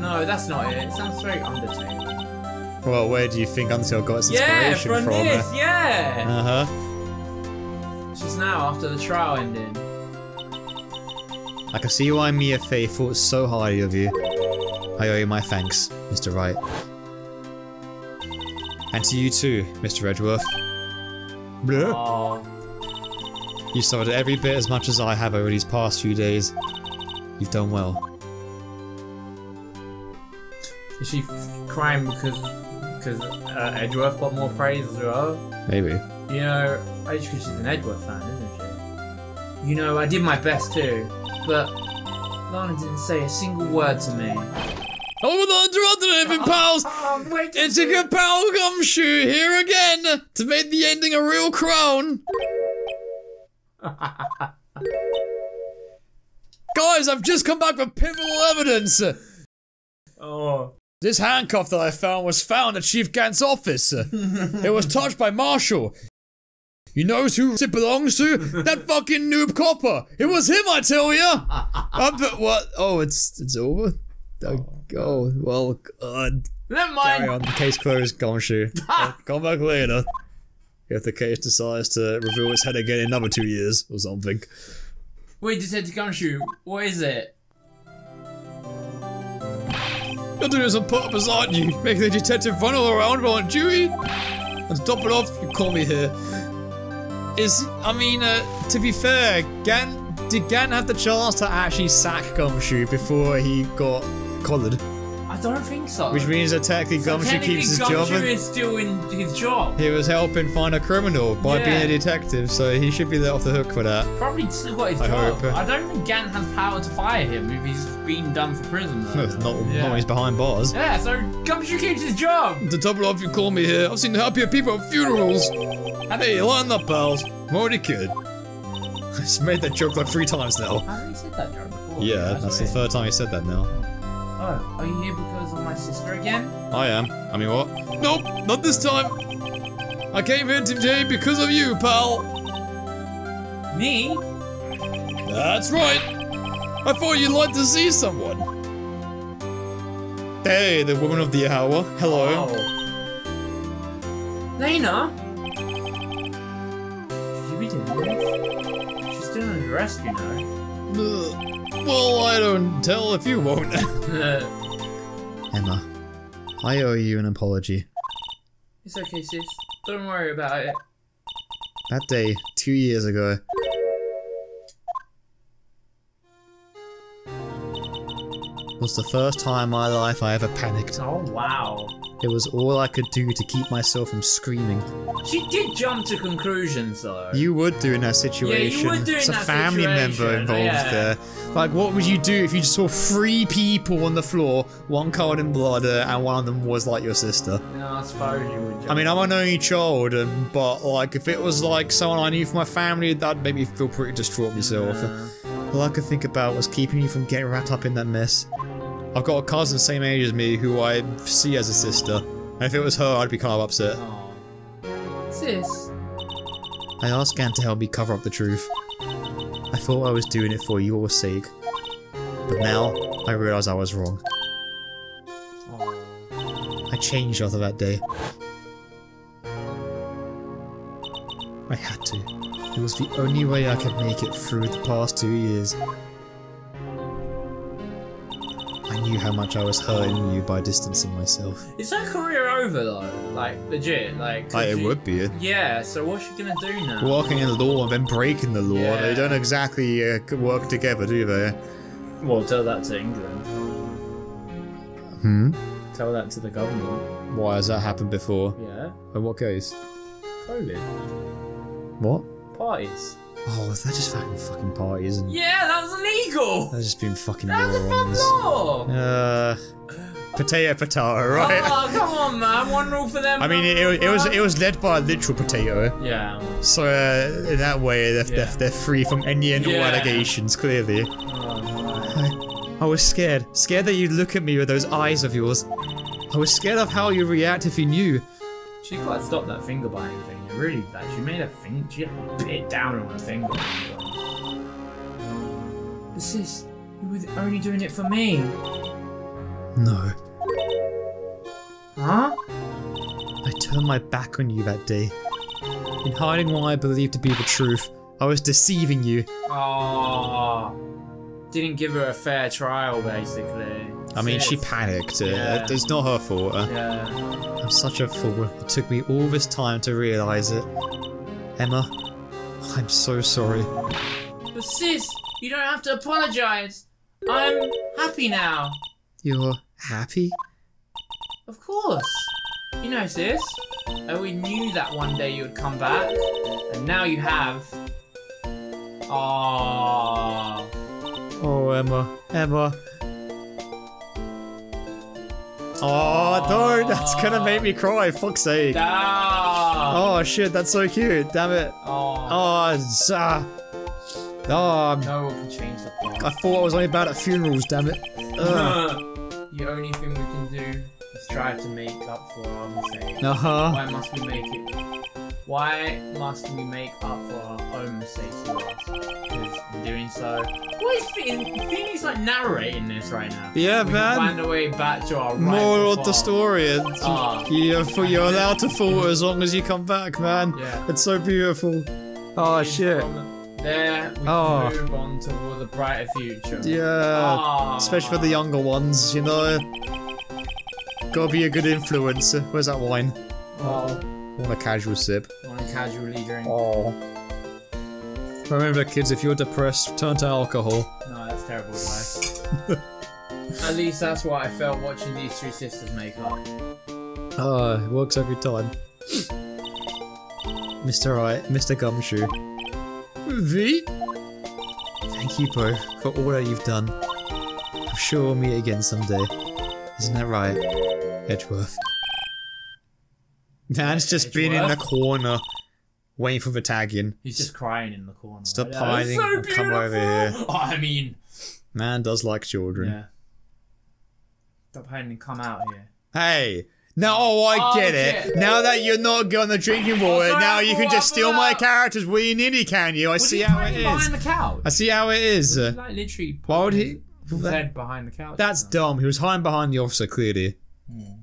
No, that's not it. It sounds very Undertale. Well, where do you think Until got its Yeah, inspiration from from? this, yeah. Uh huh. Just now after the trial ended. I can see why Mia Fey thought so highly of you. I owe you my thanks, Mr. Wright. And to you too, Mr. Edgeworth. Bleh. Oh, You suffered every bit as much as I have over these past few days. You've done well. is she crying because because uh, Edgeworth got more praise as well? Maybe. You know, I just because she's an Edgeworth fan, isn't she? You know, I did my best too, but Lana didn't say a single word to me. Oh, not interrupting anything, pals! Oh, wait, It's a good pal gumshoe here again to make the ending a real crown. (laughs) Guys, I've just come back with pivotal evidence. oh, This handcuff that I found was found at Chief Gant's office. (laughs) it was touched by Marshall. You knows who it belongs to? That (laughs) fucking noob copper. It was him, I tell ya. I bet what? Oh, it's it's over. Oh, oh well, God. never Carry mind. on. Case closed. Gumshoe. (laughs) I'll come back later. If the case decides to reveal its head again in another two years or something. Wait, Detective Gumshoe, what is it? You're doing some put up aren't you? Making the detective run all around while on duty? And to top it off, you call me here. Is, I mean, uh, to be fair, Gant, did Gant have the chance to actually sack Gumshoe before he got collared? I don't think so. Which means that technically So Gumshoe keeps his Gumshoe job. and is still in his job. He was helping find a criminal by Yeah. being a detective, so he should be let off the hook for that. Probably still got his I job. hope. Eh? I don't think Gant has power to fire him if he's been done for prison. Though. not, not yeah. when he's behind bars. yeah, so Gumshoe keeps his job. To top it off, you call me here. I've seen happier people at funerals. Hey, lighten up, pals. I'm already kid. I've (laughs) made that joke like three times now. I already said that joke before. Yeah, that's the third time you said that now. Oh, are you here because of my sister again? I am. I mean, what? Nope, not this time. I came here today because of you, pal. Me? That's right. I thought you'd like to see someone. Hey, the woman of the hour. Hello. Oh. Lena? Should you be doing this? She's still under arrest, you know. Uh, well, I don't tell if you won't. (laughs) (laughs) Ema, I owe you an apology. it's okay, sis. Don't worry about it. That day, two years ago, was the first time in my life I ever panicked. Oh wow. It was all I could do to keep myself from screaming. She did jump to conclusions though. You would do in that situation. Yeah, you would do in There's a that family member involved yeah. there. Like, what would you do if you just saw three people on the floor, one covered in blood, uh, and one of them was like your sister? No, I suppose you would. I mean, I'm an only child, and, but like, if it was like someone I knew from my family, that'd make me feel pretty distraught myself. All I could think about was keeping you from getting wrapped up in that mess. I've got a cousin the same age as me who I see as a sister, and if it was her, I'd be kind of upset. Aw. Sis. I asked Gant to help me cover up the truth. I thought I was doing it for your sake, but now I realize I was wrong. I changed after that day. I had to. It was the only way I could make it through the past two years. I knew how much I was hurting you by distancing myself. Is her career over though? Like legit? Like. could it she- would be. Yeah. So what's she gonna do now? Walking in the law and then breaking the law, they don't exactly uh, work together, do they? Well, tell that to England. Hmm? Tell that to the government. Why has that happened before? Yeah. And what case? COVID. What? Parties. Oh, they're just fucking fucking parties and Yeah, that was illegal. they're just being fucking That was morons. above law. Uh, potato, potato, right? Oh, come on, man. One rule for them. I mean, it, it, it was it was led by a literal potato, Yeah. so uh, in that way they're, Yeah. they're, they're free from any and all Yeah. allegations. Clearly, Oh. I, I was scared, scared that you'd look at me with those eyes of yours. I was scared of how you'd react if you knew. She quite stopped that finger biting thing. Really bad. She made a finger. She bit down on her finger. But sis, you were only doing it for me. No, Huh? I turned my back on you that day. In hiding what I believed to be the truth, I was deceiving you. Oh. Didn't give her a fair trial, basically. I mean, she panicked. Uh, Yeah. It's not her fault. Uh, Yeah. I'm such a fool. It took me all this time to realize it. Ema, I'm so sorry. But sis, you don't have to apologize. I'm happy now. You're happy? Of course. You know, sis, I always knew that one day you would come back, and now you have. Aww. Oh, Ema. Ema. Oh, don't! That's gonna make me cry, fuck's sake. Oh shit, that's so cute, damn it. Oh. Oh, zah. Oh, No one can change the plot. I thought I was only bad at funerals, damn it. (laughs) The only thing we can do is try to make up for our mistake. Uh-huh. Why must we make it? Why must we make up for our own mistakes, you ask? Because in doing so, what is Finn? Finn is like narrating this right now. Yeah, we man. Find a way back to our Moral rightful of the story. It's, Ah. you're, you're allowed to fall as long as you come back, man. Yeah. It's so beautiful. Oh shit. From there, we Oh. can move on towards a brighter future. Yeah. Ah. Especially for the younger ones, you know. Gotta be a good influencer. Where's that wine? Oh, Want a casual sip. want to casually drink? Oh. Remember, kids, if you're depressed, turn to alcohol. No, that's terrible advice. (laughs) At least that's what I felt watching these three sisters make up. Ah, it works every time. Mr. Wright, Mr. Gumshoe. V? Thank you both for all that you've done. I'm sure we'll meet again someday. Isn't that right, Edgeworth? Man's just been in the corner, waiting for the tag in. He's just crying in the corner. Stop Like, hiding so and come over here." Oh, (laughs) I mean, Man does like children. yeah. Stop hiding and come out here. Hey! Now, oh, I Oh, get it. Now that you're not going the drinking oh, water, sorry, now you can just steal my characters willy-nilly, can you? I Was see how it is. behind the couch? I see how it is. Was he, like literally. Why would he- head behind the couch. That's dumb. He was hiding behind the officer, clearly. Hmm.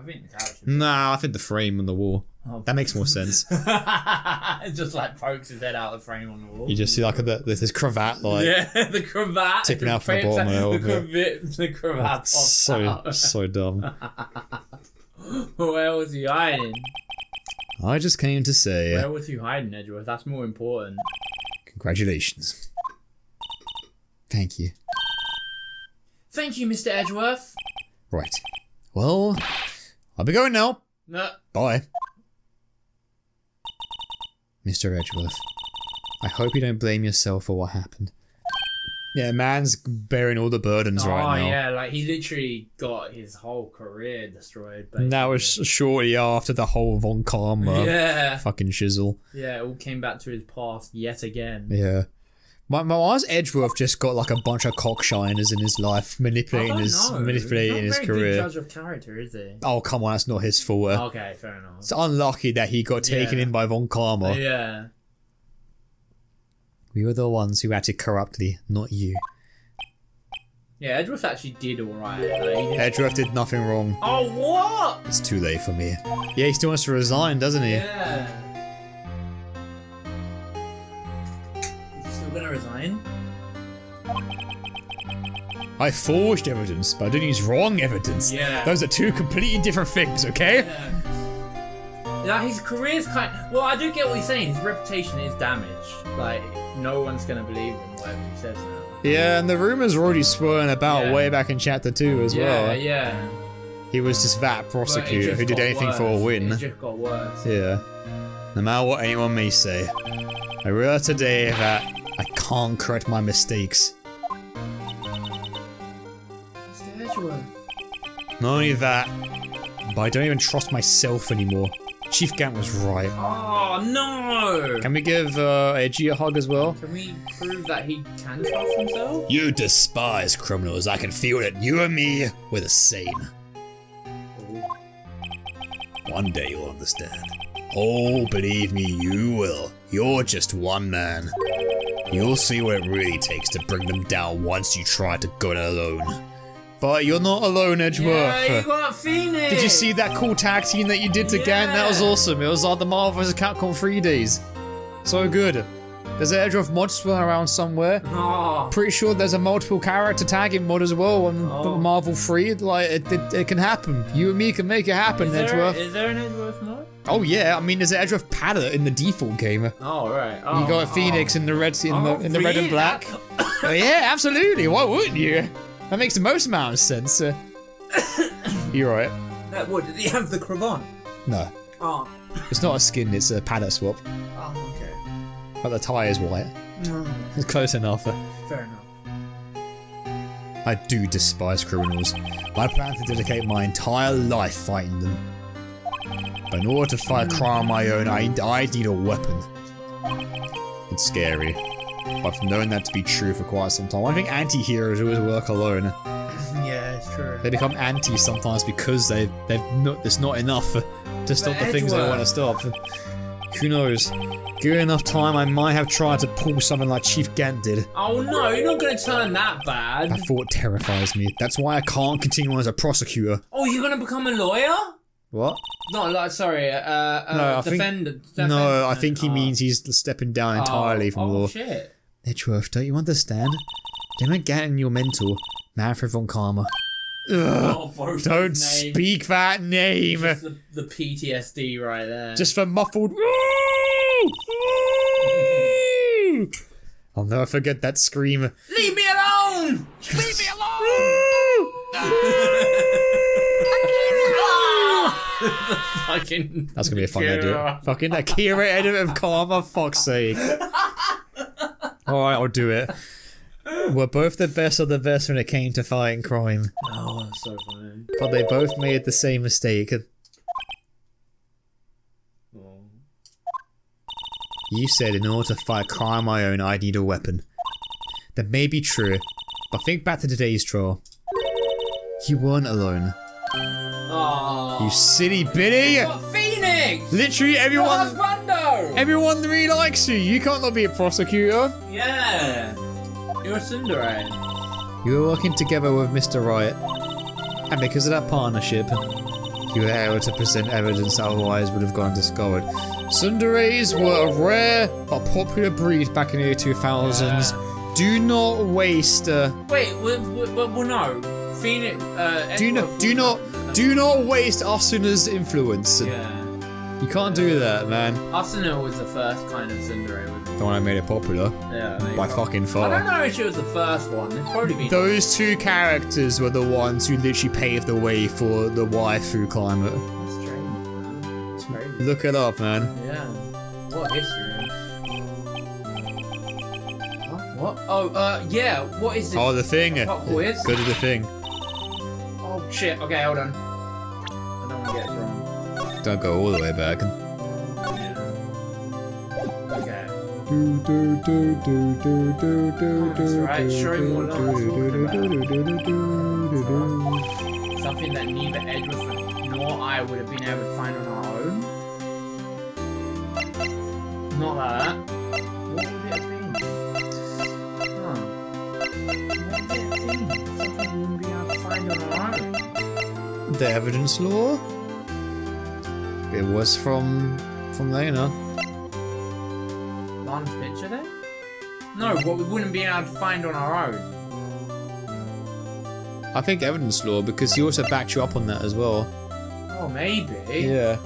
I think the couch. Nah, I think the frame on the wall. Oh. That makes more sense. it (laughs) just like pokes his head out of the frame on the wall. You just see like the, there's his cravat, like yeah, (laughs) the cravat Tipping out from the bottom out- of The, cravat, the cravat pops so out. so dumb. (laughs) Where was he hiding? I just came to say uh, Where was he hiding, Edgeworth? That's more important. congratulations. Thank you. Thank you, Mr. Edgeworth. Right. Well, I'll be going now. No. Bye. Mr. Edgeworth, I hope you don't blame yourself for what happened. Yeah, man's bearing all the burdens oh right now. Oh yeah, like he literally got his whole career destroyed. And that was shortly after the whole Von Karma (laughs) yeah, fucking shizzle. yeah. It all came back to his past yet again. Yeah. My, my why's Edgeworth just got like a bunch of cockshiners in his life, manipulating his know. manipulating his career. Judge of character, is he? Oh come on, that's not his fault. Okay, fair enough. It's unlucky that he got taken Yeah. in by Von Karma. Yeah. We were the ones who acted corruptly, not you. Yeah, Edgeworth actually did alright. Like, Edgeworth did nothing wrong. Oh, what? It's too late for me. Yeah, he still wants to resign, doesn't he? Yeah. Gonna resign? I forged evidence, but I didn't use wrong evidence. Yeah. Those are two completely different things, okay? Yeah. Yeah, his career's kind. Well, I do get what he's saying. His reputation is damaged. Like, no one's gonna believe him whatever he says now. Yeah, and the rumors were already swirling about Yeah. way back in chapter 2 as yeah, well. yeah. yeah. He was just that prosecutor just who did anything for a win. It just got worse. Yeah. No matter what anyone may say, I realized today that I can't correct my mistakes. Not only that, but I don't even trust myself anymore. Chief Gant was right. Oh no! Can we give uh, Edgy a hug as well? Can we prove that he can trust himself? You despise criminals. I can feel it. You and me, we're the same. One day you'll understand. Oh, believe me, you will. You're just one man. You'll see what it really takes to bring them down once you try to go it alone. But you're not alone, Edgeworth. Yeah, you got Phoenix. Did you see that cool tag team that you did to Gant? That was awesome. It was like the Marvel vs. Capcom 3 days. So good. There's an Edgeworth mod swirling around somewhere. Oh, Pretty sure there's a multiple character tagging mod as well on Oh. Marvel 3. Like, it, it, it can happen. You and me can make it happen, is there, Edgeworth. is there an Edgeworth mod? Oh, yeah. I mean, there's an Edgeworth palette in the default game. Oh right. Oh, You got a Phoenix in the red in the, Oh, in the red and black. Oh, yeah, absolutely. Why wouldn't you? That makes the most amount of sense. Uh, (coughs) you're right. That would. Did he have the cravat? No, Oh. it's not a skin. It's a palette swap. Oh, okay. But the tie is white. No, It's (laughs) close enough. fair enough. I do despise criminals. I plan to dedicate my entire life fighting them. But in order to fight crime on my own, I, I need a weapon. It's scary. But I've known that to be true for quite some time. I think anti-heroes always work alone. (laughs) Yeah, it's true. They become anti sometimes because they they've not there's not enough to stop the things they want to stop. Who knows? Given enough time, I might have tried to pull something like Chief Gant did. Oh no, you're not gonna turn that bad. That thought terrifies me. That's why I can't continue on as a prosecutor. Oh, you're gonna become a lawyer? What? Not like sorry, uh, uh, No, I think- defendant. No, I think he Oh. means he's stepping down entirely oh, from oh, law. shit. Edgeworth, don't you understand? Don't get in your mentor, Manfred von Karma. Ugh, Oh, don't speak that name. Just the, the PTSD right there. Just for muffled. I'll never forget that scream. leave me alone. Leave me alone! (laughs) Fucking. That's gonna be a fun Akira. edit. Fucking Akira edit of Karma, fuck's sake. Alright, I'll do it. We're both the best of the best when it came to fighting crime, Oh, that's so funny. but they both made the same mistake. You said in order to fight crime on my own, I'd need a weapon. That may be true, but think back to today's trial. You weren't alone. Oh. You silly bitty! got Phoenix. Literally everyone, everyone really likes you. You can't not be a prosecutor. yeah. You're a Cinderella. You were working together with Mr. Wright, and because of that partnership, you were able to present evidence that otherwise would have gone discovered. Sundays were a rare but popular breed back in the early 2000s. Do not waste. Uh, Wait, well, well, well no. Phoenix. Uh, do not. Do not. Do not waste Asuna's influence. Yeah. You can't do that, man. Arsenal was the first kind of Cinderella. The one I made it popular. Yeah, By go. fucking I don't know if she was the first one. It'd probably be. Those two characters were the ones who literally paved the way for the waifu climate. That's strange, man. It's crazy. Look it up, man. Yeah. What history? What? Oh, uh, yeah. What is this? Oh, the thing. Pop quiz? Go to the thing. Oh shit. Okay, hold on. Get it wrong. Don't go all the way back. Yeah. Okay. That's right, show him what I'm Something that neither Edward nor I would have been able to find on our own. Not that. What would it have been? Huh. What would it have been? Something we wouldn't be able to find on our own. The evidence law? It was from from Lena. Lana's picture there? No, what we wouldn't be able to find on our own. I think evidence law because he also backed you up on that as well. Oh, maybe. Yeah.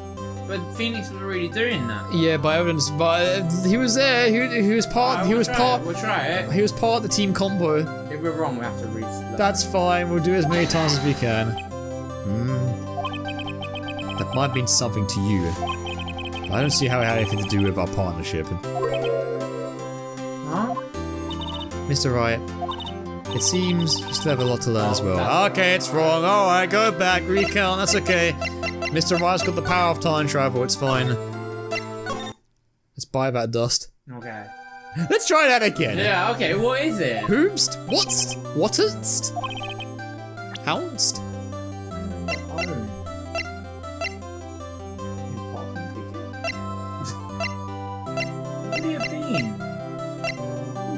But Phoenix was already doing that. Yeah, by evidence, but uh, he was there. He, he was part. Alright, he we'll was try part. It. We'll try it. He was part of the team combo. If we're wrong, we have to reset. That's fine. We'll do as many times as we can. Hmm. That might mean something to you. I don't see how it had anything to do with our partnership. Huh? Mr. Wright, it seems you still have a lot to learn as well. Okay, it's wrong. Alright, go back, recount, that's okay. Mr. Wright's got the power of time travel, it's fine. Let's buy that dust. Okay. Let's try that again. Yeah, okay, what is it? Whomst? What's? What'st? Houndst?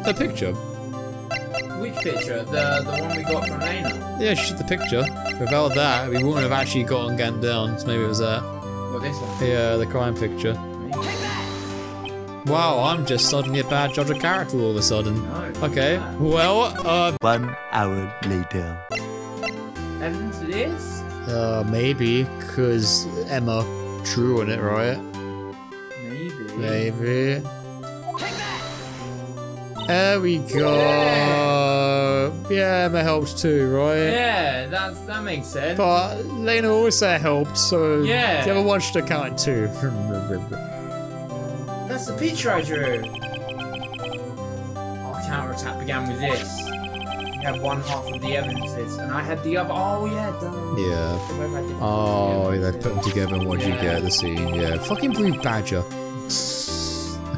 The picture. Which picture? The the one we got from Lena? Yeah, she took the picture. Without that, we wouldn't have actually gotten gunned down. So maybe it was that. Well, this one. Yeah, the crime picture. Wow, I'm just suddenly a bad judge of character all of a sudden. No. Okay, Yeah. well, uh, One hour later. Evidence it is? uh, maybe, because Ema drew on it, right? Maybe. Maybe. There we go. Yeah, Ema helps too, right? Yeah, that's that makes sense. But Lena also helped, so Yeah. the other one should have counted too. That's the picture I drew. Oh, Our counterattack began with this. You had one half of the evidences, and I had the other. Oh yeah, done. yeah. Oh, the they put them together and what would you get the scene? Yeah. Fucking Blue Badger.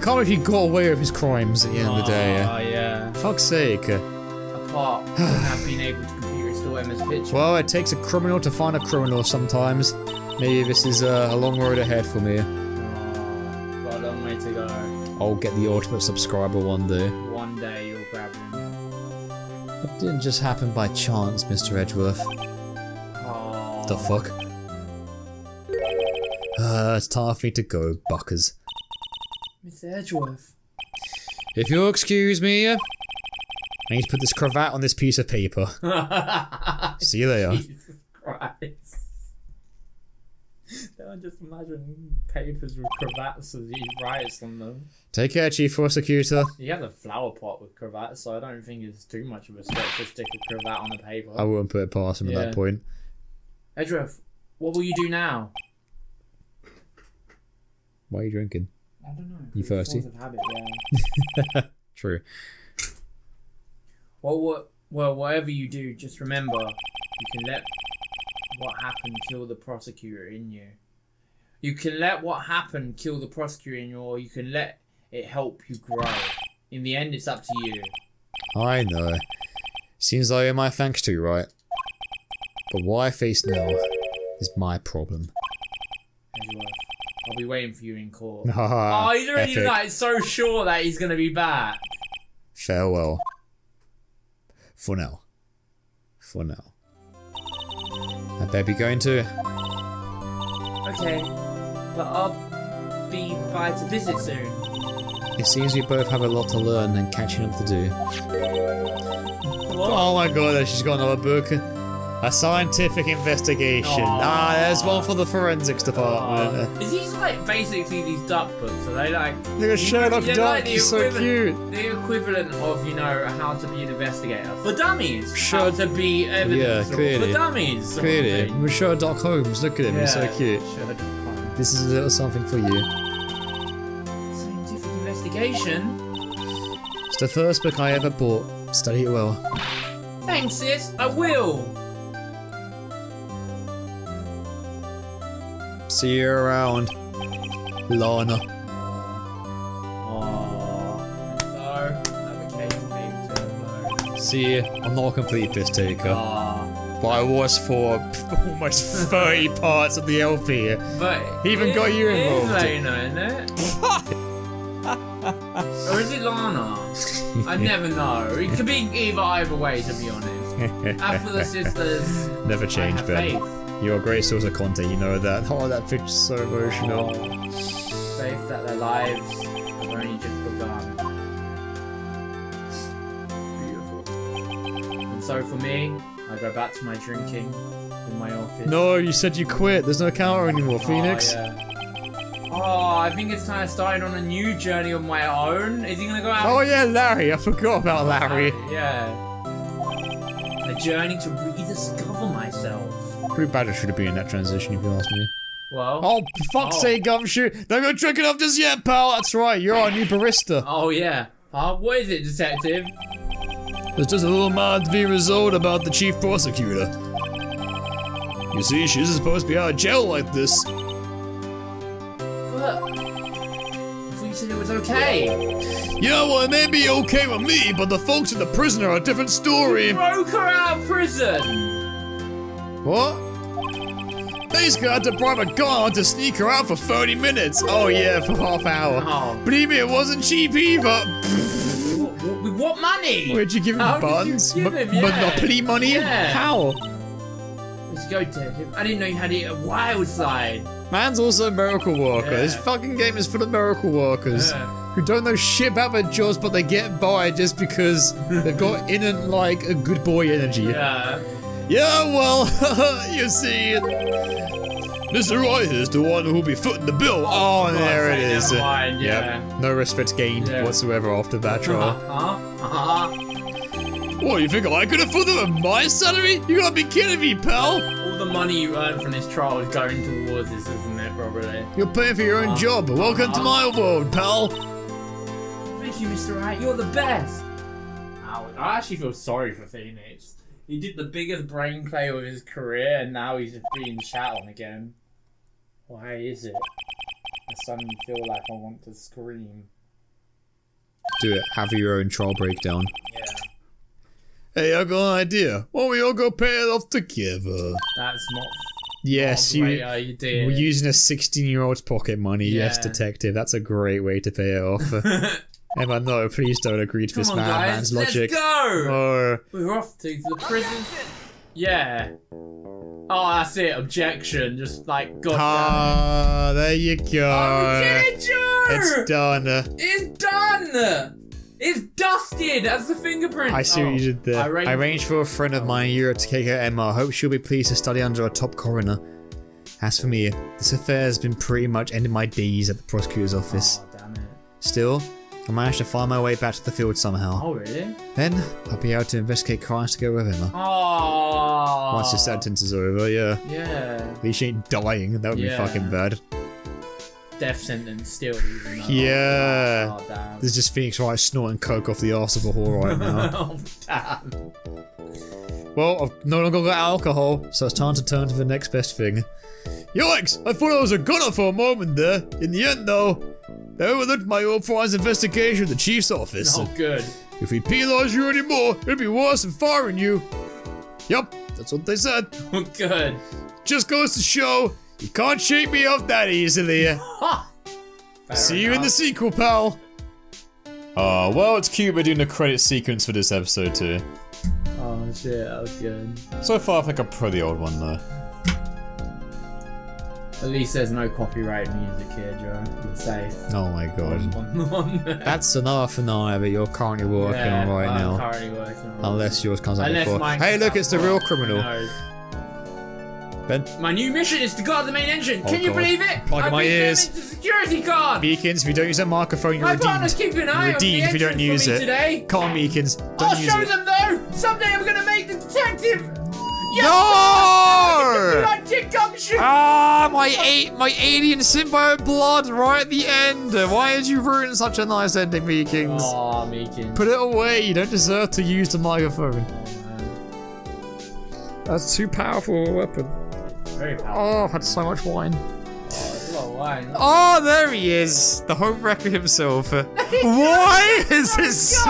Can't believe he got away with his crimes at the end of the day. Oh yeah. Fuck's sake. Apart from have been able to computer restore Ema's picture. Well, it takes a criminal to find a criminal sometimes. Maybe this is uh, a long road ahead for me. Oh, got a long way to go. I'll get the ultimate subscriber one day. One day you'll grab him. It didn't just happen by chance, Mr. Edgeworth. Oh. The fuck? Uh, it's time for me to go, buckers. Mr. Edgeworth. If you'll excuse me, uh, I need to put this cravat on this piece of paper. (laughs) See you later. Jesus Christ. I just imagine papers with cravats as he writes on them. Take care, Chief Prosecutor. You have a flower pot with cravats, so I don't think it's too much of a stretch to stick a cravat on a paper. I wouldn't put it past him at that point. Edgeworth, what will you do now? Why are you drinking? I don't know. You thirsty? Habit, yeah. (laughs) True. Well, what, well, whatever you do, just remember, you can let what happened kill the prosecutor in you. You can let what happened kill the prosecutor in you, or you can let it help you grow. In the end, it's up to you. I know. Seems I you're my thanks to, you, right? But what I face now is my problem. I'll be waiting for you in court. (laughs) Ah, oh, he's already epic. like so sure that he's gonna be back. Farewell. For now. For now. I better be going too. Okay, but I'll be by to visit soon. It seems we both have a lot to learn and catching up to do. What? Oh my god, she's got another book. A scientific investigation. Ah, there's one for the forensics department. Uh, is these like basically these duck books? Are they like Look at Sherlock they're Duck, like the he's so cute. The equivalent of you know how to be an investigator for dummies. Sure. How to be evidence Yeah, clearly. for dummies. sort of Clearly. thing. With Sherlock Holmes, look at him, he's so cute. Sherlock Holmes. This is a little something for you. Scientific investigation. It's the first book I ever bought. Study it well. Thanks, sis. I will. See you around, Lana. So have a cake of baby turbo. See you. I'm not a complete piss taker, Ah, but I was for (laughs) almost 30 (laughs) parts of the LP. but He even got you it is involved. Lena, isn't it? or is it Lana? I never know. It could be either either way, to be honest. (laughs) After the sisters, Never I change, have Ben. faith. You're a great source of content, you know that. Oh, that picture's so emotional. Faith that their lives have only just begun. Beautiful. And so for me, I go back to my drinking in my office. No, you said you quit. There's no counter anymore, oh, Phoenix. Oh, yeah. Oh, I think it's time I started on a new journey of my own. Is he gonna go out? Oh yeah, Larry. I forgot about oh, Larry. Yeah. A journey to rediscover myself. Pretty bad I should have been in that transition, if you ask me. Well. Oh, fuck's Oh. sake, Gumshoe! Don't go drinking off just yet, pal! That's right, you're our new barista. Oh yeah. Uh, what is it, detective? There's just a little matter to be resolved about the chief prosecutor. You see, she's supposed to be out of jail like this. But I thought you said it was okay. Yeah, well, it may be okay with me, but the folks in the prison are a different story. Broke her out of prison. What? I had to bribe a guard to sneak her out for 30 minutes. Oh yeah, for half hour. Oh. Believe me, it wasn't cheap either. With what money? Where'd you give him How buns? give him? Yeah. Monopoly money? Yeah. How? Let's go, detective. I didn't know you had it a wild side. Man's also a miracle worker. Yeah. This fucking game is full of miracle workers who don't know shit about their jobs, but they get by just because (laughs) they've got in like a good boy energy. Yeah. Yeah, well, (laughs) you see, Mr. Wright is the one who'll be footing the bill. Oh, God's there it is. sake, is. never mind, Yep, yeah. No respect gained Yeah. whatsoever after that trial. Uh-huh. Uh-huh. what, you think I could afford them with my salary? You gotta be kidding me, pal. All the money you earn from this trial is going towards this, isn't it, probably? You're paying for your own Uh-huh. job. Welcome to my world, pal. Thank you, Mr. Wright. You're the best. Ow, I actually feel sorry for Phoenix. He did the biggest brain play of his career, and now he's just being shat on again. Why is it? I suddenly feel like I want to scream. Do it. Have your own trial breakdown. Yeah, Hey, I got an idea. Why don't we all go pay it off together? that's not. Yes, not great you. idea. We're using a 16 year old's pocket money. Yes, detective. That's a great way to pay it off. (laughs) Ema, no, please don't agree to Come this on, madman's guys, logic. let's go. Oh, We're off to the prison. Yeah. Oh, that's it. Objection. Just like God. ah, there you go. Oh, we did it, It's done. It's done! It's dusted as the fingerprint! I see Oh, what you did there. I, arranged- arranged for a friend of mine in Europe to take her Ema. I hope she'll be pleased to study under a top coroner. As for me, this affair has been pretty much ending my days at the prosecutor's office. Oh, damn it. Still, I managed to find my way back to the field somehow. Oh, really? Then, I'll be able to investigate crimes to go with Ema. Oh. Once the sentence is over, yeah. Yeah. At least she ain't dying, that would Yeah. be fucking bad. Death sentence still, even though. Yeah. Oh, damn. There's just Phoenix Wright snorting coke off the arse of a whore right (laughs) now. oh, damn. well, I've no longer got alcohol, so it's time to turn to the next best thing. Yikes! I thought I was a gunner for a moment there. In the end, though, they overlooked my authorized investigation at the chief's office. Oh, good. If we penalize you anymore, it'd be worse than firing you. Yep, that's what they said. (laughs) Oh, good. Just goes to show, you can't shake me off that easily. (laughs) Ha! Fair See you in the sequel, pal. Uh, well, it's cute we're doing the credit sequence for this episode too. Oh, shit, that was good. So far, I think I prefer the old one though. At least there's no copyright music here, Joe. You're safe. Oh my god. On, on there. (laughs) That's another finale that you're currently working Yeah, on right I'm now. currently working on. Unless yours comes out Unless before. Hey, look, it's the real criminal. Ben, My new mission is to guard the main engine. Oh, Can you believe it? Plug I've my ears. the security card. Meekins, if you don't use that microphone, you're My partner's redeemed. keeping an eye on the redeemed if you don't use it. today. Come on, Meekins. Don't I'll show it. them though. Someday I'm gonna make the detective. Yes, No! Like Dick Gumshoe. Ah, my a- my alien symbiote blood right at the end. Why did you ruin such a nice ending, Meekins? Aw, Meekin. Put it away. You don't deserve to use the microphone. That's too powerful a weapon. Very powerful. Oh, I've had so much wine. Oh, there's a lot of wine. Oh, there he is. The home wrecker himself. (laughs) Why is this?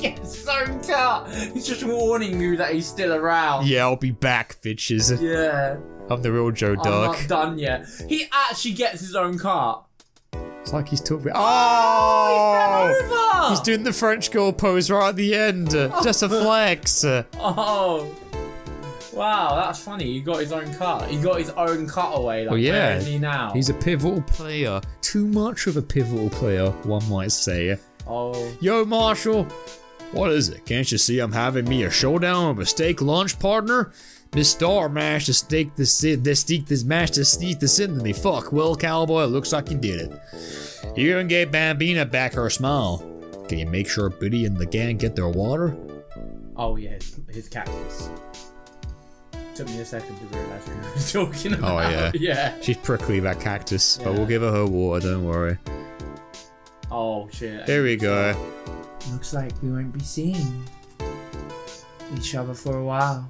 Gets his own car. He's just warning you that he's still around. Yeah, I'll be back, bitches. Yeah. I'm the real Joe Darke. I'm not done yet. He actually gets his own car. It's like he's talking. Oh, Oh! over. He's doing the French girl pose right at the end. uh, (laughs) Just a flex. Oh. Wow, that's funny. He got his own car. He got his own cutaway. Like, Oh, yeah. Where is he now? He's a pivotal player. Too much of a pivotal player, one might say. Oh. Yo, Marshall. What is it? Can't you see I'm having me a showdown with a steak lunch partner? Miss Starr managed to stake this, this sneak this match to sneak this into me. Fuck, well, cowboy, it looks like you did it. You gonna get Bambina back her smile. Can you make sure Biddy and the gang get their water? Oh yeah, his, his cactus. Took me a second to realize who he was (laughs) talking about. Oh, yeah. yeah. She's prickly, that cactus, but we'll give her her water, don't worry. Oh shit. There we go. Looks like we won't be seeing each other for a while.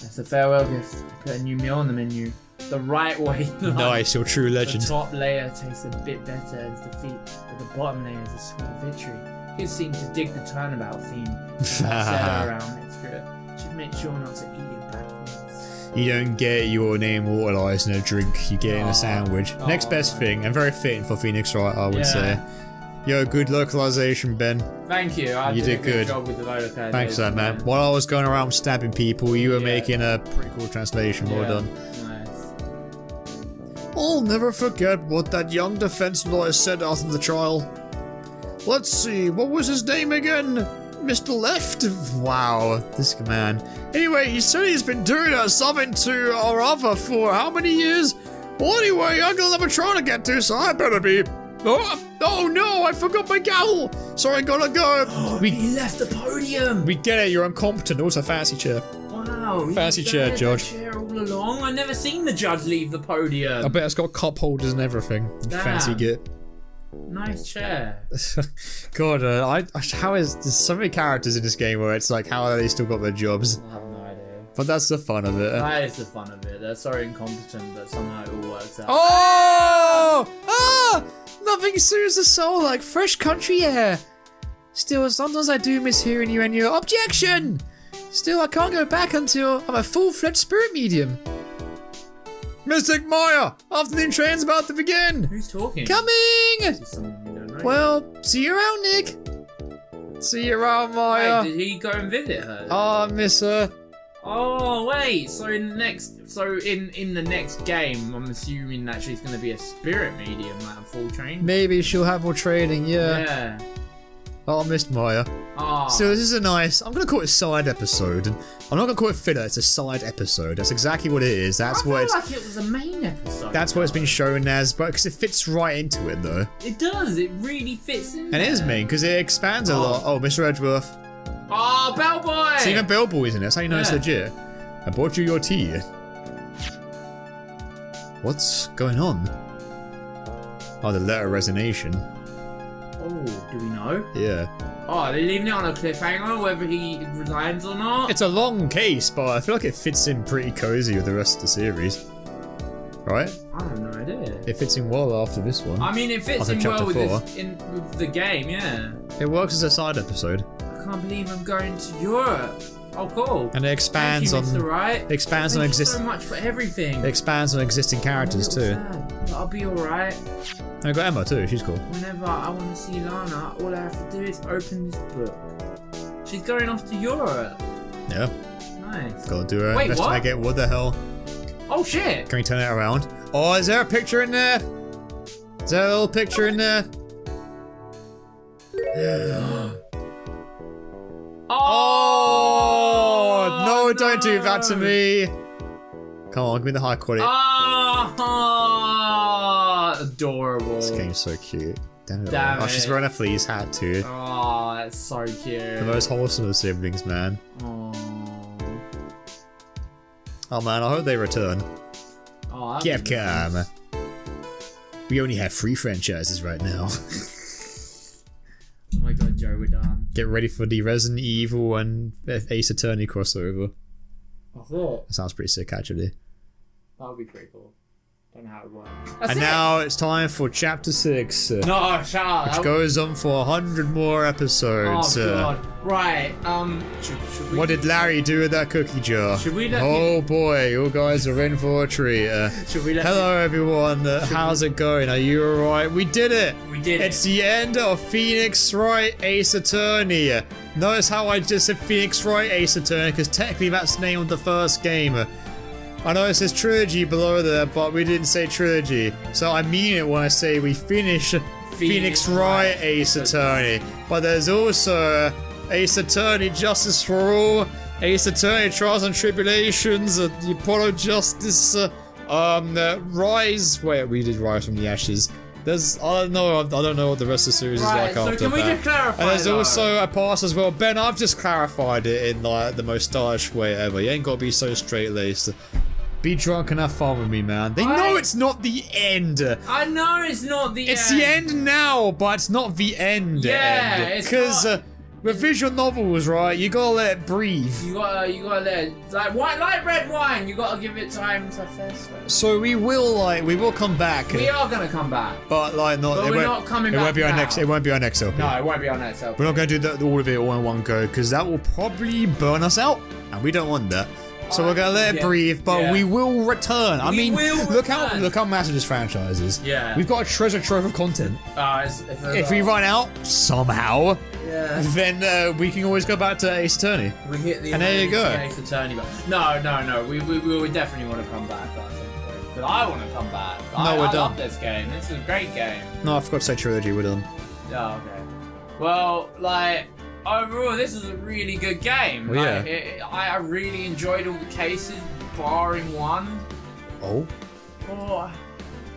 That's a farewell gift. Put a new meal on the menu. The right way. (laughs) Nice, your true legend. The top layer tastes a bit better as defeat, but the bottom layer is a sweet victory. He seemed to dig the turnabout theme. (laughs) around its grip. Should make sure not to eat it backwards. You don't get your name waterized in a drink, you get it in a sandwich. Next best thing, and very fitting for Phoenix right? I would Yeah. say. Yo, good localization, Ben. Thank you. I You did, did a good, good. job with the. Thanks that, man. While I was going around stabbing people, you were Yeah. making a pretty cool translation. Well Yeah. done. Nice. I'll never forget what that young defense lawyer said after the trial. Let's see, what was his name again? Mr. Left? Wow, this man. Anyway, he said he's been doing uh, something to our other for how many years? Well, anyway, I got another trial to get to, so I better be. Oh, oh no, I forgot my gavel! Sorry, gotta go. (gasps) we, He left the podium. we get it, you're incompetent. Also, fancy chair. Wow. Fancy chair, George. Chair all along. I never seen the judge leave the podium. I bet it's got cup holders and everything. Fancy Damn. git. Nice chair. (laughs) God, uh, I, I how is there's so many characters in this game where it's like how are they still got their jobs? I have no idea. But that's the fun of it. That is the fun of it. They're so incompetent, but somehow it all works out. Oh! Ah! Nothing soothes the soul like fresh country air. Still, sometimes I do miss hearing you and your objection. Still, I can't go back until I'm a full-fledged spirit medium. Mystic Maya, afternoon train's about to begin. Who's talking? Coming. Is someone don't know? Well, see you around, Nick. See you around, Maya. Wait, did he go and visit her? Ah, miss her. Oh wait, so in the next, so in in the next game, I'm assuming that she's going to be a spirit medium, like a full train. Maybe she'll have more training, yeah. Yeah. Oh, I missed Maya. Oh. So this is a nice, I'm gonna call it a side episode. And I'm not gonna call it filler, it's a side episode. That's exactly what it is. That's I what it's, like it was a main episode. that's what it's been shown as, but because it fits right into it though. It does. It really fits in. And it is there. main, because it expands a Oh. lot. Oh, Mr. Edgeworth. Oh, Bellboy. So even Bellboy's in it, that's how you know it's Yeah. legit. I bought you your tea. What's going on? Oh, the letter of resignation. Oh, do we know? Yeah. Oh, are they leaving it on a cliffhanger whether he resigns or not? It's a long case, but I feel like it fits in pretty cozy with the rest of the series. Right? I have no idea. It fits in well after this one. I mean, it fits After in well with, this, in, with the game, yeah. It works as a side episode, can't believe I'm going to Europe. Oh, cool. and it expands you, Mr. on Wright. expands Thank on you so much for everything. expands on existing characters too. sad, I'll be alright. And I got Ema too. She's cool. Whenever I want to see Lana, all I have to do is open this book. She's going off to Europe. Yeah, Nice. gotta do her Wait, investigate. what? What the hell? Oh shit! Can we turn it around? Oh, is there a picture in there? Is there a little picture in there? (gasps) (gasps) (gasps) Oh, no, don't do that to me. Come on, give me the high quality. Ah, adorable. This game's so cute. Damn it. Damn oh, she's wearing a fleece hat too. Oh, that's so cute. The most wholesome of siblings, man. Oh, Oh man, I hope they return. oh that'd nice. We only have three franchises right now. (laughs) Oh my god, Joe, we're done. Get ready for the Resident Evil and Ace Attorney crossover. I thought That sounds pretty sick, actually. that would be pretty cool. Don't know how it works. and now it's time for Chapter 6. uh, No, shut up. Which That- goes on for a hundred more Oh episodes. uh, god. Right. Um. Should, should we? what did Larry do with that cookie jar? Should we let oh boy, you guys are in for a treat. Uh, Should we let? hello everyone, uh, how's it going? Are you alright? We did it! We did It's it. the end of Phoenix Wright Ace Attorney. Notice how I just said Phoenix Wright Ace Attorney because technically that's the name of the first game. I know it says trilogy below there, but we didn't say trilogy. So I mean it when I say we finish Phoenix, Wright Wright Ace Attorney. But there's also uh, Ace Attorney Justice for All, Ace Attorney Trials and Tribulations, uh, the Apollo Justice, uh, um, uh, Rise. Wait, we did Rise from the Ashes. There's, I don't know, I don't know what the rest of the series Right, is like so after can we that. just clarify, And there's though? also a pass as well. Ben, I've just clarified it in like the most stylish way ever. You ain't gotta be so straight laced. Be drunk and have fun with me, man. They know it's not the end. I know it's not the. It's end. It's the end now, but it's not the end. Yeah, end. it's Because not- uh, with visual novels, right, you gotta let it breathe. You gotta, you gotta let it, like wine, like red wine. You gotta give it time to fester. So we will like we will come back, We are gonna come back. but like not. But it we're won't, not coming It won't back be our next. It won't be our next LP. No, it won't be our next self. We're not going to do that, all of it all in one go because that will probably burn us out, and we don't want that. So we're to let it yeah, breathe, but yeah. we will return. I We mean, look how look how massive this franchise is. Yeah. we've got a treasure trove of content. Uh, it's If we run out somehow, yeah, then uh, we can always go back to Ace Attorney. we hit the And there you go. Ace Attorney. But no, no, no. We, we, we definitely want to come back at some point. But I want to come back. I, we're I done. love this game. This is a great game. No, I forgot to say trilogy. We're done. Oh, okay. Well, like overall, this is a really good game. Well, yeah. it, I, I really enjoyed all the cases, barring one. Oh, Oh,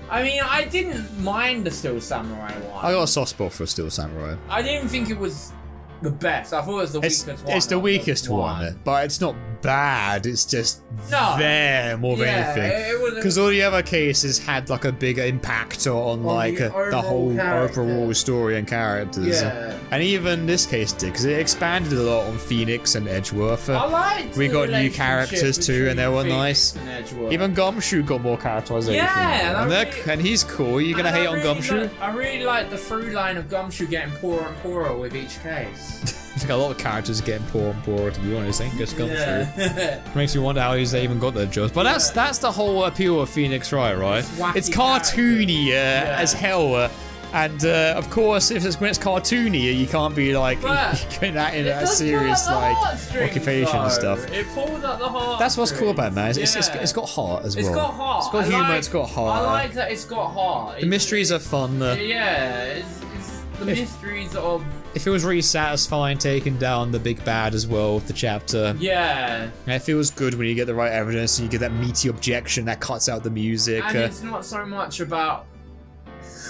I mean, I didn't mind the Steel Samurai one. I got a soft spot for Steel Samurai. I didn't think it was the best. I thought it was the It's, weakest one. it's the weakest one, but it's not bad. It's just No. there more than anything. it- it was- Because all the other cases had like a bigger impact on like the uh, the whole character. overall story and characters. Yeah. And even this case did because it expanded a lot on Phoenix and Edgeworth. I liked we got new characters too, and they were nice. Phoenix Edgeworth. Even Gumshoe got more characterization. Yeah, and and, really- and he's cool. You're gonna hate on Gumshoe? like- I really like the through line of Gumshoe getting poorer and poorer with each case. (laughs) I think a lot of characters getting poor and poor to be honest. Think it's Gumshoe. yeah. Makes me wonder how he's even got their jobs. But that's that's the whole appeal of Phoenix Wright, right? It's It's cartoony uh, Yeah. as hell. Uh, and uh, of course, if it's when it's cartoony, you can't be like going (laughs) that in a serious out like occupation and stuff. It pulls out the heart. That's what's cool about it, man. It's, it's, it's- it's got heart as well. It's got heart. It's got I humor. like- it's got heart. I like that it's got heart. the mysteries are fun. Yeah, it's, it's the mysteries of it feels really satisfying taking down the big bad as well with the chapter. yeah, And it feels good when you get the right evidence and you get that meaty objection that cuts out the music. and uh, it's not so much about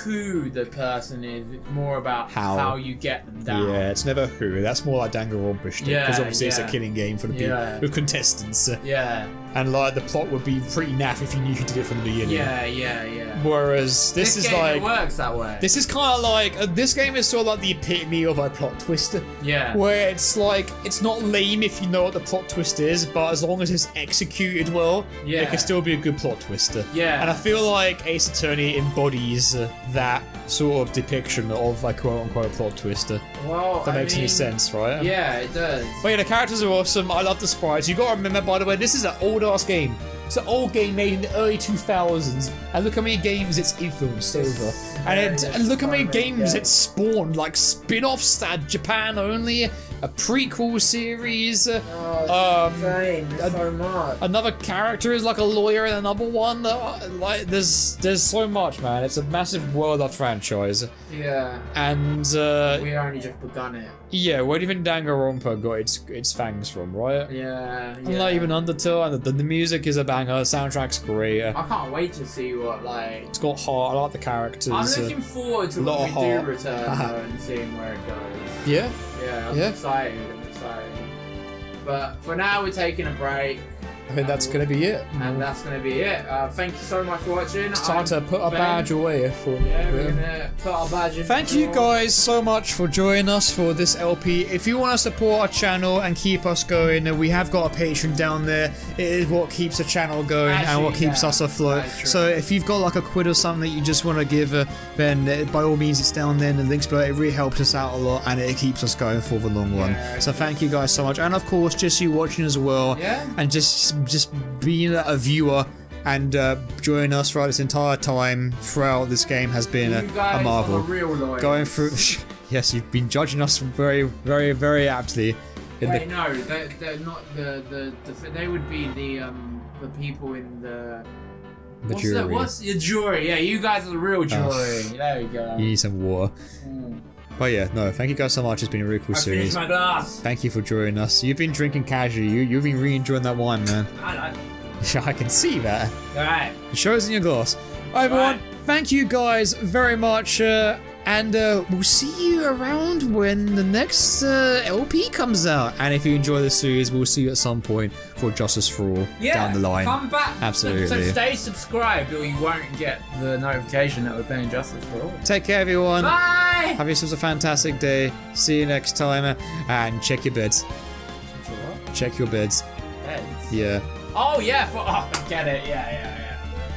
who the person is. It's more about How. how, you get them down. Yeah, it's never who. That's more like Danganronpa shit. Yeah, Because obviously it's a killing game for the people (laughs) Yeah. with contestants, Yeah, and like the plot would be pretty naff if you knew who did it from the beginning. yeah, yeah, yeah. Whereas this, is game, like works that way. this is kind of like uh, this game is sort of like the epitome of a plot twist, yeah, where it's like it's not lame if you know what the plot twist is, but as long as it's executed well, Yeah. it can still be a good plot twist. Yeah. and I feel like Ace Attorney embodies uh, that sort of depiction of like quote unquote plot twister. well, That I makes any sense, right? Yeah, it does. But yeah, the characters are awesome. I love the sprites. You gotta remember, by the way, this is an old ass game. It's an old game made in the early 2000s, and look how many games it's influenced over. And it, and look how many games it spawned, like spin-offs that Japan only, a prequel series, uh, Oh, um. Uh, so much. another character is like a lawyer in another one. uh, Like there's there's so much, man. It's a massive world of franchise, Yeah. and uh, We only just begun it. Yeah, where do you think Danganronpa got its its fangs from, right? Yeah. Yeah. like even Undertale, and the, the music is a banger. Soundtrack's great. I can't wait to see what like. It's got heart. I like the characters. I'm uh, looking forward to when we do return (laughs) though, and seeing where it goes. yeah, Yeah, I'm Yeah. excited. I'm excited. But for now, we're taking a break, I think that's gonna be it. and that's gonna be it. Uh, thank you so much for watching. It's time to put a Ben. badge away for. Yeah, we're gonna put our badge in. Thank you guys so much for joining us for this LP. If you want to support our channel and keep us going, we have got a Patreon down there. It is what keeps the channel going and what keeps yeah, us afloat. that is true. So if you've got like a quid or something that you just want to give, uh, then uh, by all means it's down there in the links below. It really helps us out a lot and it keeps us going for the long run. Yeah, So thank you guys so much, and of course just you watching as well, Yeah. and just just being a viewer. And uh, joining us throughout this entire time throughout this game has been a, a marvel going through. (laughs) yes, you've been judging us very, very, very aptly. In Wait, the, no, they're, they're not the, the the. They would be the um the people in the. the what's jury. The, what's the jury? Yeah, you guys are the real jury. there you go. You need some water. Mm. But yeah, no, thank you guys so much. It's been a really cool I series. my glass. Thank you for joining us. You've been drinking casually. You, you've been really enjoying that wine, man. I, I, (laughs) I can see that. all right. It shows in your glass. Everyone. Right. Thank you guys very much. Uh, and uh, we'll see you around when the next uh, LP comes out. And if you enjoy the series, we'll see you at some point for Justice for All Yeah, down the line. Come back. Absolutely. so stay subscribed or you won't get the notification that we're playing Justice for All. Take care, everyone. Bye! Have yourselves a fantastic day. See you next time. And check your beds. Check your beds. Heads. Yeah. Oh, yeah. For, oh, (laughs) I get it. Yeah, yeah.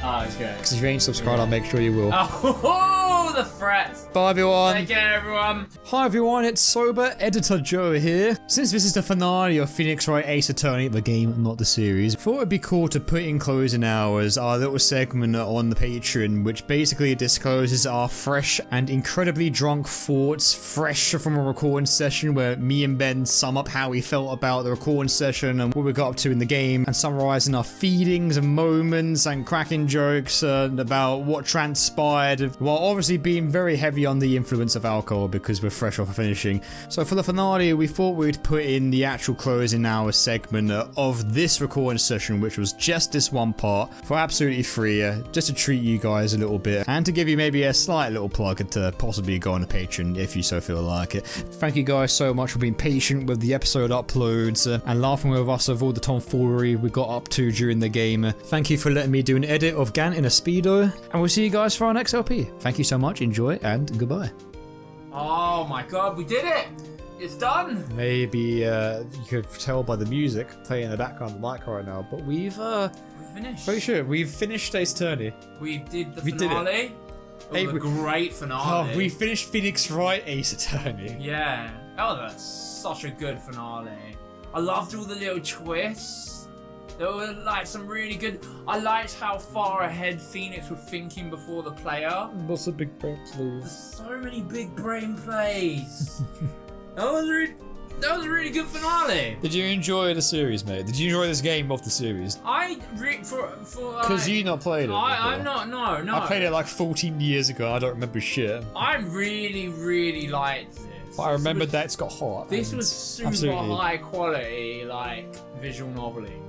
Oh, it's good. Because if you ain't subscribed, I'll make sure you will. Oh, (laughs) the threats. Bye, everyone. Take care, everyone. Hi everyone, it's Sober Editor Joe here. Since this is the finale of Phoenix Wright Ace Attorney, the game, not the series, I thought it'd be cool to put in closing hours our little segment on the Patreon, which basically discloses our fresh and incredibly drunk thoughts, fresh from a recording session where me and Ben sum up how we felt about the recording session and what we got up to in the game, and summarizing our feelings and moments and cracking jokes and about what transpired, while obviously being very heavy on the influence of alcohol because we're fresh off of finishing. So for the finale, we thought we'd put in the actual closing hour segment of this recording session, which was just this one part, for absolutely free, uh, just to treat you guys a little bit, and to give you maybe a slight little plug to possibly go on a Patreon if you so feel like it. Thank you guys so much for being patient with the episode uploads uh, and laughing with us of all the tomfoolery we got up to during the game. Thank you for letting me do an edit of Gant in a Speedo, and we'll see you guys for our next LP. Thank you so much, enjoy, and goodbye. Oh my god, we did it! It's done! Maybe uh, you could tell by the music playing in the background of the mic right now, but we've uh, We finished. pretty sure we've finished Ace Attorney. We did the We did it. finale. It, Hey, was we- a great Oh, finale. we finished Phoenix Wright Ace Attorney. Yeah. Oh, that's such a good finale. I loved all the little twists. There were like some really good. I liked how far ahead Phoenix were thinking before the player. What's a big break, please? So many big brain plays. (laughs) that was really, that was a really good finale. Did you enjoy the series, mate? Did you enjoy this game of the series? I re- for for Because like, you not played it. I, I'm not. No, no. I played it like 14 years ago. I don't remember shit. I really, really liked this. But I remember was- that it's got hot. This was super absolutely- high quality, like visual noveling.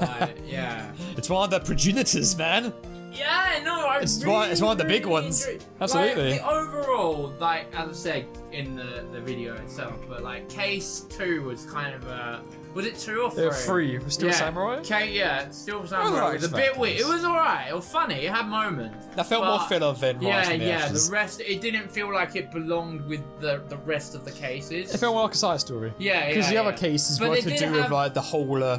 like, (laughs) yeah. It's one of the progenitors, man. Yeah, no, I It's really, one- it's one of the big really ones. enjoyed- Absolutely. Like, the overall, like as I said in the, the video itself, but like case two was kind of a was it two or three? Uh, free. Still yeah. samurai. K, yeah, Steel Samurai. like It was a bit weird. It was alright. It was funny. It had moments. That felt more filler than Yeah, Rise from the yeah. Ashes. The rest, it didn't feel like it belonged with the the rest of the cases. It felt more like a side story. Yeah, Because yeah, the other cases But were to did do with like the whole uh,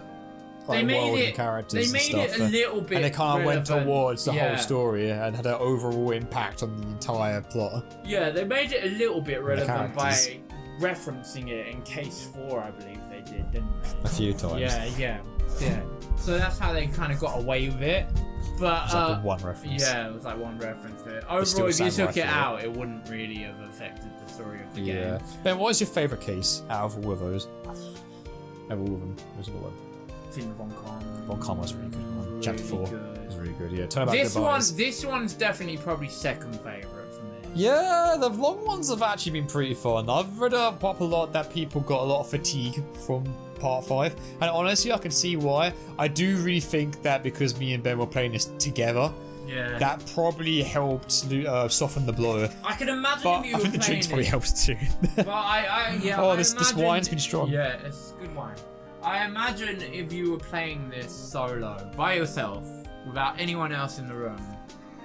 like, they made world it. and characters They and made stuff. it a uh, little bit. and it kind of went towards the yeah. whole story and had an overall impact on the entire plot. Yeah, they made it a little bit relevant by referencing it in case four, I believe they did, didn't they? A few times. Yeah, yeah, yeah. So that's how they kind of got away with it. But like uh, the one reference. yeah, it was like one reference to it. Overall, if you took it out, it wouldn't really have affected the story of the Yeah. game. Ben, what is your favourite case out of all of those? Out of all of them, what's the one? Finn Von Con. Von Con was really good one. Chapter four good. was really good. Yeah, turn This one, this one's definitely probably second me. Yeah, the long ones have actually been pretty fun. I've read up a lot that people got a lot of fatigue from part five, and honestly, I can see why. I do really think that because me and Ben were playing this together, Yeah. that probably helped uh, soften the blow. I can imagine But if you I were think the drinks probably helps too. But I, I (laughs) yeah. Oh, I this- this wine's been strong. Yeah, it's good wine. I imagine if you were playing this solo by yourself, without anyone else in the room,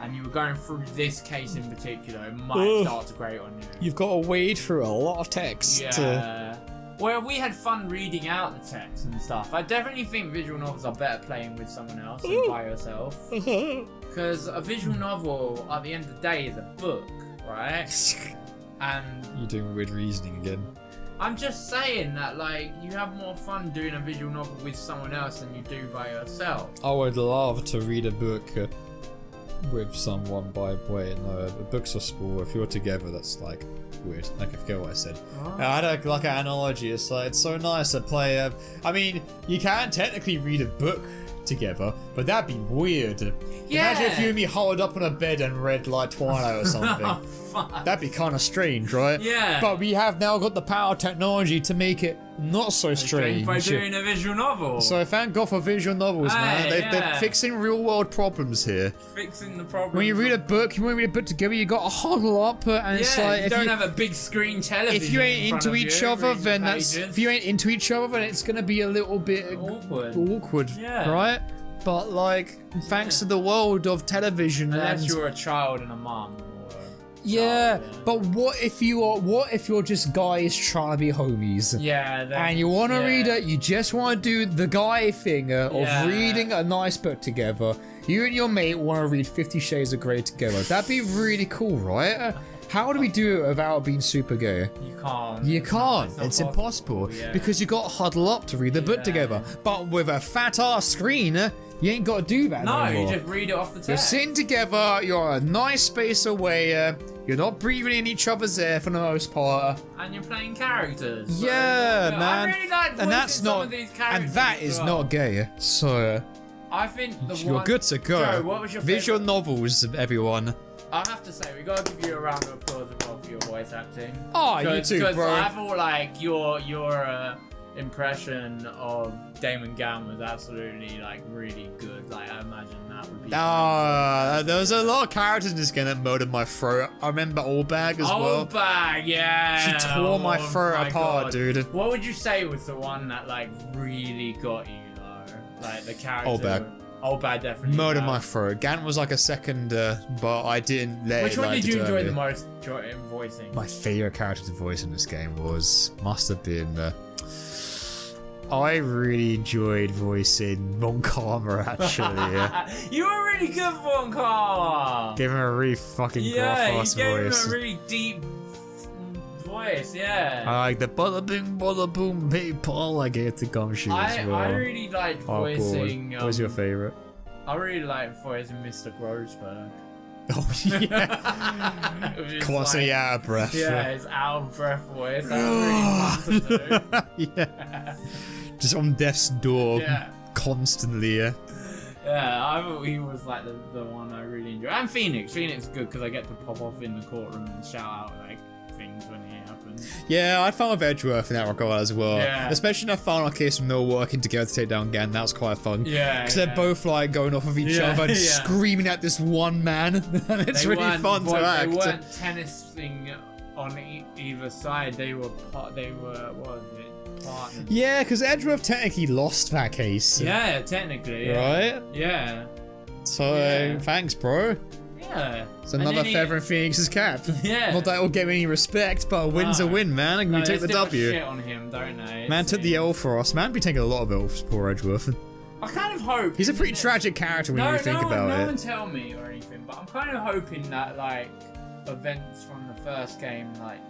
and you were going through this case in particular, it might Ugh. start to grate on you. You've got to wade through a lot of text. to- Yeah. Where we had fun reading out the text and stuff. I definitely think visual novels are better playing with someone else than by yourself. (laughs) Because a visual novel, at the end of the day, is a book, right? (laughs) And You're doing weird reasoning again. I'm just saying that, like, you have more fun doing a visual novel with someone else than you do by yourself. I would love to read a book with someone by wait no a book's a sport if you're together that's like weird. Like I forget what I said. Ah. I had a, like an analogy. It's like it's so nice to play a I mean you can technically read a book together but that'd be weird. Yeah. imagine if you and me huddled up on a bed and read like Twilight or Oh, something (laughs) fuck. (laughs) that'd be kind of strange right Yeah. but we have now got the power technology to make it not so strange By doing a visual novel. so thank God for visual novels, man. They've, yeah. They're fixing real world problems here. fixing the problem. When you read a book, you want to read a book together, you got to huddle up, uh, and yeah, it's like you if don't you, have a big screen television. if you ain't in into each you, other, then that's if you ain't into each other, then it's gonna be a little bit awkward. awkward, Yeah. right? But like, thanks to the world of television, Unless and you're a child and a mum. Yeah. But what if you are? What if you're just guys trying to be homies? yeah, that, And you want to yeah. read it, you just want to do the guy thing uh, of Yeah. reading a nice book together. You and your mate want to read Fifty Shades of Grey together. That'd be really cool, right? How do we do it without being super gay? You can't. You It's can't. It's possible, impossible yeah. because you got to huddle up to read the book together. But with a fat ass screen, you ain't got to do that No, no you just read it off the table. You're sitting together. You're a nice space away. Uh, you're not breathing in each other's air for the most part. and you're playing characters. So, Yeah, man. I really like and that's some not. of these characters And that is well. not gay. So I think the you're one, good to go. Joe, what was your Visual favorite? novels, everyone. I have to say, we gotta give you a round of applause as well for your voice acting. Oh, you too, bro. Because. I feel like your your uh, impression of Damon Gant was absolutely like really good. Like I imagine that would be. Ah, there was a lot of characters in this game that murdered my throat. I remember Oldbag as oh, well. bag, yeah. She tore my Oh throat my apart, God. dude. What would you say was the one that like really got you though? Like the character. Oldbag. Old bag definitely. Murdered my throat. Gant was like a second, uh, but I didn't let Which it, one like, did you enjoy the most voicing? My favorite character to voice in this game was must have been. Uh, I really enjoyed voicing Von Karma actually. yeah. (laughs) you were really good Carl. Give him a really fucking yeah, gruff you ass gave voice. him a really deep voice. Yeah. I like the bada bing bada boom people I get to Gumshoe I, as well. I really liked Oh, voicing. What was your um, favorite? I really liked voicing Mr. Grossberg. (laughs) Oh yeah, (laughs) It was just constantly like- out of breath. Yeah, his out of breath voice. (sighs) Really fun to do. yeah. Just on death's door, Yeah. constantly. Yeah. Yeah, I thought he was like the, the one I really enjoyed. And Phoenix. Phoenix is good because I get to pop off in the courtroom and shout out like things when it happens. Yeah, I found Edgeworth in that regard as well. Yeah. Especially in that final case when they were working together to take down Gant. That was quite fun. Yeah, Because yeah. they're both like going off of each Yeah, other and (laughs) screaming at this one man. and (laughs) it's They really fun to act. They weren't tennising on e- either side. They were part. They were what was it? Yeah, because Edgeworth technically lost that case. Yeah, technically. Yeah. Right? Yeah. So, Yeah. thanks, bro. Yeah. It's another he- feather in Phoenix's cap. (laughs) Yeah. Not that it'll get me any respect, but a win's a ah. win, man. And No, we take the W. Shit on him, don't they? Man took the L for us. Man be taking a lot of L for poor Edgeworth. I kind of hope. He's a pretty tragic character when no, you think no, about no it. one tell me or anything, but I'm kind of hoping that like events from the first game like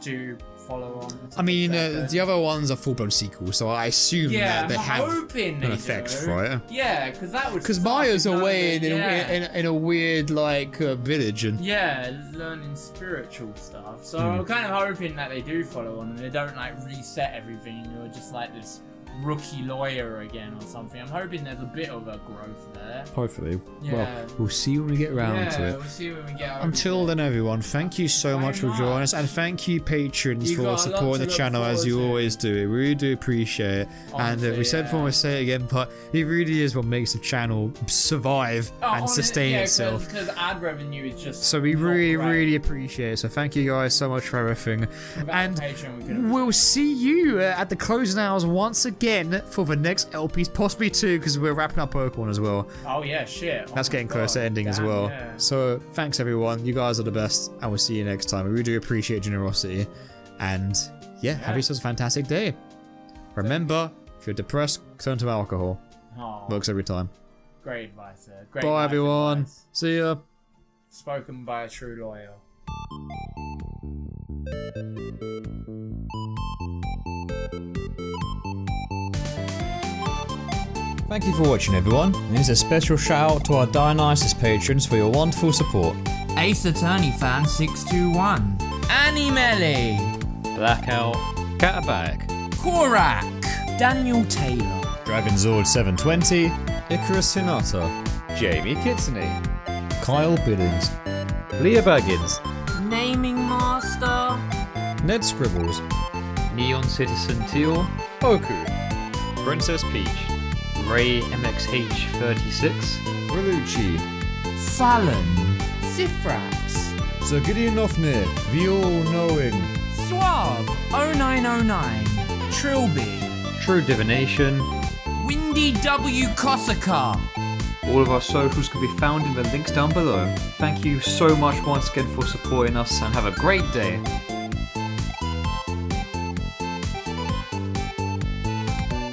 do follow on. I mean, uh, the other ones are full-blown sequels, so I assume yeah, that they I'm have hoping an effect, do. right? Yeah, because that would. Because Maya's if none of away in, in, yeah. a, in, in a weird like uh, village, and Yeah, learning spiritual stuff. So Hmm. I'm kind of hoping that they do follow on and they don't like reset everything and you're just like this rookie lawyer again or something. I'm hoping there's a bit of a growth there. hopefully, Yeah. well, we'll see when we get around yeah, to it. we'll see when we get Until then, everyone, thank you so much for much. joining us, and thank you, patrons, You for supporting the channel as you to. always do. We really do appreciate it. and uh, Honestly, we said before, yeah. we say it again, but it really is what makes the channel survive Oh, and sustain yeah, itself. Because ad revenue is just. So we really, great. really appreciate it. So thank you guys so much for everything. Without and Patreon, we we'll see you uh, at the closing hours once again for the next LPs, possibly two, because we're wrapping up Pokemon as well. Oh yeah, shit. Oh That's getting close to ending as well. yeah. So thanks everyone. You guys are the best, and we'll see you next time. We really do appreciate generosity. And yeah, have yourselves a fantastic day. Remember, if you're depressed, turn to alcohol. Oh, Works every time. great advice there. Great Bye everyone. advice. See ya. Spoken by a true lawyer. Thank you for watching everyone. And here's a special shout out to our Dionysus patrons for your wonderful support. Ace Attorney Fan 621. Annie Melly. Blackout, Catabag, Korak. Daniel Taylor. Dragon Zord 720, Icarus Hinata, Jamie Kitsney, Kyle Billings, Leah Baggins, Naming Master. Ned Scribbles, Neon Citizen Teal, Poku, Princess Peach, Ray MXH36, Relucci, Fallon. Sifrax. Sir Gideon Ofnir, the all-knowing, Suave. 0909. Trilby. True Divination. Windy W. Kosaka. All of our socials can be found in the links down below. Thank you so much once again for supporting us and have a great day.